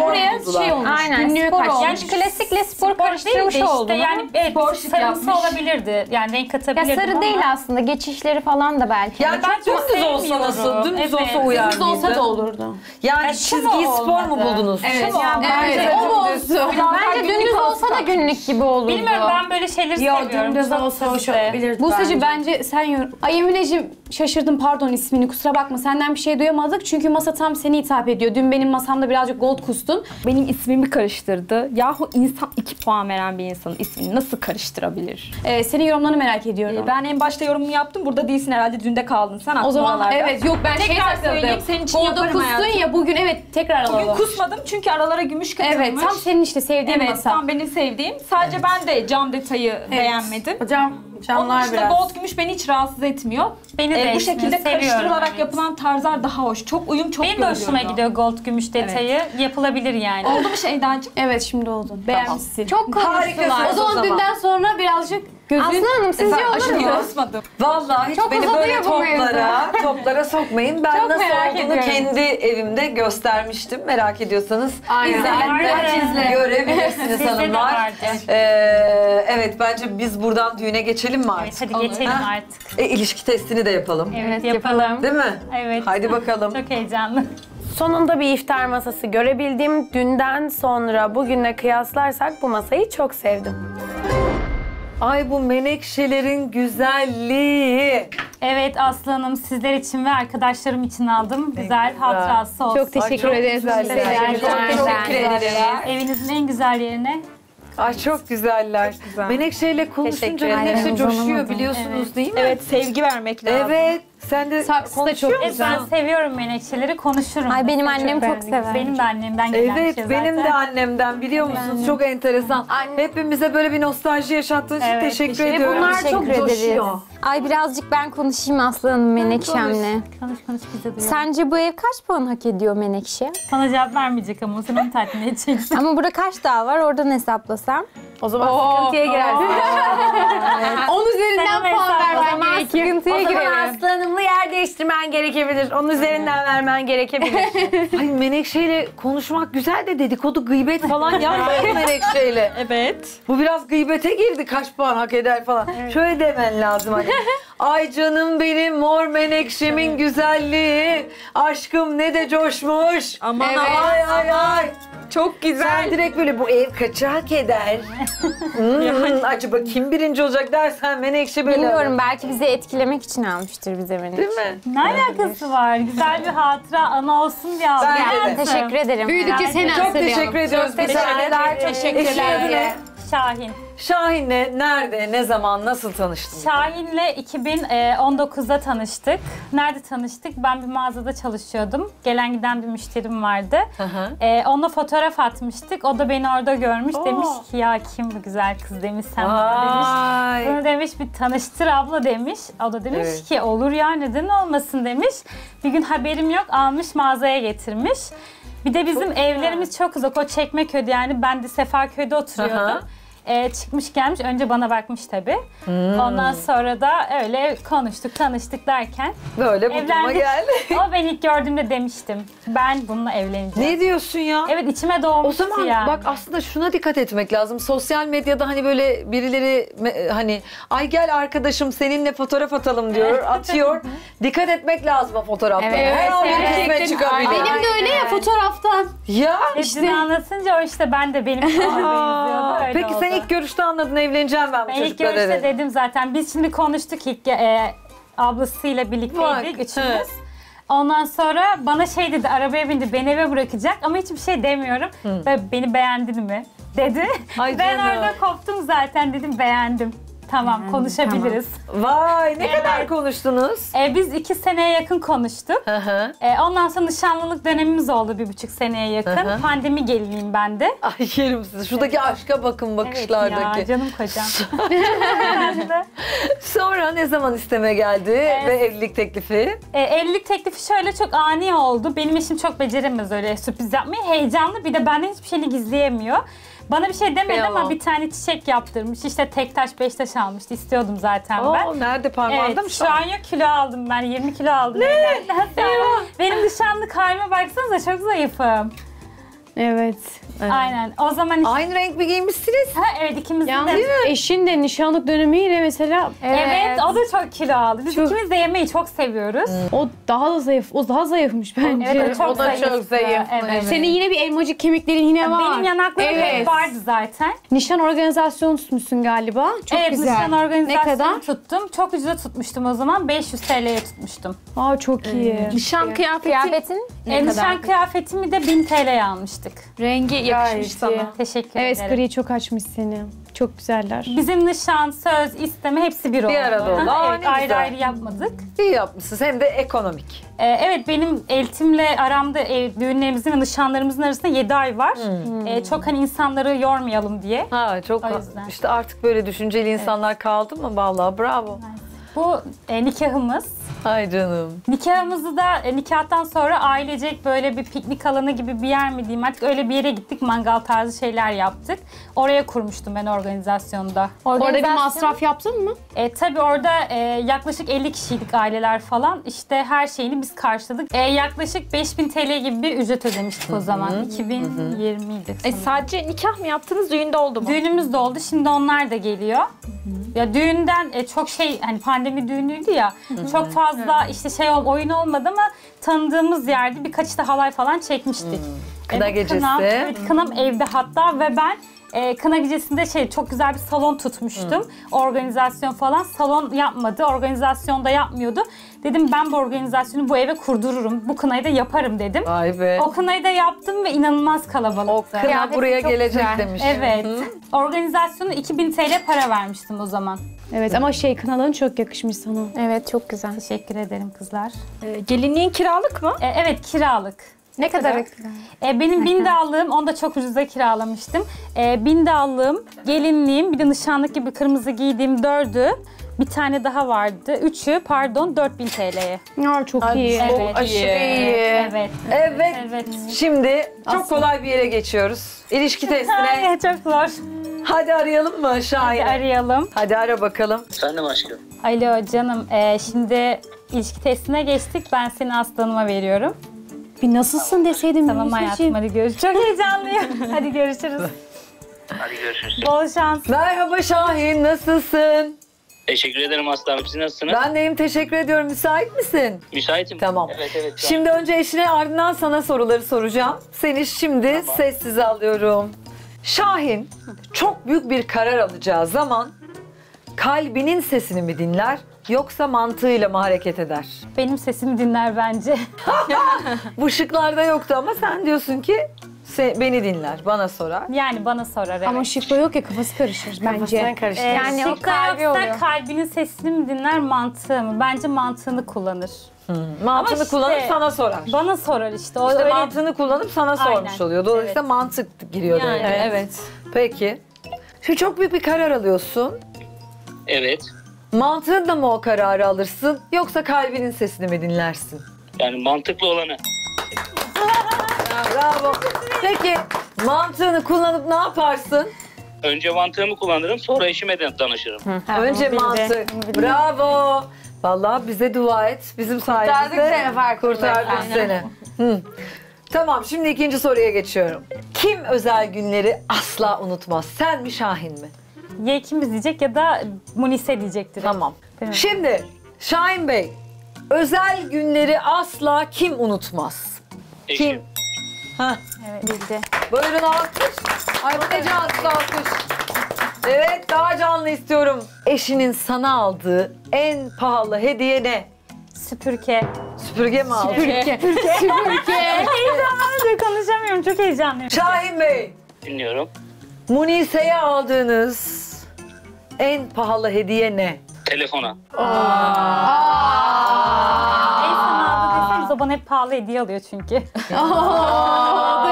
Bu buraya şey olmuş. Aynen Günlüğü spor kaçmış. olmuş. Yani klasikle spor, Spor karıştırmış işte oldun. yani evet, Spor sarımsı yapmış. olabilirdi. Yani renk ya katabilirdim sarı ama- değil aslında. Geçişleri falan da belki. Yani ben dümdüz olsa nasıl? Dümdüz Evet. olsa uyar Düz olsa mıydı? da olurdu. Yani Ya şu çizgiyi mu spor mu buldunuz? Evet. Şu mu? Ya bence Evet, o bozdu. Bence dümdüz olsa da günlük gibi olurdu. Bilmiyorum ben böyle şeyleri Yo seviyorum. dümdüz olsa hoş olabilirdi Buse'cim bence. bence sen yor. Ay Emine'cim şaşırdım pardon ismini kusura bakma senden bir şey duyamadık çünkü masa tam seni hitap ediyor. Dün benim masamda birazcık gold kustun. Benim ismimi karıştırdı. Yahu insan 2 puan veren bir insanın ismini nasıl karıştırabilir? Ee, senin yorumlarını merak ediyorum. Ee, Ben en başta yorumumu yaptım. Burada değilsin herhalde. Dünde kaldın. Sen o aklın zaman oralarda. evet yok ben şey Tekrar takıldım. Söyleyeyim, senin için yaparım kustun hayatım. ya bugün evet tekrar Bugün alalım. kusmadım çünkü aralara gümüş katılmış. Evet tam senin işte sevdiğin Evet, masa. tam benim sevdiğim. Sadece ben de cam detayı beğenmedim. Hocam Onun camlar dışında biraz. gold gümüş beni hiç rahatsız etmiyor. Beni de Ee, bu etmiyor, şekilde karıştırılarak evet. yapılan tarzlar daha hoş. Çok uyum çok Benim de hoşuma gidiyor gold gümüş detayı. Yapılabilir yani. Oldu mu Şeydacığım? Evet şimdi oldu. Beğenmişsin. Çok Harikasın konuştular. O zaman dünden sonra birazcık gözün... Aslı Hanım sizce olur Aşırı mu? kusmadım. Vallahi hiç Çok beni böyle bu mevzu. toplara, toplara sokmayın. Ben Çok nasıl merak olduğunu ediyorum. kendi evimde göstermiştim. Merak ediyorsanız de görebilirsiniz hanımlar. Ee, evet bence biz buradan düğüne geçelim mi artık? Evet hadi geçelim Ha? artık. E, ilişki testini de yapalım. Evet yapalım. Değil mi? Evet. Haydi bakalım. Çok heyecanlı. Sonunda bir iftar masası görebildim. Dünden sonra bugünle kıyaslarsak bu masayı çok sevdim. Ay bu menekşelerin güzelliği. Evet Aslı Hanım sizler için ve arkadaşlarım için aldım. Güzel hatırası olsun. Çok teşekkür çok ederiz. güzeller. Güzeller. Çok teşekkür ederiz. Evinizin en güzel yerine. Ay çok güzeller. Menekşeyle konuşunca Teşekkür Menekşe ederim. coşuyor biliyorsunuz değil mi? Evet sevgi vermek lazım. Evet. Sen de Saksısı da konuşuyor çok E, musun? ben seviyorum menekşeleri, konuşurum. Ay benim annem çok sever. Benim de annemden gelen Evet şey benim zaten. de annemden biliyor musunuz? Çok enteresan. Hepimize böyle bir nostalji yaşattığın için Evet, teşekkür teşekkür ediyorum. Bunlar Teşekkür çok ederiz. coşuyor. Ay birazcık ben konuşayım Aslı Hanım Menekşem'le. Konuş konuş bize duyuyor. Sence bu ev kaç puan hak ediyor Menekşe? Sana cevap vermeyecek ama o seni tatmin edeceksin. Ama burada kaç dağ var oradan hesaplasam. O zaman sıkıntıya girersin. 10 üzerinden Sen puan vermen zaman gerekiyor. Sıkıntıya o zaman girelim. Hanım'la yer değiştirmen gerekebilir. Onun üzerinden vermen gerekebilir. Ay Menekşe'yle konuşmak güzel de dedikodu gıybet falan yapmayın Menekşe'yle. Evet. Bu biraz gıybete girdi kaç puan hak eder falan. Şöyle demen lazım hani. Ay canım benim mor menekşemin güzelliği. Aşkım ne de coşmuş. Aman Ay ay ay. Çok güzel. Sen direkt böyle bu ev kaçı hak eder? Hmm, acaba kim birinci olacak dersen Menekşe böyle. Bilmiyorum belki bizi etkilemek için almıştır bize Menekşe. Değil mi? ne alakası var? Güzel bir hatıra, anı olsun diye aldım. Bence de. Teşekkür ederim. Büyüdükçe seni Çok teşekkür ediyoruz. Çok teşekkürler, teşekkürler. Şahin. Şahin'le nerede, ne zaman, nasıl tanıştın? Şahin'le 2019'da tanıştık. Nerede tanıştık? Ben bir mağazada çalışıyordum. Gelen giden bir müşterim vardı. Hı hı. Ee, onunla fotoğraf atmıştık. O da beni orada görmüş. Oo. Demiş ki ya kim bu güzel kız demiş sen bana demiş. Bunu demiş bir tanıştır abla demiş. O da demiş Evet. ki olur ya neden olmasın demiş. Bir gün haberim yok almış mağazaya getirmiş. Bir de bizim evlerimiz çok uzak. O Çekmeköy'de yani ben de Sefaköy'de oturuyordum. Aha. Ee, çıkmış gelmiş. Önce bana bakmış tabii. Hmm. Ondan sonra da öyle konuştuk, tanıştık derken Böyle bu duruma evlendik. geldi. o beni ilk gördüğümde demiştim. Ben bununla evleneceğim. Ne diyorsun ya? Evet içime O doğmuştu zaman yani. bak aslında şuna dikkat etmek lazım. Sosyal medyada hani böyle birileri me- hani ay gel arkadaşım seninle fotoğraf atalım diyor, atıyor. dikkat etmek lazım o fotoğraflara. Evet, Her an bir evet. kısmet çıkabilir. Benim de öyle ya fotoğraftan. Ya işte anlatınca o işte ben de benim kafama benziyordu. Öyle Peki sen oldu. İlk görüşte anladın evleneceğim ben bu Ben ilk görüşte dedim zaten. Biz şimdi konuştuk ilk e, ablasıyla birlikteydik Bak, üçümüz. he. Ondan sonra bana şey dedi arabaya bindi beni eve bırakacak ama hiçbir şey demiyorum. Ve beni beğendin mi dedi. Ay ben canım. orada koptum zaten dedim beğendim. Tamam konuşabiliriz. Vay ne kadar konuştunuz? E, biz iki seneye yakın konuştuk. Hı hı. E, ondan sonra nişanlılık dönemimiz oldu bir buçuk seneye yakın. Hı hı. Pandemi geliniyim ben de. Ay yerim sizi. Şuradaki aşka bakın Evet bakışlardaki. ya canım kocam. Ben de. Sonra ne zaman isteme geldi ve evlilik teklifi? E, evlilik teklifi şöyle çok ani oldu. Benim eşim çok beceremez öyle sürpriz yapmayı. Heyecanlı bir de benden hiçbir şeyini gizleyemiyor. Bana bir şey demedi Kıyamam. ama bir tane çiçek yaptırmış. İşte tek taş beş taş almıştı. İstiyordum zaten ben. Oo, nerede parmağında Evet, mı şu an yok kilo aldım ben. 20 kilo aldım. Ne? Benim nişanlık halime baksanıza çok zayıfım. Evet. Aynen. O zaman işte... Aynı renk mi giymişsiniz? Ha, evet ikimizin Yalnız de. eşin de nişanlık dönemiyle mesela Evet. o da çok kilo aldı. Biz Çok- ikimiz de yemeği çok seviyoruz. o daha da zayıf. O daha zayıfmış bence. Evet, o çok O da çok zayıftı. zayıf. Evet. Senin yine bir elmacık kemiklerin yine var. Benim yanaklarım hep Evet. vardı zaten. Nişan organizasyonu tutmuşsun galiba. Çok evet, güzel. nişan organizasyonu Ne kadar? tuttum. Çok ucuza tutmuştum o zaman. 500 TL'ye tutmuştum. Aa çok iyi. Nişan kıyafeti Kıyafetin E, nişan kıyafetimi de 1000 TL'ye almıştık. rengi yakışmış Gayet sana. iyi. Teşekkür Evet ederim. gri çok açmış seni. Çok güzeller. Bizim nişan, söz, isteme hepsi bir oldu. arada oldu. Aa, evet, ne ayrı güzel. ayrı yapmadık. İyi yapmışsınız hem de ekonomik. Ee, evet benim eltimle aramda e, düğünlerimizin ve nişanlarımızın arasında 7 ay var. Ee, çok hani insanları yormayalım diye. Ha çok O yüzden. işte artık böyle düşünceli insanlar kaldı mı? Vallahi bravo. Bu e, nikahımız. Ay canım. Nikahımızı da e, nikahtan sonra ailecek böyle bir piknik alanı gibi bir yer mi diyeyim artık öyle bir yere gittik mangal tarzı şeyler yaptık. Oraya kurmuştum ben organizasyonda. Orada bir masraf yaptın mı? E, tabii orada e, yaklaşık 50 kişiydik aileler falan. İşte her şeyini biz karşıladık. E, yaklaşık 5000 TL gibi bir ücret ödemiştik o zaman. 2020'ydi. E, sanırım. sadece nikah mı yaptınız, düğünde oldu mu? Düğünümüz de oldu. Şimdi onlar da geliyor. Ya düğünden e, çok şey hani pandemi düğünüydü ya. Çok fazla işte şey ol, oyun olmadı ama tanıdığımız yerde birkaç da halay falan çekmiştik. Kına Evet, gecesi. Kınam, evet, kınam evde hatta ve ben e, kına gecesinde şey çok güzel bir salon tutmuştum. Organizasyon falan. Salon yapmadı. Organizasyon da yapmıyordu. Dedim ben bu organizasyonu bu eve kurdururum. Bu kınayı da yaparım dedim. Vay be. O kınayı da yaptım ve inanılmaz O kalabalıktı. kına Kıyafeti buraya gelecek güzel. demiş. Evet. Organizasyonu 2000 TL para vermiştim o zaman. Evet ama şey kınalığın çok yakışmış sana. Evet çok güzel. Teşekkür ederim kızlar. Ee, gelinliğin kiralık mı? E, evet kiralık. Ne kadar? E, benim bindallığım, onu da çok ucuza kiralamıştım. E, bindallığım, gelinliğim, bir de nişanlık gibi kırmızı giydiğim dördü. Bir tane daha vardı. Üçü, pardon, 4000 TL'ye. Ya çok iyi. Çok Evet. aşırı iyi. Evet. Evet. Evet. Şimdi çok kolay bir yere geçiyoruz. İlişki testine. Ay, çok zor. Hadi arayalım mı Hadi Şahin'i? arayalım. Hadi ara bakalım. Efendim aşkım. Alo canım, e, şimdi ilişki testine geçtik. Ben seni aslanıma veriyorum. Bir nasılsın deseydim. Tamam hayatım, hadi görüşürüz. Çok heyecanlıyım. hadi görüşürüz. Hadi görüşürüz. Bol şans. Merhaba Şahin, nasılsın? Teşekkür ederim aslanım. Siz nasılsınız? Ben deyim teşekkür ediyorum. Müsait misin? Müsaitim. Tamam. Evet evet. Şimdi önce eşine ardından sana soruları soracağım. Seni şimdi sessize alıyorum. Şahin çok büyük bir karar alacağı zaman kalbinin sesini mi dinler yoksa mantığıyla mı hareket eder? Benim sesimi dinler bence. Bu şıklarda yoktu ama sen diyorsun ki se- beni dinler, bana sorar. Yani bana sorar evet. Ama şıkla yok ya kafası karışır bence. karıştı. Ee, Yani o şıkta kalbi yoksa oluyor. kalbinin sesini mi dinler mantığı mı? Bence mantığını kullanır. Mantığını işte- kullanıp sana sorar. Bana sorar işte. O İşte öyle... mantığını kullanıp sana Aynen. sormuş oluyor. Dolayısıyla Evet. mantık giriyor Yani, devreye. evet. Peki. Şimdi çok büyük bir karar alıyorsun. Evet. Mantığınla mı o kararı alırsın yoksa kalbinin sesini mi dinlersin? Yani mantıklı olanı. Bravo. Peki mantığını kullanıp ne yaparsın? Önce mantığımı kullanırım sonra eşime de danışırım. Önce mantık. Bravo. Vallahi bize dua et. Bizim sayemizde Kurtardık seni farkında. kurtardık seni. Hı. Tamam şimdi ikinci soruya geçiyorum. Kim özel günleri asla unutmaz? Sen mi Şahin mi? Ya ikimiz diyecek ya da Munise diyecektir. Tamam. Evet. Şimdi Şahin Bey, özel günleri asla kim unutmaz? Eşim. Kim? Hah, Bildi. buyurun alkış. Ay bu ne cansız alkış. Evet, daha canlı istiyorum. Eşinin sana aldığı en pahalı hediye ne? Süpürge. Süpürge mi aldı? Süpürge. Heyecanlanınca konuşamıyorum. Çok heyecanlıyım. Şahin Bey, Dinliyorum. Munise'ye aldığınız en pahalı hediye ne? Telefona. En son aldı deseniz o bana hep pahalı hediye alıyor çünkü. Aa,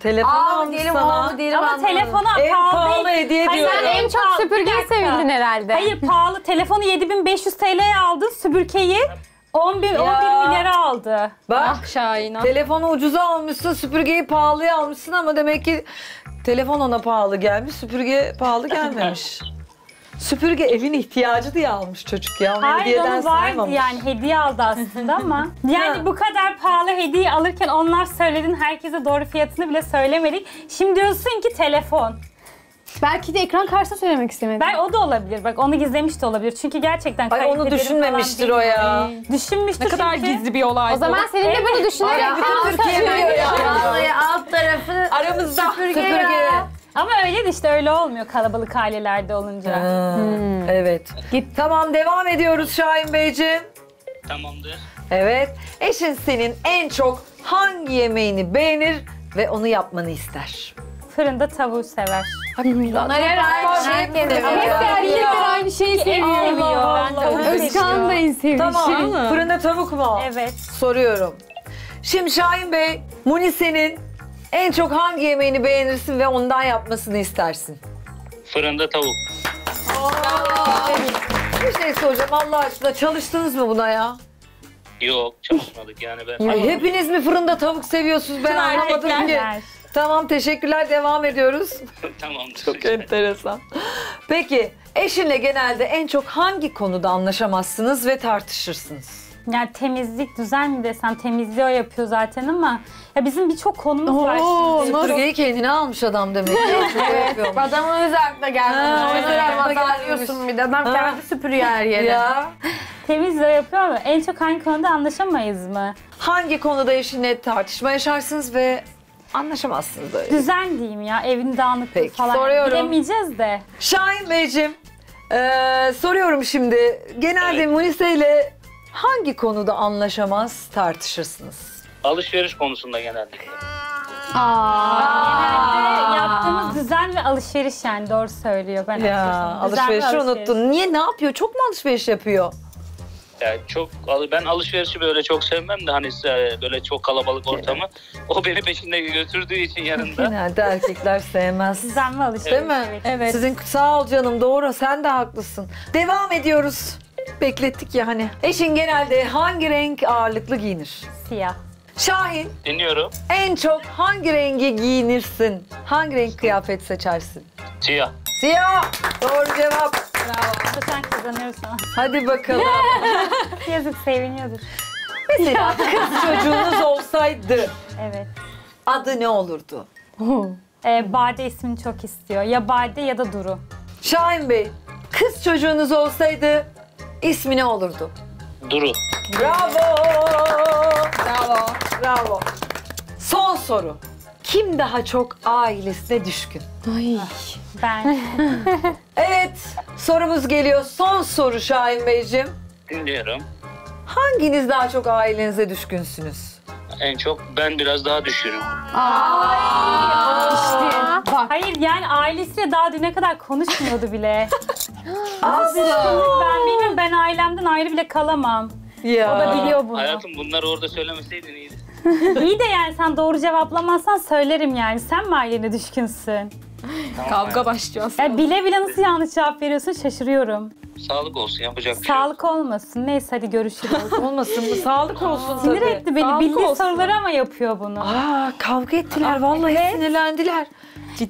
telefon Aa almış diyelim sana. oldu diyelim Ama anlamadım. telefona En pahalı, değil. hediye Hayır, diyorum. en En çok pahalı- süpürgeye Bir dakika. sevindin herhalde. Hayır pahalı. Telefonu 7500 TL'ye aldın. Süpürgeyi 11, 11 milyara aldı. Bak. Şahin ah. Telefonu ucuza almışsın, süpürgeyi pahalıya almışsın ama demek ki telefon ona pahalı gelmiş, süpürge pahalı gelmemiş. süpürge evin ihtiyacı diye almış çocuk ya. Onu Hayır hediyeden onu vardı saymamış. yani hediye aldı aslında ama. Yani bu kadar pahalı hediye alırken onlar söyledin herkese doğru fiyatını bile söylemedik. Şimdi diyorsun ki telefon. Belki de ekran karşısında söylemek istemedi. Ben o da olabilir bak onu gizlemiş de olabilir. Çünkü gerçekten Ay onu düşünmemiştir falan o ya. değil. Düşünmüştür Ne kadar çünkü. gizli bir olay O zaman senin de bunu düşünerek Ay, bütün Türkiye biliyor ya. Vallahi alt tarafı Aramızda süpürge. ya. Ama öyle de işte öyle olmuyor kalabalık ailelerde olunca. Ha, Evet. Git. Tamam devam ediyoruz Şahin Beyciğim. Tamamdır. Evet. Eşin senin en çok hangi yemeğini beğenir ve onu yapmanı ister? Fırında tavuğu sever. Her aynı şey Herkes seviyor. seviyor. Erkekler aynı şeyi seviyor. Ben tavuk Özkan da en sevdiği Tamam. şey. Fırında tavuk mu? Evet. Soruyorum. Şimdi Şahin Bey, Munise'nin en çok hangi yemeğini beğenirsin ve ondan yapmasını istersin? Fırında tavuk. Bir şey soracağım Allah aşkına çalıştınız mı buna ya? Yok çalışmadık yani ben. Hepiniz mi fırında tavuk seviyorsunuz ben anlamadım ki. Tamam teşekkürler devam ediyoruz. Tamamdır. Çok enteresan. Peki eşinle genelde en çok hangi konuda anlaşamazsınız ve tartışırsınız? Yani temizlik, düzen mi desem temizliği o yapıyor zaten ama ya bizim birçok konumuz var şimdi. Süpürgeyi kendine almış adam demek. evet. Adamın öz aklına geldi. Ha, O yüzden azarlıyorsun bir de. Adam kendi süpürüyor her yere. ya. Temizliği o yapıyor ama en çok hangi konuda anlaşamayız mı? Hangi konuda eşinle tartışma yaşarsınız ve anlaşamazsınız böyle. Düzen diyeyim ya evin dağınıklığı Peki, falan. soruyorum. Bilemeyeceğiz de. Şahin Beyciğim, eee, soruyorum şimdi. Genelde Munise ile hangi konuda anlaşamaz tartışırsınız? Alışveriş konusunda genellikle. Genelde yaptığımız düzen ve alışveriş yani doğru söylüyor. Ben Ya haklısın. Düzen ve alışverişi alışveriş. unuttun. Niye ne yapıyor? Çok mu alışveriş yapıyor? Yani çok ben alışverişi böyle çok sevmem de hani e, böyle çok kalabalık ortamı. O beni peşinde götürdüğü için yanında. Genelde erkekler sevmez. Düzen ve alışveriş. Değil mi? Evet. Sizin sağ ol canım doğru sen de haklısın. Devam ediyoruz. Beklettik ya hani. Eşin genelde hangi renk ağırlıklı giyinir? Siyah. Şahin Dinliyorum. en çok hangi rengi giyinirsin? Hangi renk kıyafet seçersin? Siyah. Siyah. Doğru cevap. Sen kazanıyorsun. Hadi bakalım. Yazık seviniyordur. Mesela kız çocuğunuz olsaydı Evet. adı ne olurdu? Ee, Bade ismini çok istiyor. Ya Bade ya da Duru. Şahin Bey, kız çocuğunuz olsaydı ismi ne olurdu? Duru. Bravo! Bravo. Bravo. Son soru. Kim daha çok ailesine düşkün? Ben. Evet, sorumuz geliyor. Son soru Şahin Beyciğim. Dinliyorum. Hanginiz daha çok ailenize düşkünsünüz? En çok ben biraz daha düşürüm. Hayır yani ailesiyle daha düne kadar konuşmuyordu bile. ben bilmiyorum ben ailemden ayrı bile kalamam. Ya. O da biliyor bunu. Hayatım bunları orada söylemeseydin iyiydi. İyi de yani sen doğru cevaplamazsan söylerim yani. Sen mi ailene düşkünsün? Kavga başlıyor aslında. Ya bile bile nasıl yanlış cevap veriyorsun şaşırıyorum. Sağlık olsun yapacak bir şey yok. Sağlık olmasın. Neyse hadi görüşürüz. Olmasın mı? Sağlık olsun Sinir tabii. etti beni. Sağlık Bildiği olsun. soruları ama yapıyor bunu. Aa, kavga ettiler. Vallahi sinirlendiler.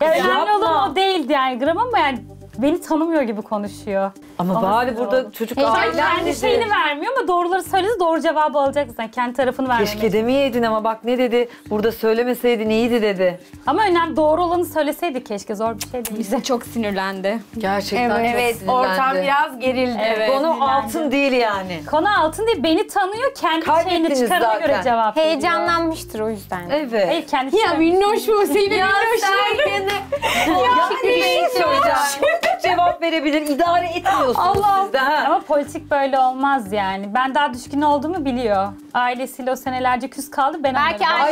Ya önemli Yapma. olan o değildi yani. Gram ama yani beni tanımıyor gibi konuşuyor. Ama Ama bari burada çocuk ailen kendi dedi. şeyini vermiyor ama doğruları söylese doğru cevabı alacaksın. Sen kendi tarafını vermemek. Keşke demeyeydin ama bak ne dedi? Burada söylemeseydin iyiydi dedi. Ama önemli doğru olanı söyleseydi keşke. Zor bir şey değil. Bize çok sinirlendi. Gerçekten çok Evet, ortam sinirlendi. biraz gerildi. Evet. Konu sinirlendi. altın değil yani. Konu altın değil. Beni tanıyor. Kendi şeyini Kaybettiniz çıkarına zaten. göre cevap veriyor. Heyecanlanmıştır o yüzden. Evet. Hayır kendi Ya minnoş mu? Zeynep Ya minnoş. Yani bir şey söyleyeceğim. Cevap verebilir. İdare etmiyorsunuz siz de ha. Ama politik böyle olmaz yani. Ben daha düşkün olduğumu biliyor. Ailesiyle o senelerce küs kaldı. Ben Belki onları-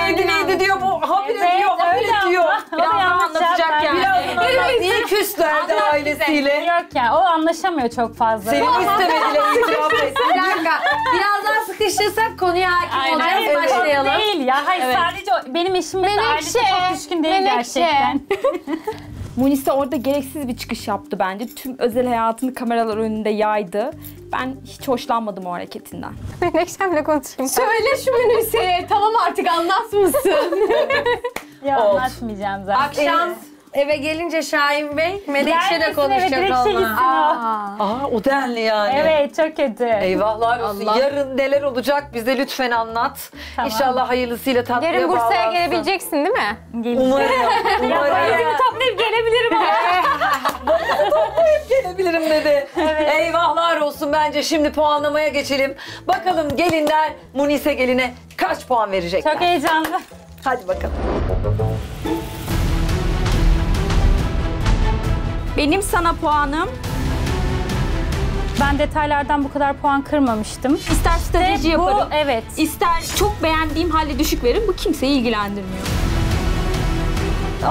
Ay neydi diyor bu. Habire Evet, diyor, habire öyle diyor. O da yanlış anlatacak yani. Biraz anlat. Niye küslerdi ailesiyle? Yok yani o anlaşamıyor çok fazla. Seni istemediler itiraf et. Bir dakika. Biraz daha sıkıştırsak konuya hakim Aynen. olacağız. Hayır, Başlayalım. o Değil ya. Hayır sadece o- benim eşim mesela ailesi çok düşkün değil Menekşe. gerçekten. Munisa orada gereksiz bir çıkış yaptı bence. Tüm özel hayatını kameralar önünde yaydı. Ben hiç hoşlanmadım o hareketinden. Menekşem'le konuşayım. Söyle şu Münise'ye. Tamam artık anlatmışsın. ya anlatmayacağım zaten. Akşam eve gelince Şahin Bey, Melekşe de Gelmesin eve, konuşacak direkt şey gitsin onunla. o. Aa o denli yani. Evet çok kötü. Eyvahlar olsun. Yarın neler olacak bize lütfen anlat. Tamam. İnşallah hayırlısıyla tatlıya Yarın Bursa'ya bağlansın. gelebileceksin değil mi? Gelin. Umarım. Ya Umarım. toplayıp gelebilirim ama. Gelebilirim dedi. Eyvahlar olsun bence şimdi puanlamaya geçelim. Bakalım gelinler Munise geline kaç puan verecekler? çok heyecanlı. Hadi bakalım. Benim sana puanım Ben detaylardan bu kadar puan kırmamıştım. ister strateji bu yaparım. evet. İster çok beğendiğim halde düşük veririm. Bu kimseyi ilgilendirmiyor.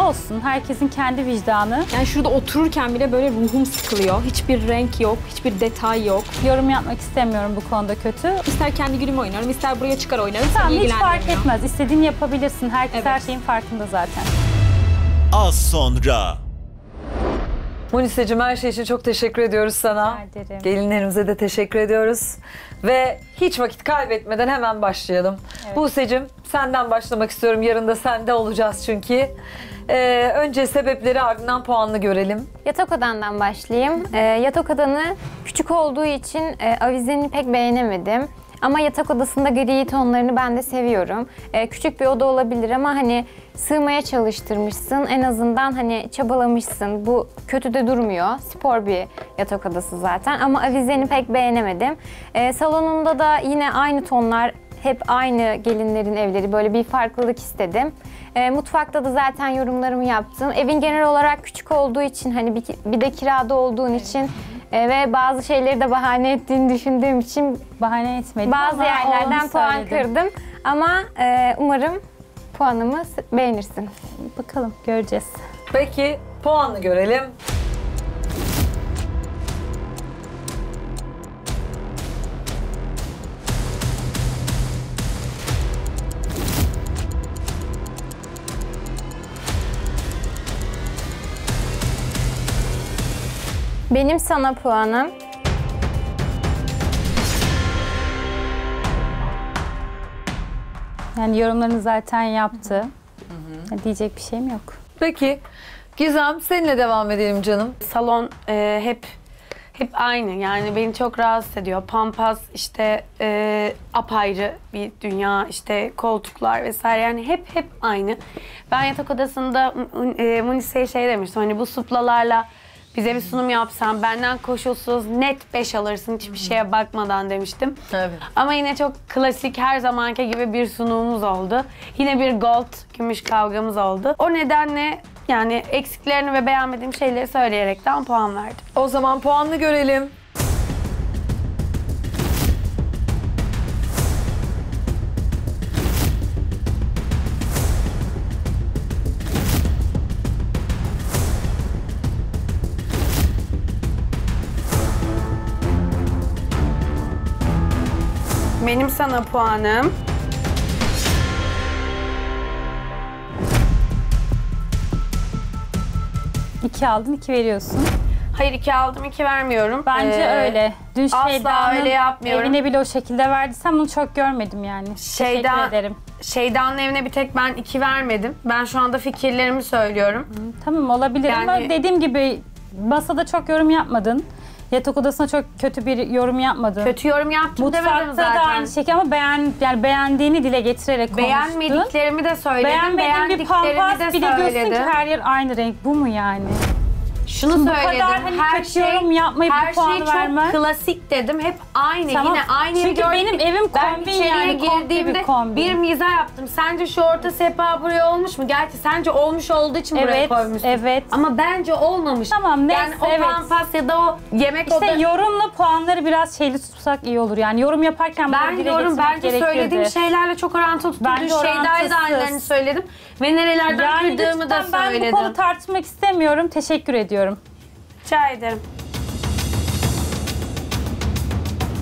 Olsun. Herkesin kendi vicdanı. Yani şurada otururken bile böyle ruhum sıkılıyor. Hiçbir renk yok, hiçbir detay yok. Yorum yapmak istemiyorum bu konuda kötü. İster kendi günümü oynarım, ister buraya çıkar oynarım. Tamam hiç fark etmez. İstediğini yapabilirsin. Herkes Evet. her şeyin farkında zaten. Az sonra. Muniseciğim her şey için çok teşekkür ediyoruz sana. Ederim. Gelinlerimize de teşekkür ediyoruz. Ve hiç vakit kaybetmeden hemen başlayalım. Buse'cim senden başlamak istiyorum. Yarın da sende olacağız çünkü. Ee, önce sebepleri ardından puanını görelim. Yatak odandan başlayayım. Ee, yatak odanı küçük olduğu için e, avizeni pek beğenemedim. Ama yatak odasında gri tonlarını ben de seviyorum. Ee, küçük bir oda olabilir ama hani sığmaya çalıştırmışsın. En azından hani çabalamışsın. Bu kötü de durmuyor. Spor bir yatak odası zaten. Ama avizeni pek beğenemedim. Ee, salonunda da yine aynı tonlar hep aynı gelinlerin evleri. Böyle bir farklılık istedim. E, mutfakta da zaten yorumlarımı yaptım. Evin genel olarak küçük olduğu için hani bir, bir de kirada olduğun için e, ve bazı şeyleri de bahane ettiğini düşündüğüm için Bahane etmedim bazı ama yerlerden puan söyledim. kırdım. Ama e, umarım puanımı beğenirsin. Bakalım göreceğiz. Peki puanını görelim. Benim sana puanım Yani yorumlarını zaten yaptı. Ya Diyecek bir şeyim yok. Peki Gizem seninle devam edelim canım. Salon e, hep hep aynı yani beni çok rahatsız ediyor. Pampas işte e, apayrı bir dünya işte koltuklar vesaire yani hep hep aynı. Ben yatak odasında e, Munise'ye şey demiştim hani bu suplalarla bize bir sunum yapsan benden koşulsuz net 5 alırsın hiçbir şeye bakmadan demiştim. Evet. Ama yine çok klasik her zamanki gibi bir sunumumuz oldu. Yine bir gold gümüş kavgamız oldu. O nedenle yani eksiklerini ve beğenmediğim şeyleri söyleyerekten puan verdim. O zaman puanını görelim. Benim sana puanım İki aldın, iki veriyorsun. hayır iki aldım iki vermiyorum. Bence Ee, öyle. Dün asla Şeyda'nın öyle yapmıyorum. evine bile o şekilde verdiysen bunu çok görmedim yani. Şeyda- Teşekkür ederim. Şeyda'nın evine bir tek ben iki vermedim. Ben şu anda fikirlerimi söylüyorum. Tamam olabilir ama Yani- dediğim gibi masada çok yorum yapmadın. Yatak odasına çok kötü bir yorum yapmadın. Kötü yorum yaptım demedim Mutfakta zaten. da aynı şekilde ama beğen, yani beğendiğini dile getirerek konuştun. Beğenmediklerimi de söyledim. Beğenmediğin bir pampas beğendiklerimi bir de de diyorsun ki söyledim. her yer aynı renk. Bu mu yani? Şunu Bu söyledim. kadar hani her kötü şey, yorum yapmayıp bu her puanı şey çok vermen. klasik dedim. Hep aynı. Tamam. Yine aynı Çünkü gördük. benim evim kombin yani, komple bir girdiğimde kombin. bir mizah yaptım. Sence şu orta sehpa buraya olmuş mu? Gerçi sence olmuş olduğu için buraya Evet, koymuşsun. evet. Ama bence olmamış. Tamam, neyse, Yani o evet. pampas ya da o yemek İşte oda... yorumla puanları biraz şeyli tutsak iyi olur. Yani yorum yaparken Ben yorum bence gerekirdi. söylediğim şeylerle çok orantılı da orantısız. aynılarını söyledim. Ve nerelerden Yani kırdığımı da lütfen ben bu söyledim. konu tartışmak istemiyorum. Teşekkür ediyorum. Rica ederim.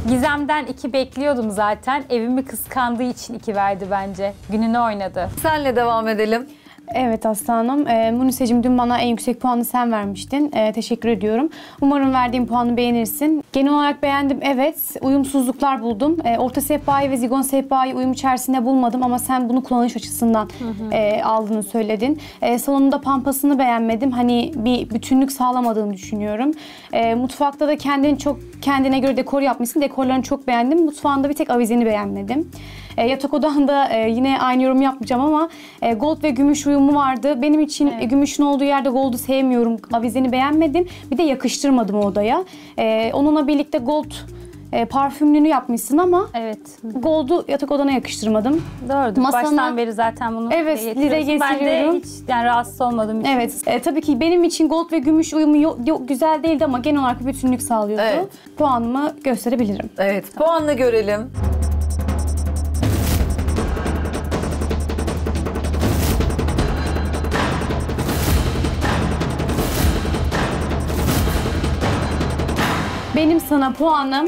Gizem'den iki bekliyordum zaten. Evimi kıskandığı için iki verdi bence. Gününü oynadı. Senle devam edelim. Evet Aslı Hanım. Ee, Muniseciğim dün bana en yüksek puanı sen vermiştin. Ee, teşekkür ediyorum. Umarım verdiğim puanı beğenirsin. Genel olarak beğendim evet. Uyumsuzluklar buldum. Ee, orta sehpayı ve zigon sehpayı uyum içerisinde bulmadım ama sen bunu kullanış açısından e, aldığını söyledin. E, salonunda pampasını beğenmedim. Hani bir bütünlük sağlamadığını düşünüyorum. E, mutfakta da kendini çok kendine göre dekor yapmışsın. Dekorlarını çok beğendim. Mutfağında bir tek avizeni beğenmedim. E, yatak odanda e, yine aynı yorum yapmayacağım ama e, gold ve gümüş uyumu vardı. Benim için e, gümüşün olduğu yerde gold'u sevmiyorum. Avizeni beğenmedim. Bir de yakıştırmadım o odaya. E, onunla birlikte gold e, parfümlünü yapmışsın ama Evet. gold'u yatak odana yakıştırmadım. Doğrudur. Masana- Baştan beri zaten bunu Evet, dile getiriyorsun. Ben de getiriyorum. hiç yani rahatsız olmadım. Evet, e, tabii ki benim için gold ve gümüş uyumu yo- yo- güzel değildi ama genel olarak bir bütünlük sağlıyordu. Evet. Puanımı gösterebilirim. Evet puanını görelim. Benim sana puanım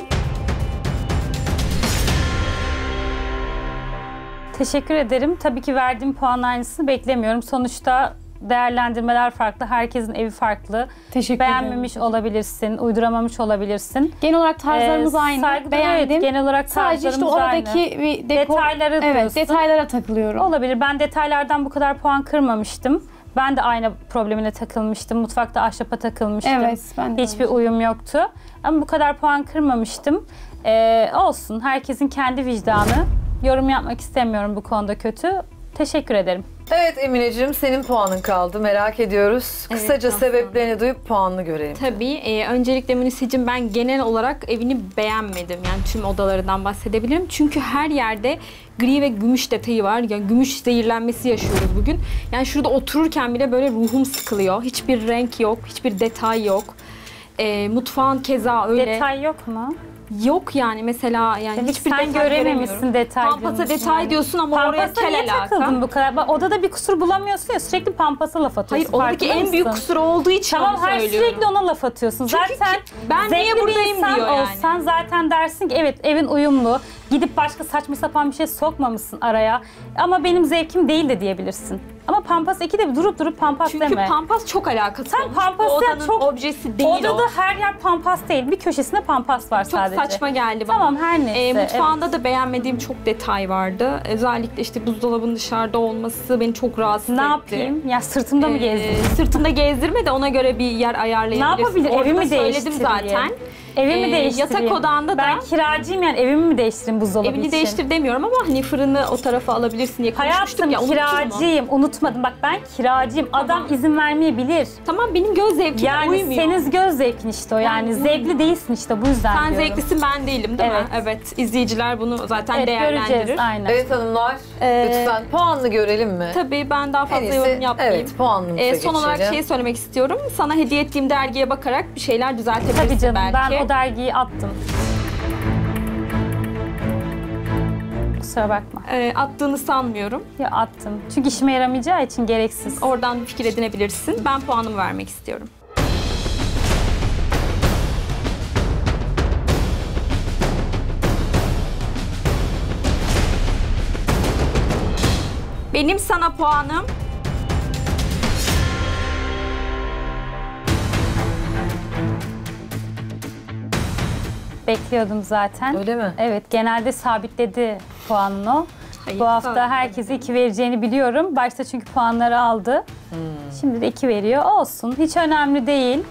Teşekkür ederim. Tabii ki verdiğim puan aynısını beklemiyorum. Sonuçta değerlendirmeler farklı. Herkesin evi farklı. teşekkür Beğenmemiş ederim. olabilirsin, uyduramamış olabilirsin. Genel olarak tarzlarımız Ee, aynı. saygı- Beğendim. Evet, genel olarak Sadece işte oradaki bir dekor... Detayları Evet, diyorsun. detaylara takılıyorum. Olabilir. Ben detaylardan bu kadar puan kırmamıştım. Ben de aynı problemine takılmıştım. Mutfakta ahşapa takılmıştım. Evet, ben de Hiçbir uyum yoktu. Ama bu kadar puan kırmamıştım. Ee, olsun. Herkesin kendi vicdanı. Yorum yapmak istemiyorum bu konuda kötü. Teşekkür ederim. Evet Emineciğim senin puanın kaldı merak ediyoruz. Evet, Kısaca Aslı sebeplerini duyup puanını görelim. Tabii. e, öncelikle Münisicim ben genel olarak evini beğenmedim. Yani tüm odalarından bahsedebilirim. Çünkü her yerde gri ve gümüş detayı var. Yani gümüş zehirlenmesi yaşıyoruz bugün. Yani şurada otururken bile böyle ruhum sıkılıyor. Hiçbir renk yok, hiçbir detay yok. E, mutfağın keza öyle. Detay yok mu? Yok yani mesela yani Demek hiçbir sen görememişsin detay Pampasa detay yani. diyorsun ama oraya Pampasa kel niye alaka. takıldın bu kadar? Bak odada bir kusur bulamıyorsun ya sürekli pampasa laf Hayır atıyorsun. oradaki farkında en büyük kusur olduğu için Tamam onu her söylüyorum. sürekli ona laf atıyorsun. Çünkü zaten ben niye buradayım diyor yani. olsan zaten dersin ki evet evin uyumlu. Gidip başka saçma sapan bir şey sokmamışsın araya. Ama benim zevkim değil de diyebilirsin. Ama Pampas 2 de durup durup Pampas Çünkü deme. pampas çok alakası Sen odanın çok- objesi değil Odada o. her yer Pampas değil. Bir köşesinde Pampas var Çok sadece. saçma geldi bana. Tamam her neyse. Ee, mutfağında da beğenmediğim çok detay vardı. Özellikle işte buzdolabının dışarıda olması beni çok rahatsız evet. Ne etti. yapayım? Ya sırtımda mı Ee, gezdireyim? Sırtımda gezdirme de ona göre bir yer Ne ayarlayabilirsin. yapabilir? Orada Evimi söyledim zaten. Evimi Ee, değiştireyim. yatak odanda da- Ben kiracıyım yani evimi mi değiştireyim buzdolabı Evini için? değiştir demiyorum ama hani fırını o tarafa alabilirsin diye Hayatım ya. kiracıyım. Unutmadım. Bak ben kiracıyım. Adam izin vermeyebilir. Tamam benim göz zevkime Yani uymuyor. senin göz zevkin işte o. Yani, Yani zevkli değilsin işte bu yüzden Sen diyorum. zevklisin ben değilim değil mi? Evet. Evet. İzleyiciler bunu zaten Evet değerlendirir. göreceğiz aynen. Evet hanımlar Ee, lütfen puanını görelim mi? Tabii ben daha fazla iyisi yorum yapmayayım. evet puanımıza Ee, son olarak geçelim. şey söylemek istiyorum. Sana hediye ettiğim dergiye bakarak bir şeyler düzeltebilirsin Tabii canım belki. ben o dergiyi attım. Kusura bakma. Ee, attığını sanmıyorum. Ya attım. Çünkü işime yaramayacağı için gereksiz. Oradan bir fikir edinebilirsin. Ben puanımı vermek istiyorum. Benim sana puanım Bekliyordum zaten. Öyle mi? Evet genelde sabitledi puanını. Hayır, Bu hafta herkese 2 vereceğini biliyorum. Başta çünkü puanları aldı. Hmm. Şimdi de 2 veriyor. Olsun. Hiç önemli değil.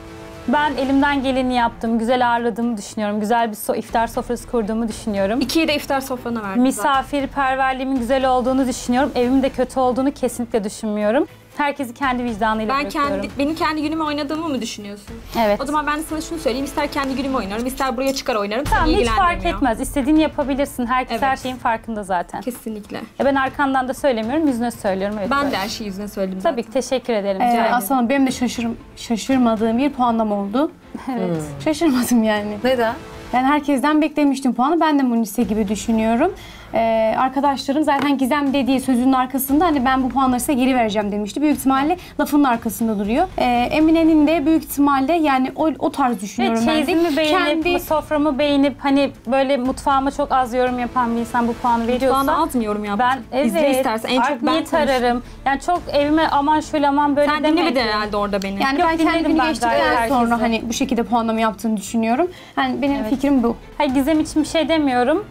Ben elimden geleni yaptım. Güzel ağırladığımı düşünüyorum. Güzel bir so- iftar sofrası kurduğumu düşünüyorum. ikiyi de iftar sofrana verdim. Misafirperverliğimin güzel olduğunu düşünüyorum. Evimin de kötü olduğunu kesinlikle düşünmüyorum. Herkesi kendi vicdanıyla Ben bırakıyorum. kendi, benim kendi günümü oynadığımı mı düşünüyorsun? Evet. O zaman ben de sana şunu söyleyeyim. İster kendi günümü oynarım, ister buraya çıkar oynarım. Tamam hiç fark etmez. İstediğini yapabilirsin. Herkes Evet. her şeyin farkında zaten. Kesinlikle. E ben arkandan da söylemiyorum, yüzüne söylüyorum. Evet, Ben böyle. de her şeyi yüzüne söyledim. Tabii ki teşekkür ederim. Ee. Aslanım benim de şaşırım, şaşırmadığım bir puanlama oldu. Evet. Şaşırmadım yani. Neden? Yani herkesten beklemiştim puanı. Ben de Munise gibi düşünüyorum. Ee, arkadaşlarım zaten Gizem dediği sözünün arkasında hani ben bu puanları size geri vereceğim demişti. Büyük ihtimalle lafının arkasında duruyor. Ee, Emine'nin de büyük ihtimalle yani o, o tarz Ve düşünüyorum ben de. çeyizimi beğenip, Kendi soframı beğenip hani böyle mutfağıma çok az yorum yapan bir insan bu puanı veriyorsa Bana az mı yorum yaptın? ben evet İzle istersen. En çok ben niyet konuştum. ararım. Yani çok evime aman şöyle aman böyle Sen dinlemedin herhalde orada beni. yani Yok, ben dinledim ben geçtikten gayet sonra herkesi. hani bu şekilde puanlama yaptığını düşünüyorum. Yani benim fikrim bu. Hayır Gizem için bir şey demiyorum.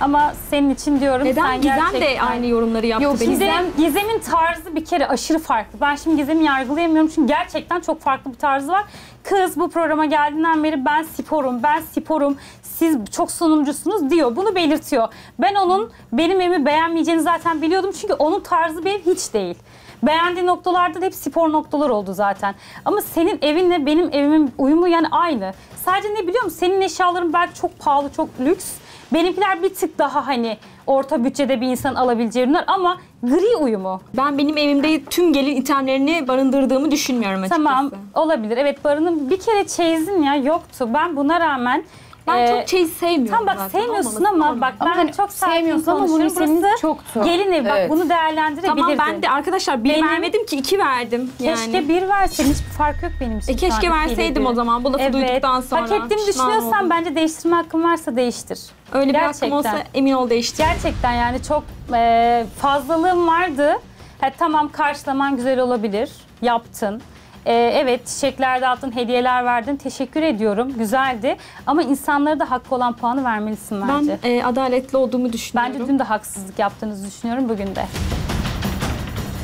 Ama senin için diyorum. Neden sen Gizem de gerçekten- aynı yorumları yaptı Yok, benim? Gizem, Gizem'in tarzı bir kere aşırı farklı. Ben şimdi Gizem'i yargılayamıyorum çünkü gerçekten çok farklı bir tarzı var. Kız bu programa geldiğinden beri ben sporum, ben sporum, siz çok sunumcusunuz diyor. Bunu belirtiyor. Ben onun benim evimi beğenmeyeceğini zaten biliyordum çünkü onun tarzı benim hiç değil. Beğendiği noktalarda da hep spor noktalar oldu zaten. Ama senin evinle benim evimin uyumu yani aynı. Sadece ne biliyor musun? Senin eşyaların belki çok pahalı, çok lüks. Benimkiler bir tık daha hani orta bütçede bir insan alabileceği ürünler ama gri uyumu. Ben benim evimde tüm gelin itemlerini barındırdığımı düşünmüyorum açıkçası. Tamam olabilir. Evet Barın'ın bir kere çeyizin ya yoktu. Ben buna rağmen Ben e, çok çeyiz sevmiyorum Tam bak zaten. sevmiyorsun Olmaması ama normal. bak ben Ama hani çok sevmiyorsun ama. Munise'nin Burası çoktu. Gelin evi bak Evet. bunu değerlendirebilirdin. Tamam ben de arkadaşlar bir vermedim ki iki verdim. Keşke yani. bir verseydin hiçbir fark yok benim için. E keşke verseydim bir. o zaman bu lafı Evet. duyduktan sonra. Hak ettiğimi düşünüyorsan bence değiştirme hakkın varsa değiştir. Öyle bir Gerçekten. hakkım olsa emin ol değiştir. Gerçekten yani çok e, fazlalığım vardı. Ha, tamam karşılaman güzel olabilir. Yaptın. E, evet çiçekler dağıttın, hediyeler verdin. Teşekkür ediyorum. Güzeldi. Ama insanlara da hakkı olan puanı vermelisin bence. Ben e, adaletli olduğumu düşünüyorum. Bence dün de haksızlık yaptığınızı düşünüyorum bugün de.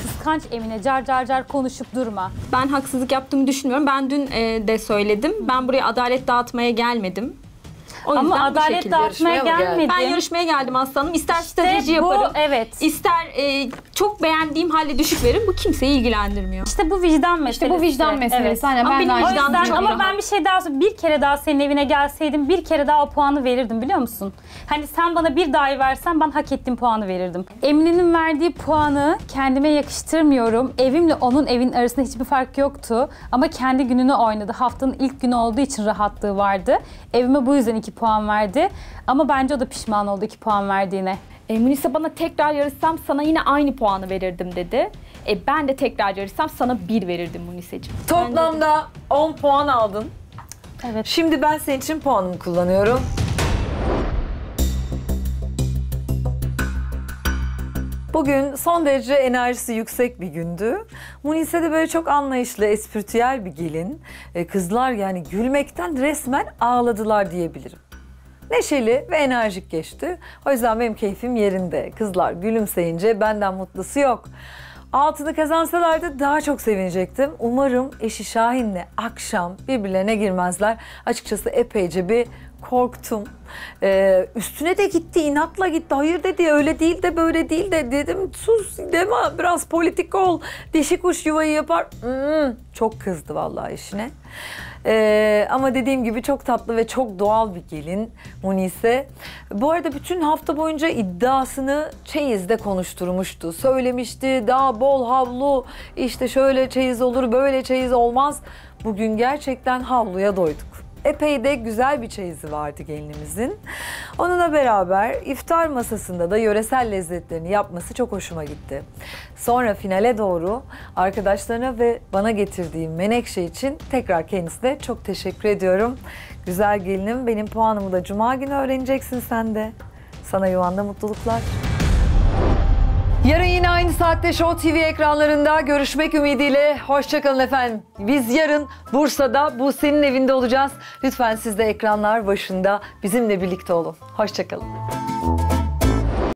Kıskanç Emine car car car konuşup durma. Ben haksızlık yaptığımı düşünmüyorum. Ben dün e, de söyledim. Ben buraya adalet dağıtmaya gelmedim. O Ama adalet dağıtmaya gelmedim. Ben yarışmaya geldim aslanım. İster İşte strateji bu, yaparım. evet. İster e, çok beğendiğim halde düşük veririm. Bu kimseyi ilgilendirmiyor. İşte bu vicdan meselesi. İşte bu vicdan meselesi. Evet. Aynen Ama ben benim vicdanım çok ama rahat. ben bir şey daha bir kere daha senin evine gelseydim bir kere daha o puanı verirdim biliyor musun? Hani sen bana bir dahi versen ben hak ettiğim puanı verirdim. Emine'nin verdiği puanı kendime yakıştırmıyorum. Evimle onun evin arasında hiçbir fark yoktu. Ama kendi gününü oynadı. Haftanın ilk günü olduğu için rahatlığı vardı. Evime bu yüzden iki puan verdi. Ama bence o da pişman oldu iki puan verdiğine. E, Munise bana tekrar yarışsam sana yine aynı puanı verirdim dedi. E, ben de tekrar yarışsam sana bir verirdim Munise'cim. Toplamda 10 puan aldın. Evet. Şimdi ben senin için puanımı kullanıyorum. Bugün son derece enerjisi yüksek bir gündü. Munise de böyle çok anlayışlı, espritüel bir gelin. E, kızlar yani gülmekten resmen ağladılar diyebilirim. Neşeli ve enerjik geçti. O yüzden benim keyfim yerinde. Kızlar gülümseyince benden mutlusu yok. Altını kazansalardı daha çok sevinecektim. Umarım eşi Şahin'le akşam birbirlerine girmezler. Açıkçası epeyce bir korktum. Ee, üstüne de gitti, inatla gitti. Hayır dedi, öyle değil de böyle değil de dedim. Sus deme, biraz politik ol. Dişi kuş yuvayı yapar. Hmm, çok kızdı vallahi eşine. Ee, ama dediğim gibi çok tatlı ve çok doğal bir gelin Munise. Bu arada bütün hafta boyunca iddiasını çeyizde konuşturmuştu. Söylemişti daha bol havlu işte şöyle çeyiz olur böyle çeyiz olmaz. Bugün gerçekten havluya doyduk. Epey de güzel bir çeyizi vardı gelinimizin. Onunla beraber iftar masasında da yöresel lezzetlerini yapması çok hoşuma gitti. Sonra finale doğru arkadaşlarına ve bana getirdiği menekşe için tekrar kendisine çok teşekkür ediyorum. Güzel gelinim benim puanımı da cuma günü öğreneceksin sen de. Sana yuvanda mutluluklar. Yarın yine aynı saatte Show TV ekranlarında görüşmek ümidiyle. Hoşçakalın efendim. Biz yarın Bursa'da bu senin evinde olacağız. Lütfen siz de ekranlar başında bizimle birlikte olun. Hoşçakalın.